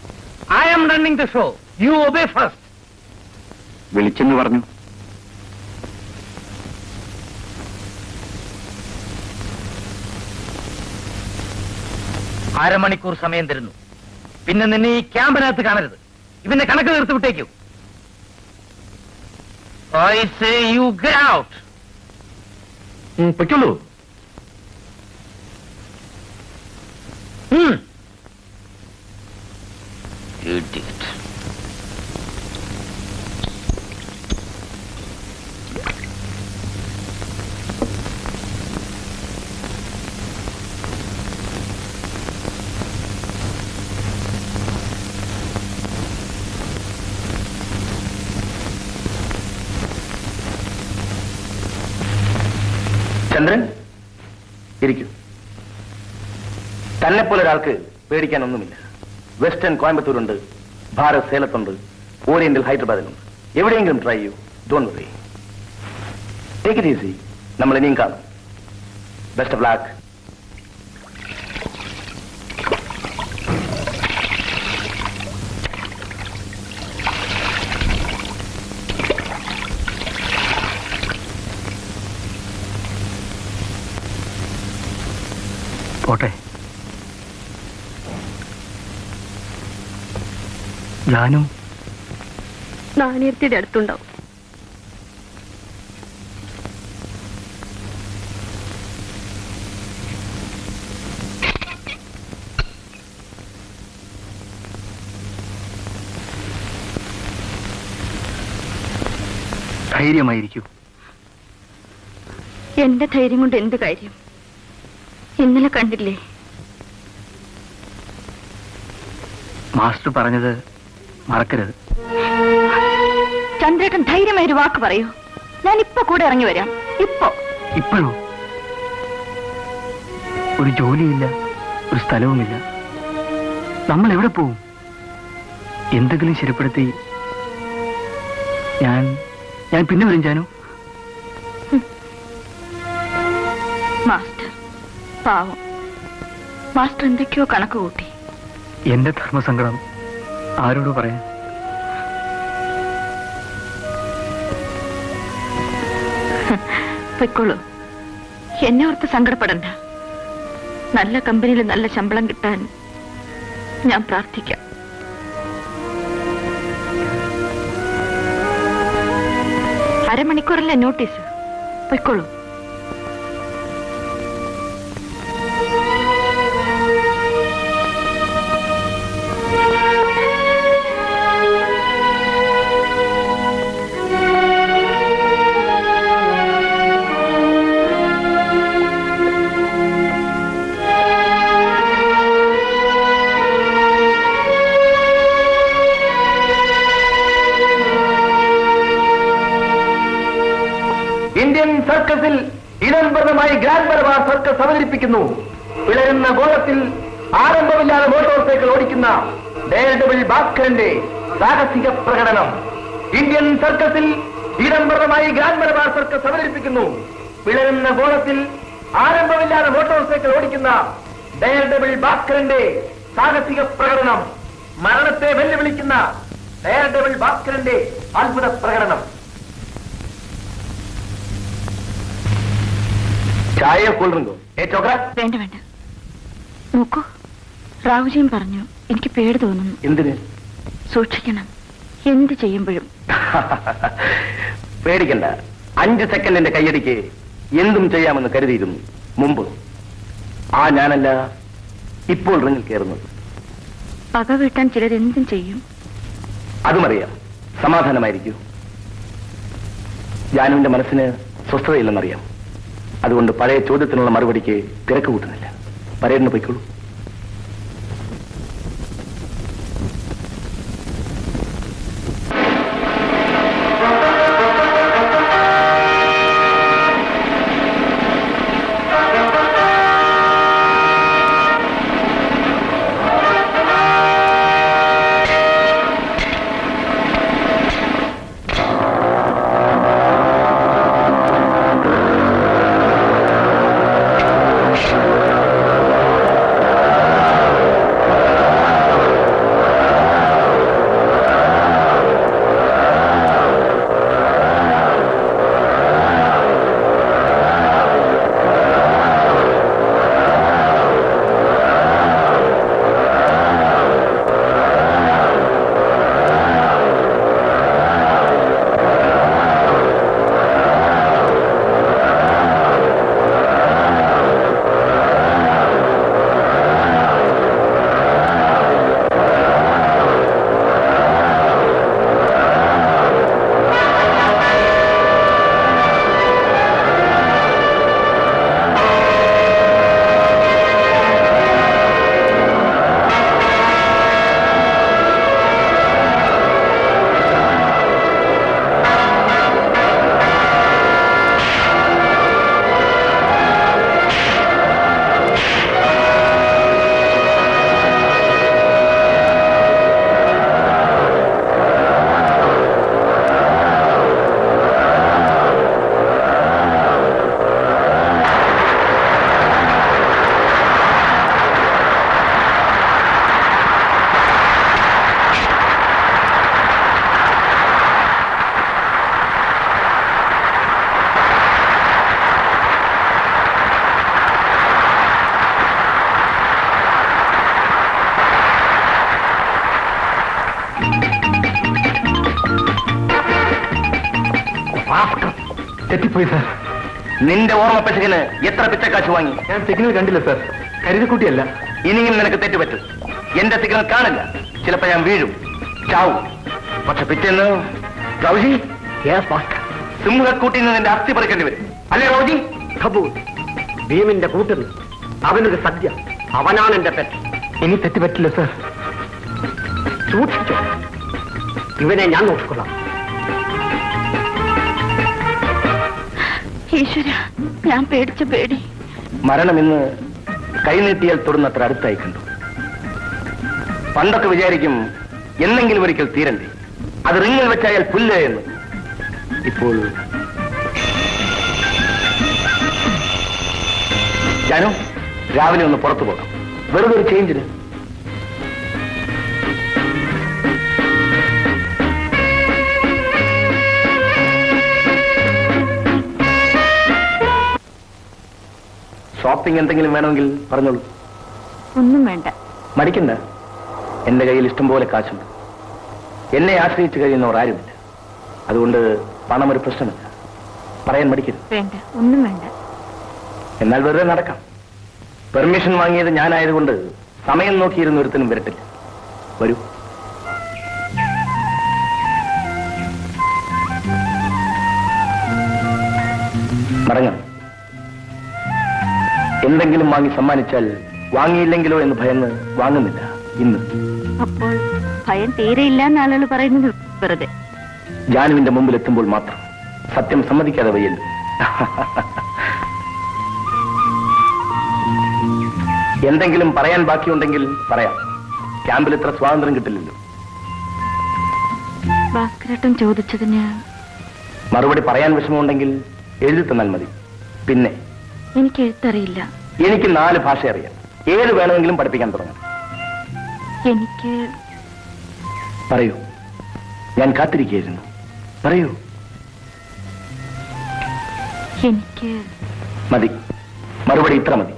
I am running the show you obey first വിളിച്ചെന്ന് പറഞ്ഞു. അരമണിക്കൂർ സമയം തരുന്നു. പിന്നെ നിന്നെ ഈ ക്യാമ്പിനകത്ത് കാണരുത്. ഇവന്റെ കണക്ക് തീർത്ത് വിട്ടേക്കൂ. I say you get out പൊയ്ക്കുള്ളൂ. Idiot. Chandran ഇരിക്കൂ തന്നെ പോലെ ഒരാൾക്ക് പേടിക്കാനൊന്നുമില്ല. വെസ്റ്റേൺ കോയമ്പത്തൂരുണ്ട് ഭാരത് സേലത്തുണ്ട് ഓറിയന്റൽ ഹൈദരാബാദിലുണ്ട്. എവിടെയെങ്കിലും ട്രൈ ചെയ്യൂ. Don't worry take it easy നമ്മൾ ഇനിയും കാണും. ബെസ്റ്റ് ഓഫ് ലാക്ക് പോട്ടെ. ഞാനും നാണയത്തിന്റെ അടുത്തുണ്ടാവും. ധൈര്യമായിരിക്കൂ. എന്റെ ധൈര്യം കൊണ്ട് എന്ത് കാര്യം? ഇന്നലെ കണ്ടില്ലേ? മാസ്റ്റർ പറഞ്ഞത് മറക്കരുത്. ചന്ദ്രേട്ടൻ ധൈര്യമായ ഒരു വാക്ക് പറയൂ. ഞാൻ ഇപ്പൊ കൂടെ ഇറങ്ങി വരാം. ഇപ്പോ. ഇപ്പോഴോ? ഒരു ജോലിയില്ല ഒരു സ്ഥലവുമില്ല. നമ്മൾ എവിടെ പോവും? എന്തെങ്കിലും ശരിപ്പെടുത്തി ഞാൻ ഞാൻ പിന്നെ വരും ജാനു. മാസ്റ്റർ പാവം. മാസ്റ്റർ എന്തൊക്കെയോ കണക്ക് കൂട്ടി. എന്റെ ധർമ്മസങ്കടം. ആരോട് പറയാൻ പൊയ്ക്കോളൂ. എന്നെ ഓർത്ത് സങ്കടപ്പെടണ്ട. നല്ല കമ്പനിയിൽ നല്ല ശമ്പളം കിട്ടാൻ ഞാൻ പ്രാർത്ഥിക്കാം. അരമണിക്കൂറല്ലേ നോട്ടീസ്? പൊയ്ക്കോളൂ. സർക്കസ് വിളരുന്ന ഗോളത്തിൽ ആരംഭമില്ലാതെ മോട്ടോർ സൈക്കിൾ ഓടിക്കുന്ന ഡയർഡബിൾ ഭാസ്കരന്റെ സാഹസിക പ്രകടനം. ഇന്ത്യൻ സർക്കസിൽ ഇനംബർണമായി ഗ്രാൻഡ് സർക്കസ് അവതരിപ്പിക്കുന്നു. വിളരുന്ന ഗോളത്തിൽ ആരംഭമില്ലാതെ മോട്ടോർ സൈക്കിൾ ഓടിക്കുന്ന ഡയർഡബിൾ ഭാസ്കരന്റെ സാഹസിക പ്രകടനം. മരണത്തെ വെല്ലുവിളിക്കുന്ന ഡയർഡബിൾ ഭാസ്കരന്റെ അത്ഭുത പ്രകടനം. ചായ ചോക്ര വേണ്ട വേണ്ട. നോക്കൂ. റാവുജിയും പറഞ്ഞു എനിക്ക് പേടി തോന്നുന്നു. എന്തിന്? സൂക്ഷിക്കണം. എന്ത് ചെയ്യുമ്പോഴും. പേടിക്കണ്ട. അഞ്ച് സെക്കൻഡിന്റെ കൈയടിക്ക് എന്തും ചെയ്യാമെന്ന് കരുതിയിരുന്നു. മുമ്പ്. ആ ഞാനല്ല ഇപ്പോൾ റിങ്ങിൽ കയറുന്നത്. പക വീട്ടാൻ ചിലരെന്തും ചെയ്യും. അതുമറിയാം സമാധാനമായിരിക്കൂ. ജാനുവിന്റെ മനസ്സിന് സ്വസ്ഥതയില്ലെന്നറിയാം. അതുകൊണ്ട് പഴയ ചോദ്യത്തിനുള്ള മറുപടിക്ക് തിരക്ക് കൂട്ടുന്നില്ല. പരേഡിന് പൊയ്ക്കോളൂ. സാർ നിന്റെ ഓർമ്മ പെശകന് എത്ര പിച്ചക്കാശ് വാങ്ങി? ഞാൻ സിഗ്നൽ കണ്ടില്ല സാർ. കരുതിക്കുട്ടിയല്ല. ഇനിയും നിനക്ക് തെറ്റുപറ്റും എന്റെ സിഗ്നൽ കാണില്ല. ചിലപ്പോ ഞാൻ വീഴും. ചാവും. പക്ഷെ പിറ്റേന്ന് റൗജി സിംഹക്കൂട്ടിൽ നിന്ന് നിന്റെ അസ്ഥി പറിക്കേണ്ടി വരും. അല്ലേ റൗജി ഭീമിന്റെ കൂട്ടുന്നു അവനൊരു സദ്യ. അവനാണ് എന്റെ പെറ്റ് ഇനി തെറ്റുപറ്റില്ല സാർ. സൂക്ഷിച്ചോ. ഇവനെ ഞാൻ നോക്കിക്കൊള്ളാം. ഈശ്വര ഞാൻ പേടിച്ച പേടി. മരണം ഇന്ന് കൈനീട്ടിയാൽ തൊടുന്നത്ര അടുത്തായി കണ്ടു. പണ്ടൊക്കെ വിചാരിക്കും എന്നെങ്കിലും ഒരിക്കൽ തീരണ്ടേ. അത് റിങ്ങിൽ വെച്ചായാൽ പുല്ല് എന്ന്. ഇപ്പോൾ ജാനു രാവിലെ ഒന്ന് പുറത്തു പോകാം. വെറുതെ ഒരു ചേഞ്ചിന് ഷോപ്പിംഗ് എന്തെങ്കിലും വേണമെങ്കിൽ പറഞ്ഞോളൂ. ഒന്നും വേണ്ട. മടിക്കണ്ട. എന്റെ കയ്യിൽ ഇഷ്ടംപോലെ കാശുണ്ട്. എന്നെ ആശ്രയിച്ച് കഴിയുന്നവർ ആരുമില്ല. അതുകൊണ്ട് പണം ഒരു പ്രശ്നമല്ല. പറയാൻ മടിക്കരുത്. വേണ്ട ഒന്നും വേണ്ട. എന്നാൽ വെറുതെ നടക്കാം. പെർമിഷൻ വാങ്ങിയത് ഞാനായതുകൊണ്ട് സമയം നോക്കിയിരുന്ന ഒരുത്തനും വരട്ടില്ല എന്തെങ്കിലും വാങ്ങി സമ്മാനിച്ചാൽ വാങ്ങിയില്ലെങ്കിലോ എന്ന് ഭയന്ന് വാങ്ങുന്നില്ല. ഇന്ന്. അപ്പോൾ ഭയം തീരെയില്ല എന്ന് ആളുകൾ പറയുന്നത് വെറുതെ. ജാനുവിന്റെ മുമ്പിൽ എത്തുമ്പോൾ മാത്രം സത്യം സമ്മതിക്കാതെ വയ്യല്ലോ എന്തെങ്കിലും പറയാൻ ബാക്കിയുണ്ടെങ്കിൽ പറയാം. ക്യാമ്പിൽ ഇത്ര സ്വാതന്ത്ര്യം കിട്ടില്ലല്ലോ. ഭാസ്കരേട്ടൻ ചോദിച്ചതിന് മറുപടി പറയാൻ വിഷമമുണ്ടെങ്കിൽ എഴുതി തന്നാൽ മതി. പിന്നെ. എനിക്ക് എഴുത്തറിയില്ല. എനിക്ക് നാല് ഭാഷ അറിയാം. ഏത് വേണമെങ്കിലും പഠിപ്പിക്കാൻ തുടങ്ങാം. എനിക്ക് പറയൂ. ഞാൻ കാത്തിരിക്കുകയായിരുന്നു. പറയൂ. എനിക്ക് മതി. മറുപടി ഇത്ര മതി.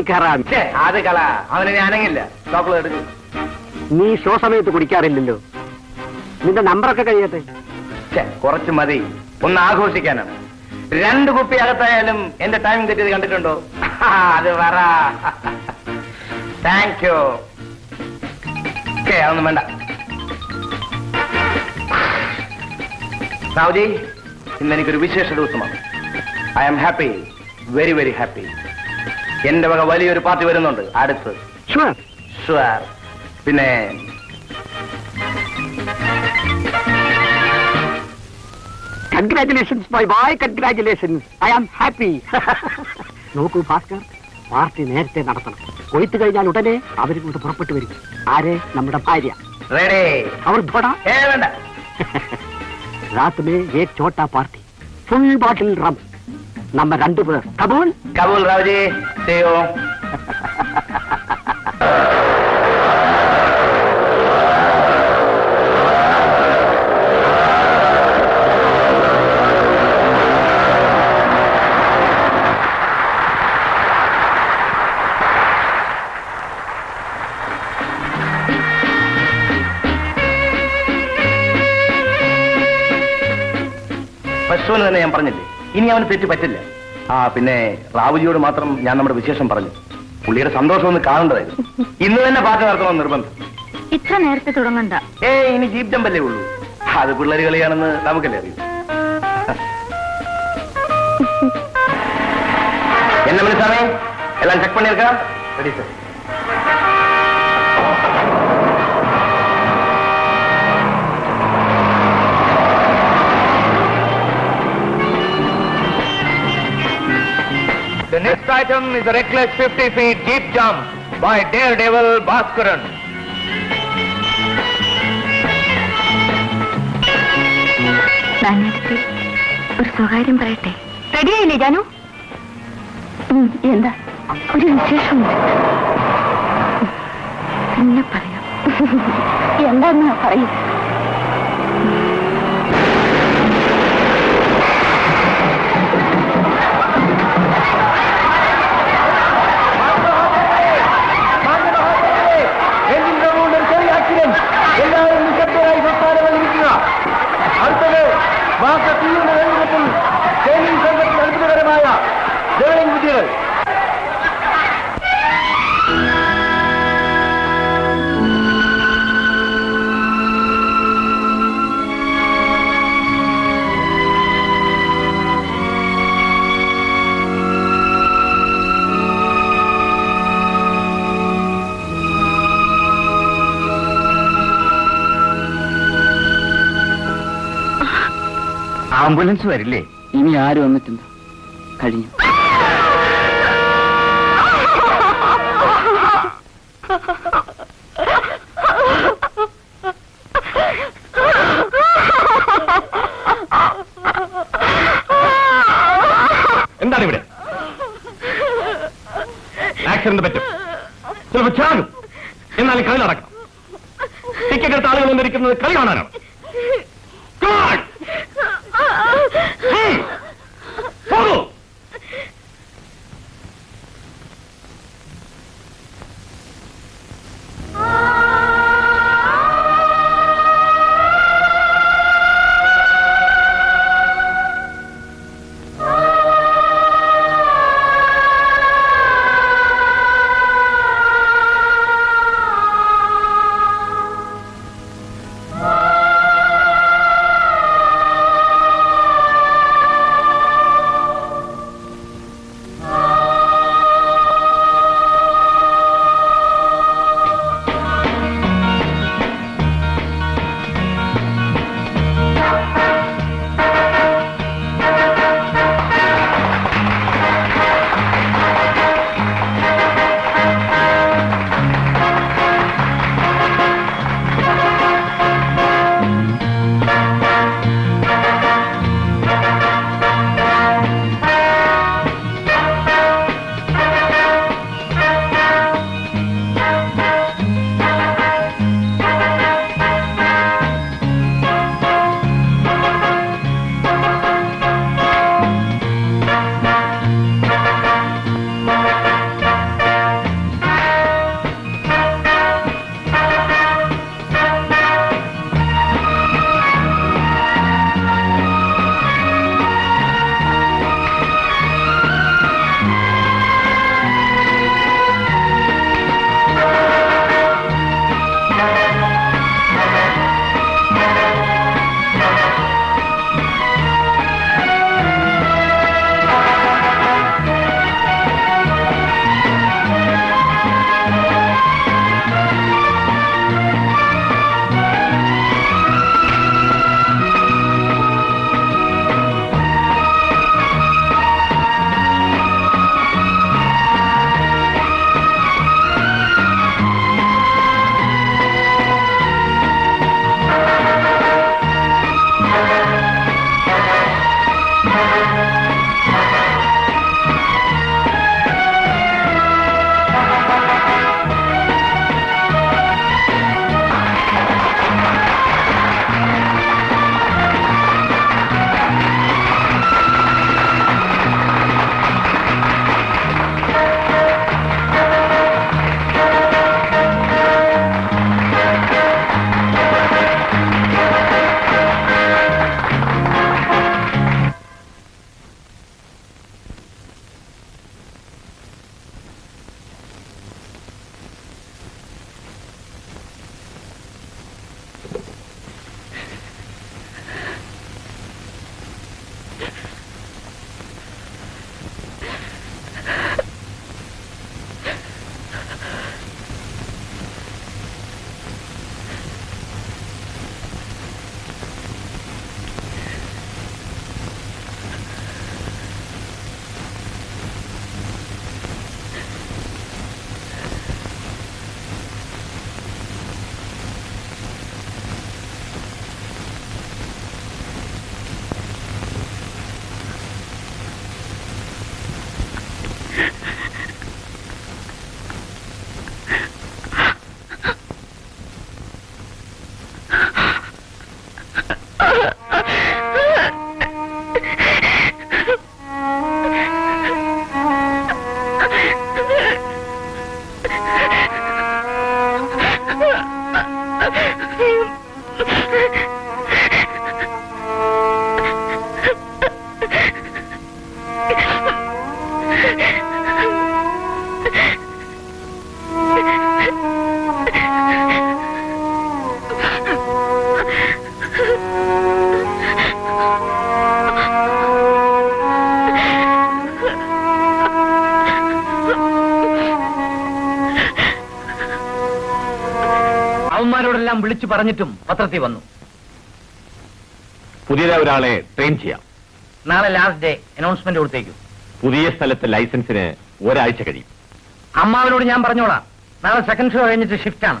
മെക്കാനിക് ഹറാം അത് കള. അവനെ ഞാനങ്ങില്ല ചോക്ലേറ്റ് എടുക്കും. നീ ഷോ സമയത്ത് കുടിക്കാറില്ലല്ലോ. നിന്റെ നമ്പറൊക്കെ കഴിയട്ടെ. കുറച്ച് മതി. ഒന്ന് ആഘോഷിക്കാനാണ്. രണ്ട് കുപ്പി അകത്തായാലും എന്റെ ടൈം തെറ്റിയത് കണ്ടിട്ടുണ്ടോ? അത് പറ. താങ്ക് യു ഓക്കെ അതൊന്നും വേണ്ട. സാവുജി ഇന്ന് എനിക്കൊരു വിശേഷ ദിവസമാണ്. I am happy very very happy എന്റെ വക വലിയൊരു പാർട്ടി വരുന്നുണ്ട്. അടുത്ത്. ഷുവർ പിന്നെ congratulations my boy congratulations I am happy നോക്കൂ ഭാസ്കർ. പാർട്ടി നേരത്തെ നടത്തണം. കൊയ്ത്ത് കഴിഞ്ഞാൽ ഉടനെ അവരിങ്ങോട്ട് പുറപ്പെട്ടു വരും. ആരെ? നമ്മുടെ ഭാര്യ. അവർ രാത്രി a chhota party. Full bottle rum நம்ம ரெண்டு பேர் கபூல். கபூல் ராவஜி செய்யும் ഇനി അവന് തെറ്റ് പറ്റില്ല. ആ പിന്നെ റാവുജിയോട് മാത്രം ഞാൻ നമ്മുടെ വിശേഷം പറഞ്ഞു. പുള്ളിയുടെ സന്തോഷം ഒന്ന് കാണേണ്ടതായിരുന്നു. ഇന്ന് തന്നെ പാട്ട് നടത്തണമെന്ന് നിർബന്ധം. ഇത്ര നേരത്തെ തുടങ്ങണ്ട. ഏ ഇനി ജീപ് ജമ്പല്ലേ ഉള്ളൂ. അത് പിള്ളേര് കളിയാണെന്ന് നമുക്കല്ലേ അറിയൂ. എന്നെ മനസ്സാമേ എല്ലാം check പണിയെടുക്കാം ready sir Next item is a reckless 50 feet deep jump by Daredevil Bhaskaran. ഒരു സ്വകാര്യം പറയട്ടെ റെഡിയായില്ലേ ജാനു എന്താ ഒരു വിശേഷമുണ്ട് പിന്നെ പറയാം എന്താന്ന് പറയൂ Más de ആംബുലൻസ് വരില്ലേ? ഇനി ആര് വന്നിട്ടുണ്ട് കഴിഞ്ഞു. എന്താണ് ഇവിടെ? ആക്സിഡന്റ് പറ്റും. ചിലപ്പോൾ ചാകും. എന്നാലും കളി നടക്കണം ടിക്കറ്റ് എടുത്ത ആളുകൾ വന്നിരിക്കുന്നത് കളി കാണാനാണ്. വിളിച്ചു പറഞ്ഞിട്ടും പത്രത്തിൽ വന്നു. പുതിയതായി ഒരാളെ ട്രെയിൻ ചെയ്യാം. നാളെ ലാസ്റ്റ് ഡേ അനൗൺസ്മെന്റ് കൊടുത്തേക്കും. പുതിയ സ്ഥലത്തെ ലൈസൻസിന് ഒരാഴ്ച കഴിയും. അമ്മാവനോട് ഞാൻ പറഞ്ഞോളാം. നാളെ സെക്കൻഡ് ഷോ കഴിഞ്ഞിട്ട് ഷിഫ്റ്റ് ആണ്.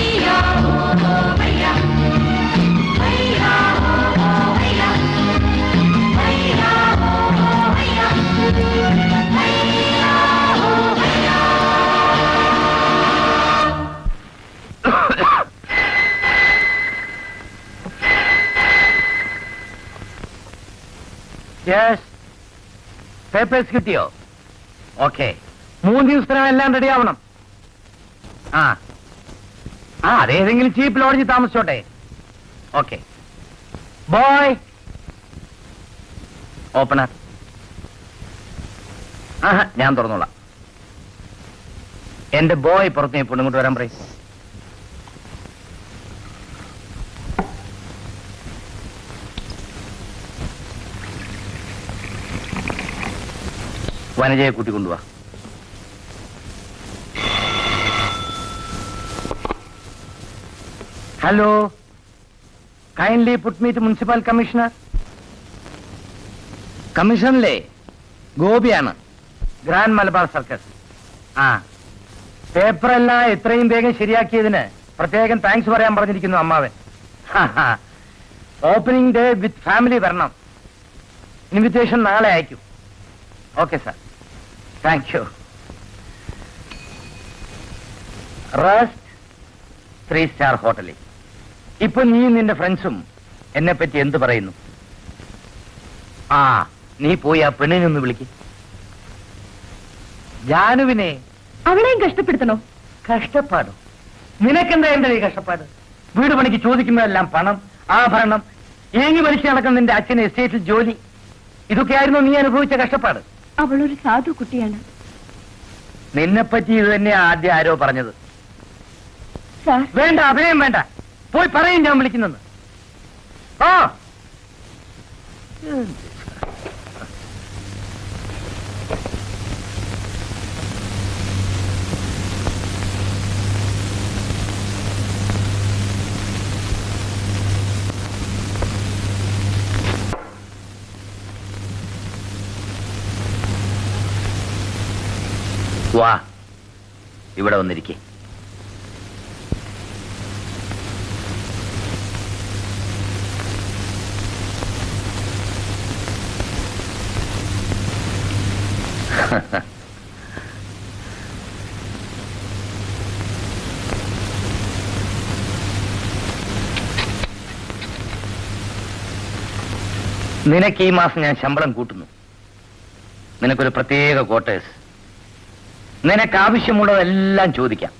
പേപ്പേഴ്സ് കിട്ടിയോ? ഓക്കെ മൂന്ന് ദിവസത്തിനകം എല്ലാം റെഡി ആവണം. ആ. ആ അതേതെങ്കിലും ചീപ്പ് ലോഡ്ജിൽ താമസിച്ചോട്ടെ. ഓക്കെ ബോയ് ഓപ്പണർ ആഹാ ഞാൻ തുറന്നോളാം. എന്റെ ബോയ് പുറത്ത് ഇപ്പോൾ ഇങ്ങോട്ട് വരാൻ പറയും. വനജയെ കൂട്ടിക്കൊണ്ടുവാ. Hello kindly put meet municipal commissioner കമ്മീഷണറിലെ ഗോപിയാണ്. ഗ്രാൻഡ് മലബാർ സർക്കസ് ആ പേപ്പറെല്ലാം എത്രയും വേഗം ശരിയാക്കിയതിന് പ്രത്യേകം താങ്ക്സ് പറയാൻ പറഞ്ഞിരിക്കുന്നു അമ്മാവൻ. ഓപ്പണിംഗ് ഡേ വിത്ത് ഫാമിലി വരണം. ഇൻവിറ്റേഷൻ നാളെ അയക്കും. Okay sir thank you rest three star ഹോട്ടലിൽ ഇപ്പൊ നീ നിന്റെ ഫ്രണ്ട്സും എന്നെ പറ്റി എന്ത് പറയുന്നു? ആ നീ പോയി ആ പെണ്ണിനെ ഒന്ന് വിളിക്ക്. ജാനുവിനെ അവളെയും കഷ്ടപ്പെടുത്തണോ? കഷ്ടപ്പാടോ? നിനക്കെന്താ എന്റെ ഈ കഷ്ടപ്പാട്? വീട് പണിക്ക് ചോദിക്കുന്നതെല്ലാം പണം ആഭരണം ഏങ്ങി വലിച്ചു നടക്കുന്ന നിന്റെ അച്ഛന് എസ്റ്റേറ്റിൽ ജോലി. ഇതൊക്കെയായിരുന്നു നീ അനുഭവിച്ച കഷ്ടപ്പാട്. അവളൊരു സാധു കുട്ടിയാണ്. നിന്നെപ്പറ്റി ഇത് തന്നെ ആദ്യം ആരോ പറഞ്ഞത്. വേണ്ട അഭിനയം വേണ്ട. പോയി പറയും ഞാൻ വിളിക്കുന്നെന്ന്. ആ വാ. ഇവിടെ വന്നിരിക്കേ. നിനക്ക് ഈ മാസം ഞാൻ ശമ്പളം കൂട്ടുന്നു. നിനക്കൊരു പ്രത്യേക ക്വാർട്ടേഴ്സ്. നിനക്ക് ആവശ്യമുള്ളതെല്ലാം ചോദിക്കാം?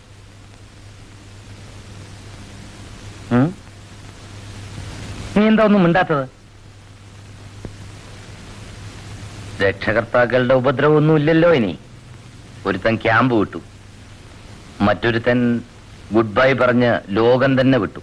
നീ എന്താ ഒന്നും മിണ്ടാത്തത്? രക്ഷകർത്താക്കളുടെ ഉപദ്രവമൊന്നും ഇല്ലല്ലോ ഇനി. ഒരുത്തൻ ക്യാമ്പ് വിട്ടു. മറ്റൊരുത്തൻ ഗുഡ് ബൈ പറഞ്ഞ് ലോകം തന്നെ വിട്ടു.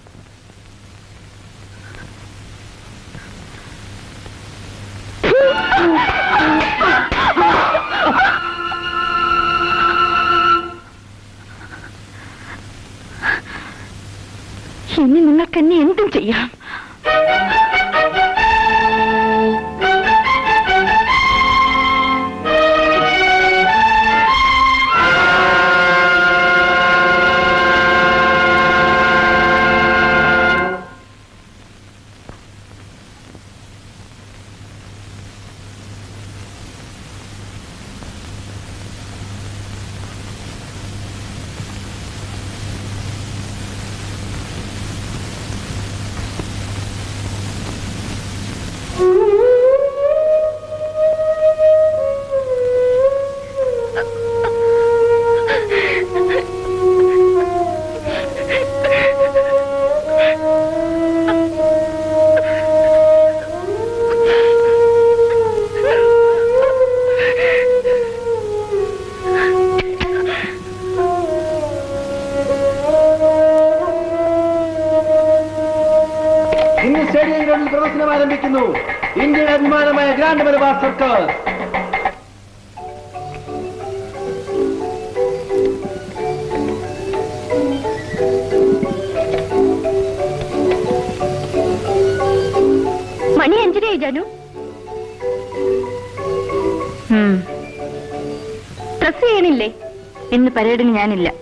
പരേഡിന് ഞാനില്ല.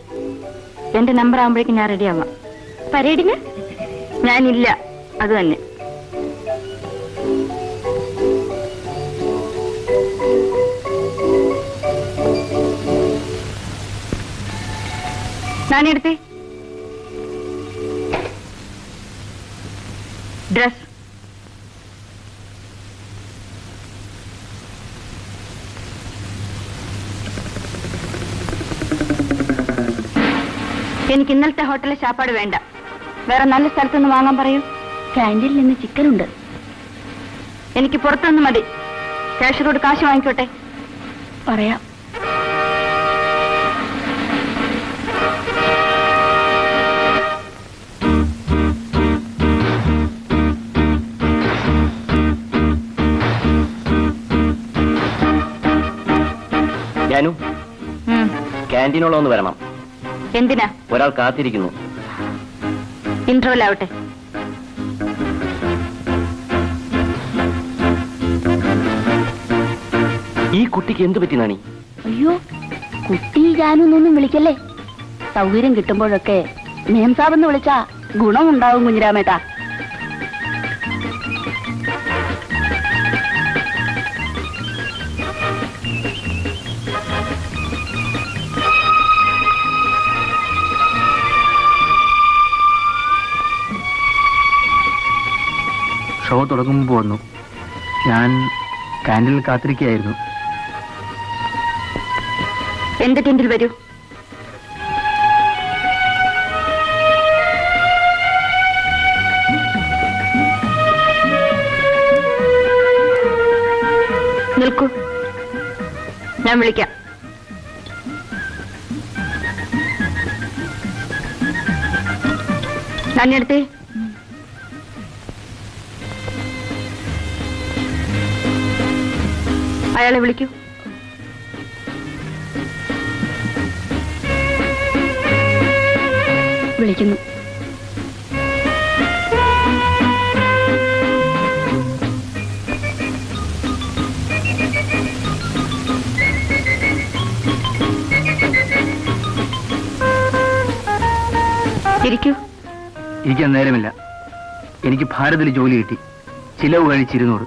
എന്റെ നമ്പർ ആകുമ്പോഴേക്കും ഞാൻ റെഡി ആവാം. പരേഡിന്? ഞാനില്ല. അത് തന്നെ. നാണെടുത്തേ എനിക്ക് ഇന്നലത്തെ ഹോട്ടലിലെ ചാപ്പാട് വേണ്ട. വേറെ നല്ല സ്ഥലത്തുനിന്ന് വാങ്ങാൻ പറയൂ. ക്യാന്റീനിൽ നിന്ന് ചിക്കൻ ഉണ്ട് എനിക്ക് പുറത്തുനിന്ന് മതി. കാഷ്യറോട് കാശ് വാങ്ങിക്കോട്ടെ. പറയാം. ജാനു. ക്യാന്റീനോളം ഒന്ന് വരണം. എന്തിനാ? ഒരാൾ കാത്തിരിക്കുന്നു. ഇന്റർവെൽ ആവട്ടെ. ഈ കുട്ടിക്ക് എന്ത് പറ്റി നാണി? അയ്യോ കുട്ടി ജാനൊന്നും വിളിക്കല്ലേ? സൗകര്യം കിട്ടുമ്പോഴൊക്കെ മേം സാബെന്ന് വിളിച്ചാ ഗുണമുണ്ടാവും കുഞ്ഞിരാമേട്ടാ. ക്യാന്റീനിൽ കാത്തിരിക്കുകയായിരുന്നു. എന്റെ ടെന്റിൽ വരൂ? നിൽക്കൂ. ഞാൻ വിളിക്കാം. നന്ദിയെടുത്തേ ആളെ വിളിക്കൂ. വിളിക്കുന്നു. എനിക്ക് ഇരിക്കാൻ നേരമില്ല. എനിക്ക് ഭാരതിൽ ജോലി കിട്ടി. ചിലവ് കഴിച്ചിരുന്നൂറ്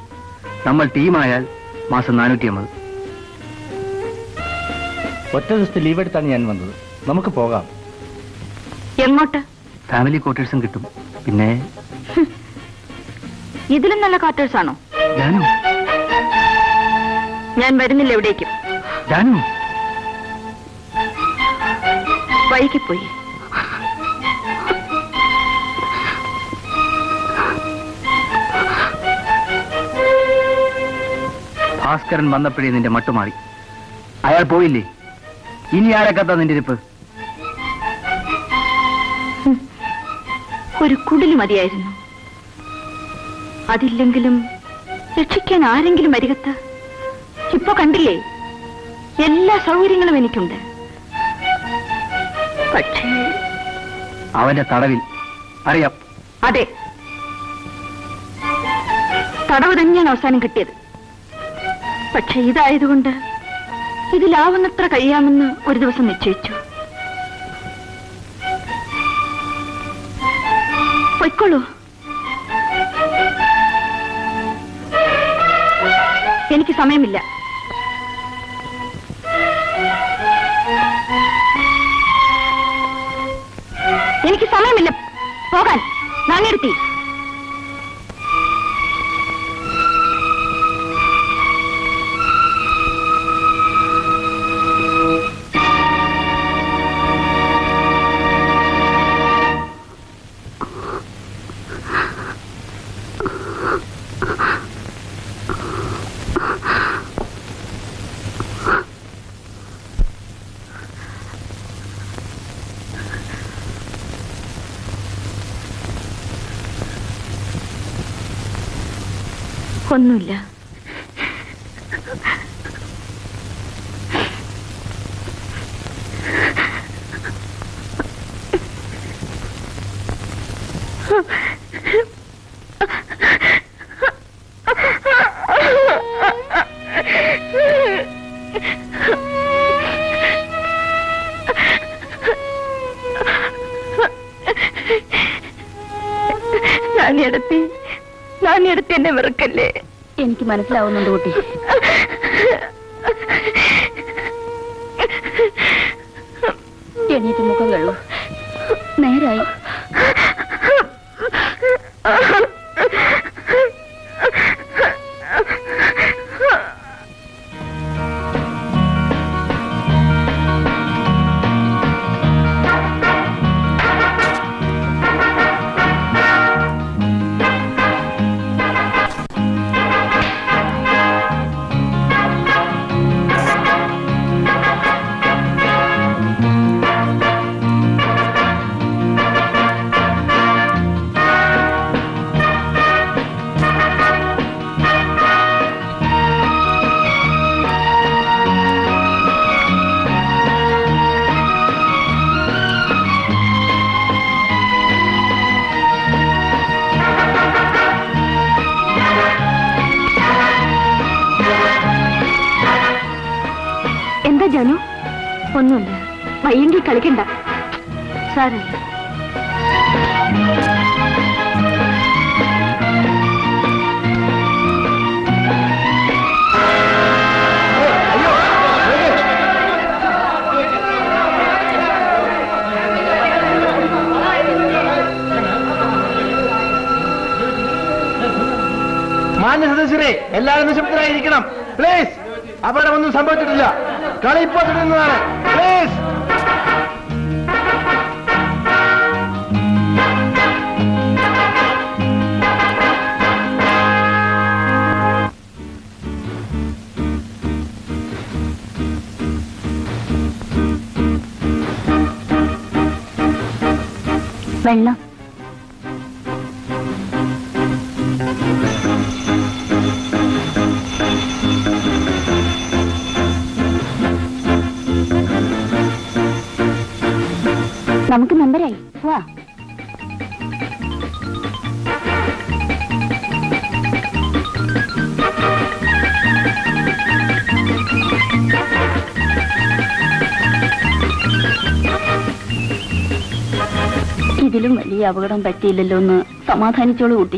നമ്മൾ ടീമായാൽ മാസം നാനൂറ്റി അമ്പത് ഒറ്റ ദിവസത്തെ ലീവ് എടുത്താണ് ഞാൻ വന്നത്. നമുക്ക് പോകാം. എങ്ങോട്ട്? ഫാമിലി ക്വാർട്ടേഴ്സും കിട്ടും. പിന്നെ? ഇതിലും നല്ല ക്വാർട്ടേഴ്സ് ആണോ? ജാനു ഞാൻ വരുന്നില്ല എവിടേക്കും. ജാനു വഴിക്ക് ഭാസ്കരൻ വന്നപ്പോഴേ നിന്റെ മട്ടുമാറി അയാൾ പോയില്ലേ? ഇനി ആരൊക്കെത്താ നിന്റെ ഇരിപ്പ്? ഒരു കുടിൽ മതിയായിരുന്നു. അതില്ലെങ്കിലും രക്ഷിക്കാൻ ആരെങ്കിലും അരികത്ത് ഇപ്പൊ കണ്ടില്ലേ? എല്ലാ സൗകര്യങ്ങളും എനിക്കുണ്ട്. പക്ഷേ അവന്റെ തടവിൽ. അറിയാം. അതെ. തടവ് തന്നെയാണ് അവസാനം കിട്ടിയത്. പക്ഷെ ഇതായതുകൊണ്ട് ഇതിലാവുന്നത്ര കഴിയാമെന്ന് ഒരു ദിവസം നിശ്ചയിച്ചു. പൊയ്ക്കോളൂ. എനിക്ക് സമയമില്ല. എനിക്ക് സമയമില്ല. പോകാൻ. നാങ്ങെടുത്തി മനസ്സിലാവുന്നുണ്ട് കുട്ടി. എല്ലാവരും നിശബ്ദരായിരിക്കണം. പ്ലീസ് അവിടെ ഒന്നും സംഭവിച്ചിട്ടില്ല. കളി ഇപ്പോൾ തുടരുന്നതാണ്. പ്ലീസ് വെള്ളം. നമ്പരായി വാ. ഇതിലും വലിയ അപകടം പറ്റിയില്ലല്ലോ എന്ന് സമാധാനിച്ചോളൂ കുട്ടി.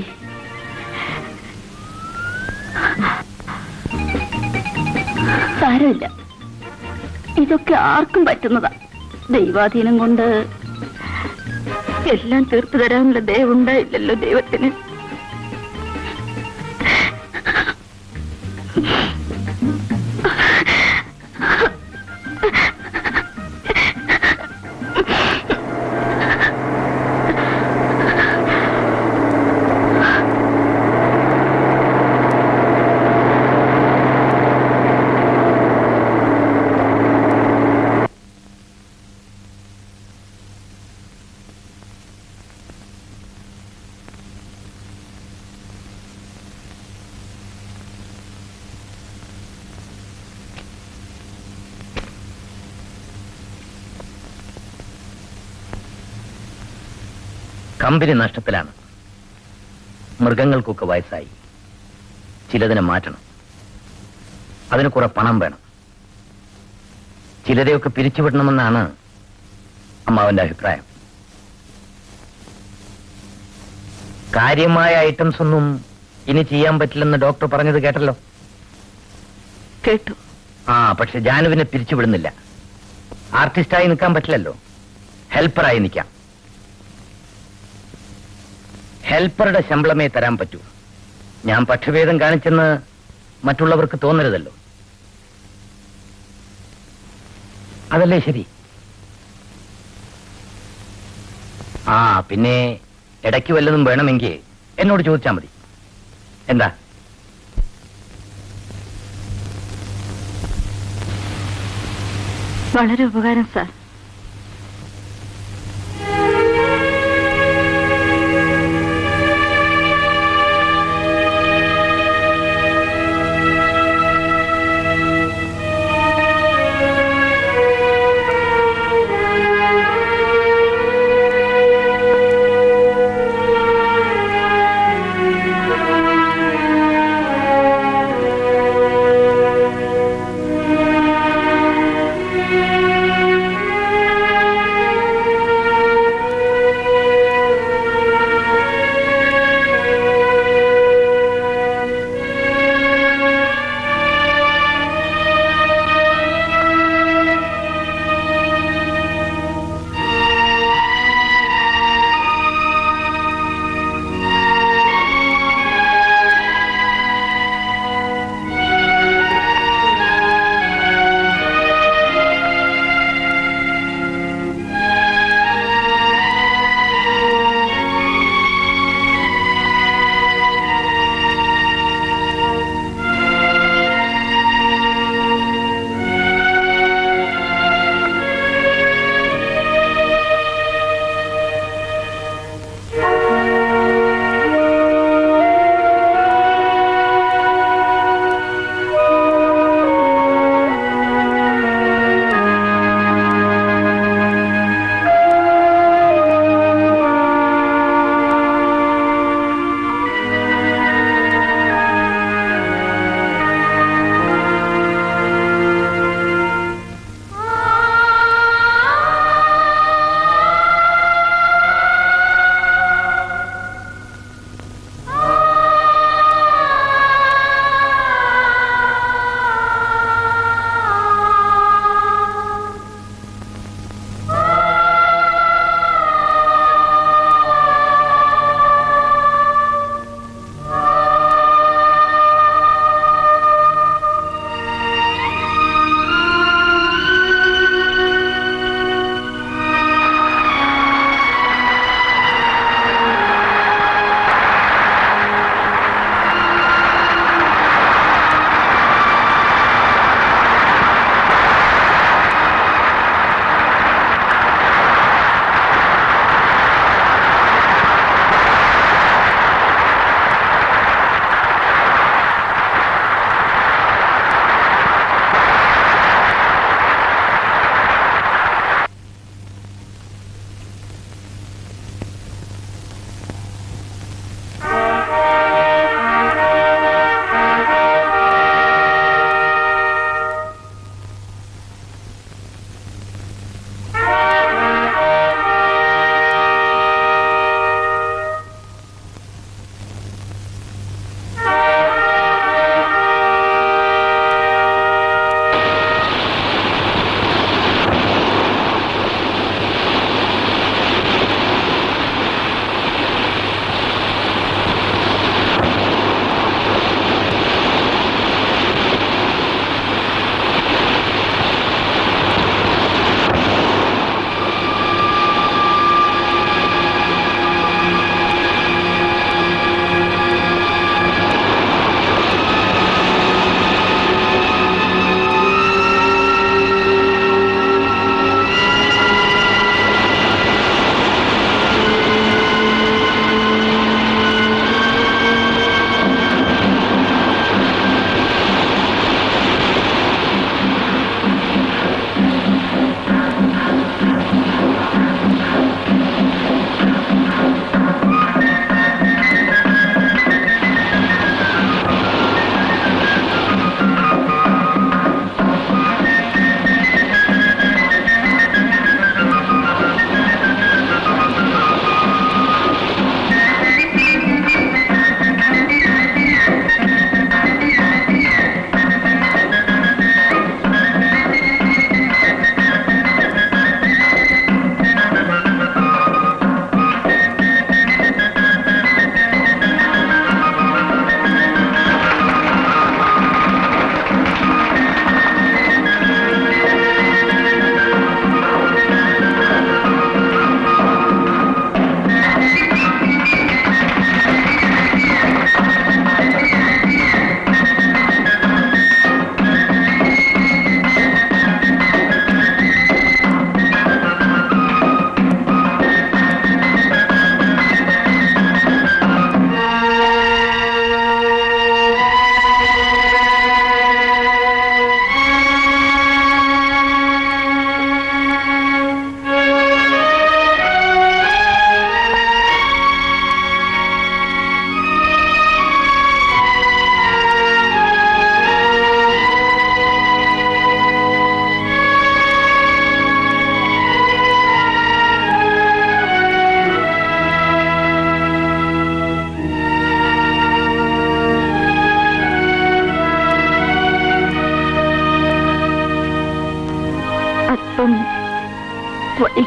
സാരമില്ല. ഇതൊക്കെ ആർക്കും പറ്റുന്നതാ. ദൈവാധീനം കൊണ്ട് എല്ലാം തീർത്തു തരാനുള്ള ദയവുണ്ടായില്ലല്ലോ ദൈവത്തിന്. കമ്പനി നഷ്ടത്തിലാണ്. മൃഗങ്ങൾക്കൊക്കെ വയസ്സായി. ചിലതിനെ മാറ്റണം. അതിന് കുറെ പണം വേണം. ചിലരെയൊക്കെ പിരിച്ചുവിടണമെന്നാണ് അമ്മാവന്റെ അഭിപ്രായം. കാര്യമായ ഐറ്റംസ് ഒന്നും ഇനി ചെയ്യാൻ പറ്റില്ലെന്ന് ഡോക്ടർ പറഞ്ഞത് കേട്ടല്ലോ? കേട്ടു. ആ പക്ഷെ ജാനുവിനെ പിരിച്ചുവിടുന്നില്ല. ആർട്ടിസ്റ്റായി നിൽക്കാൻ പറ്റില്ലല്ലോ. ഹെൽപ്പറായി നിൽക്കാം. ഹെൽപ്പറുടെ ശമ്പളമേ തരാൻ പറ്റൂ. ഞാൻ പക്ഷഭേദം കാണിച്ചെന്ന് മറ്റുള്ളവർക്ക് തോന്നരുതല്ലോ. അതല്ലേ ശരി? ആ പിന്നെ ഇടയ്ക്ക് വല്ലതും വേണമെങ്കിൽ എന്നോട് ചോദിച്ചാൽ മതി. എന്താ? വളരെ ഉപകാരം സാർ.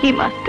അല്പം വൈകി മാസ്റ്റർ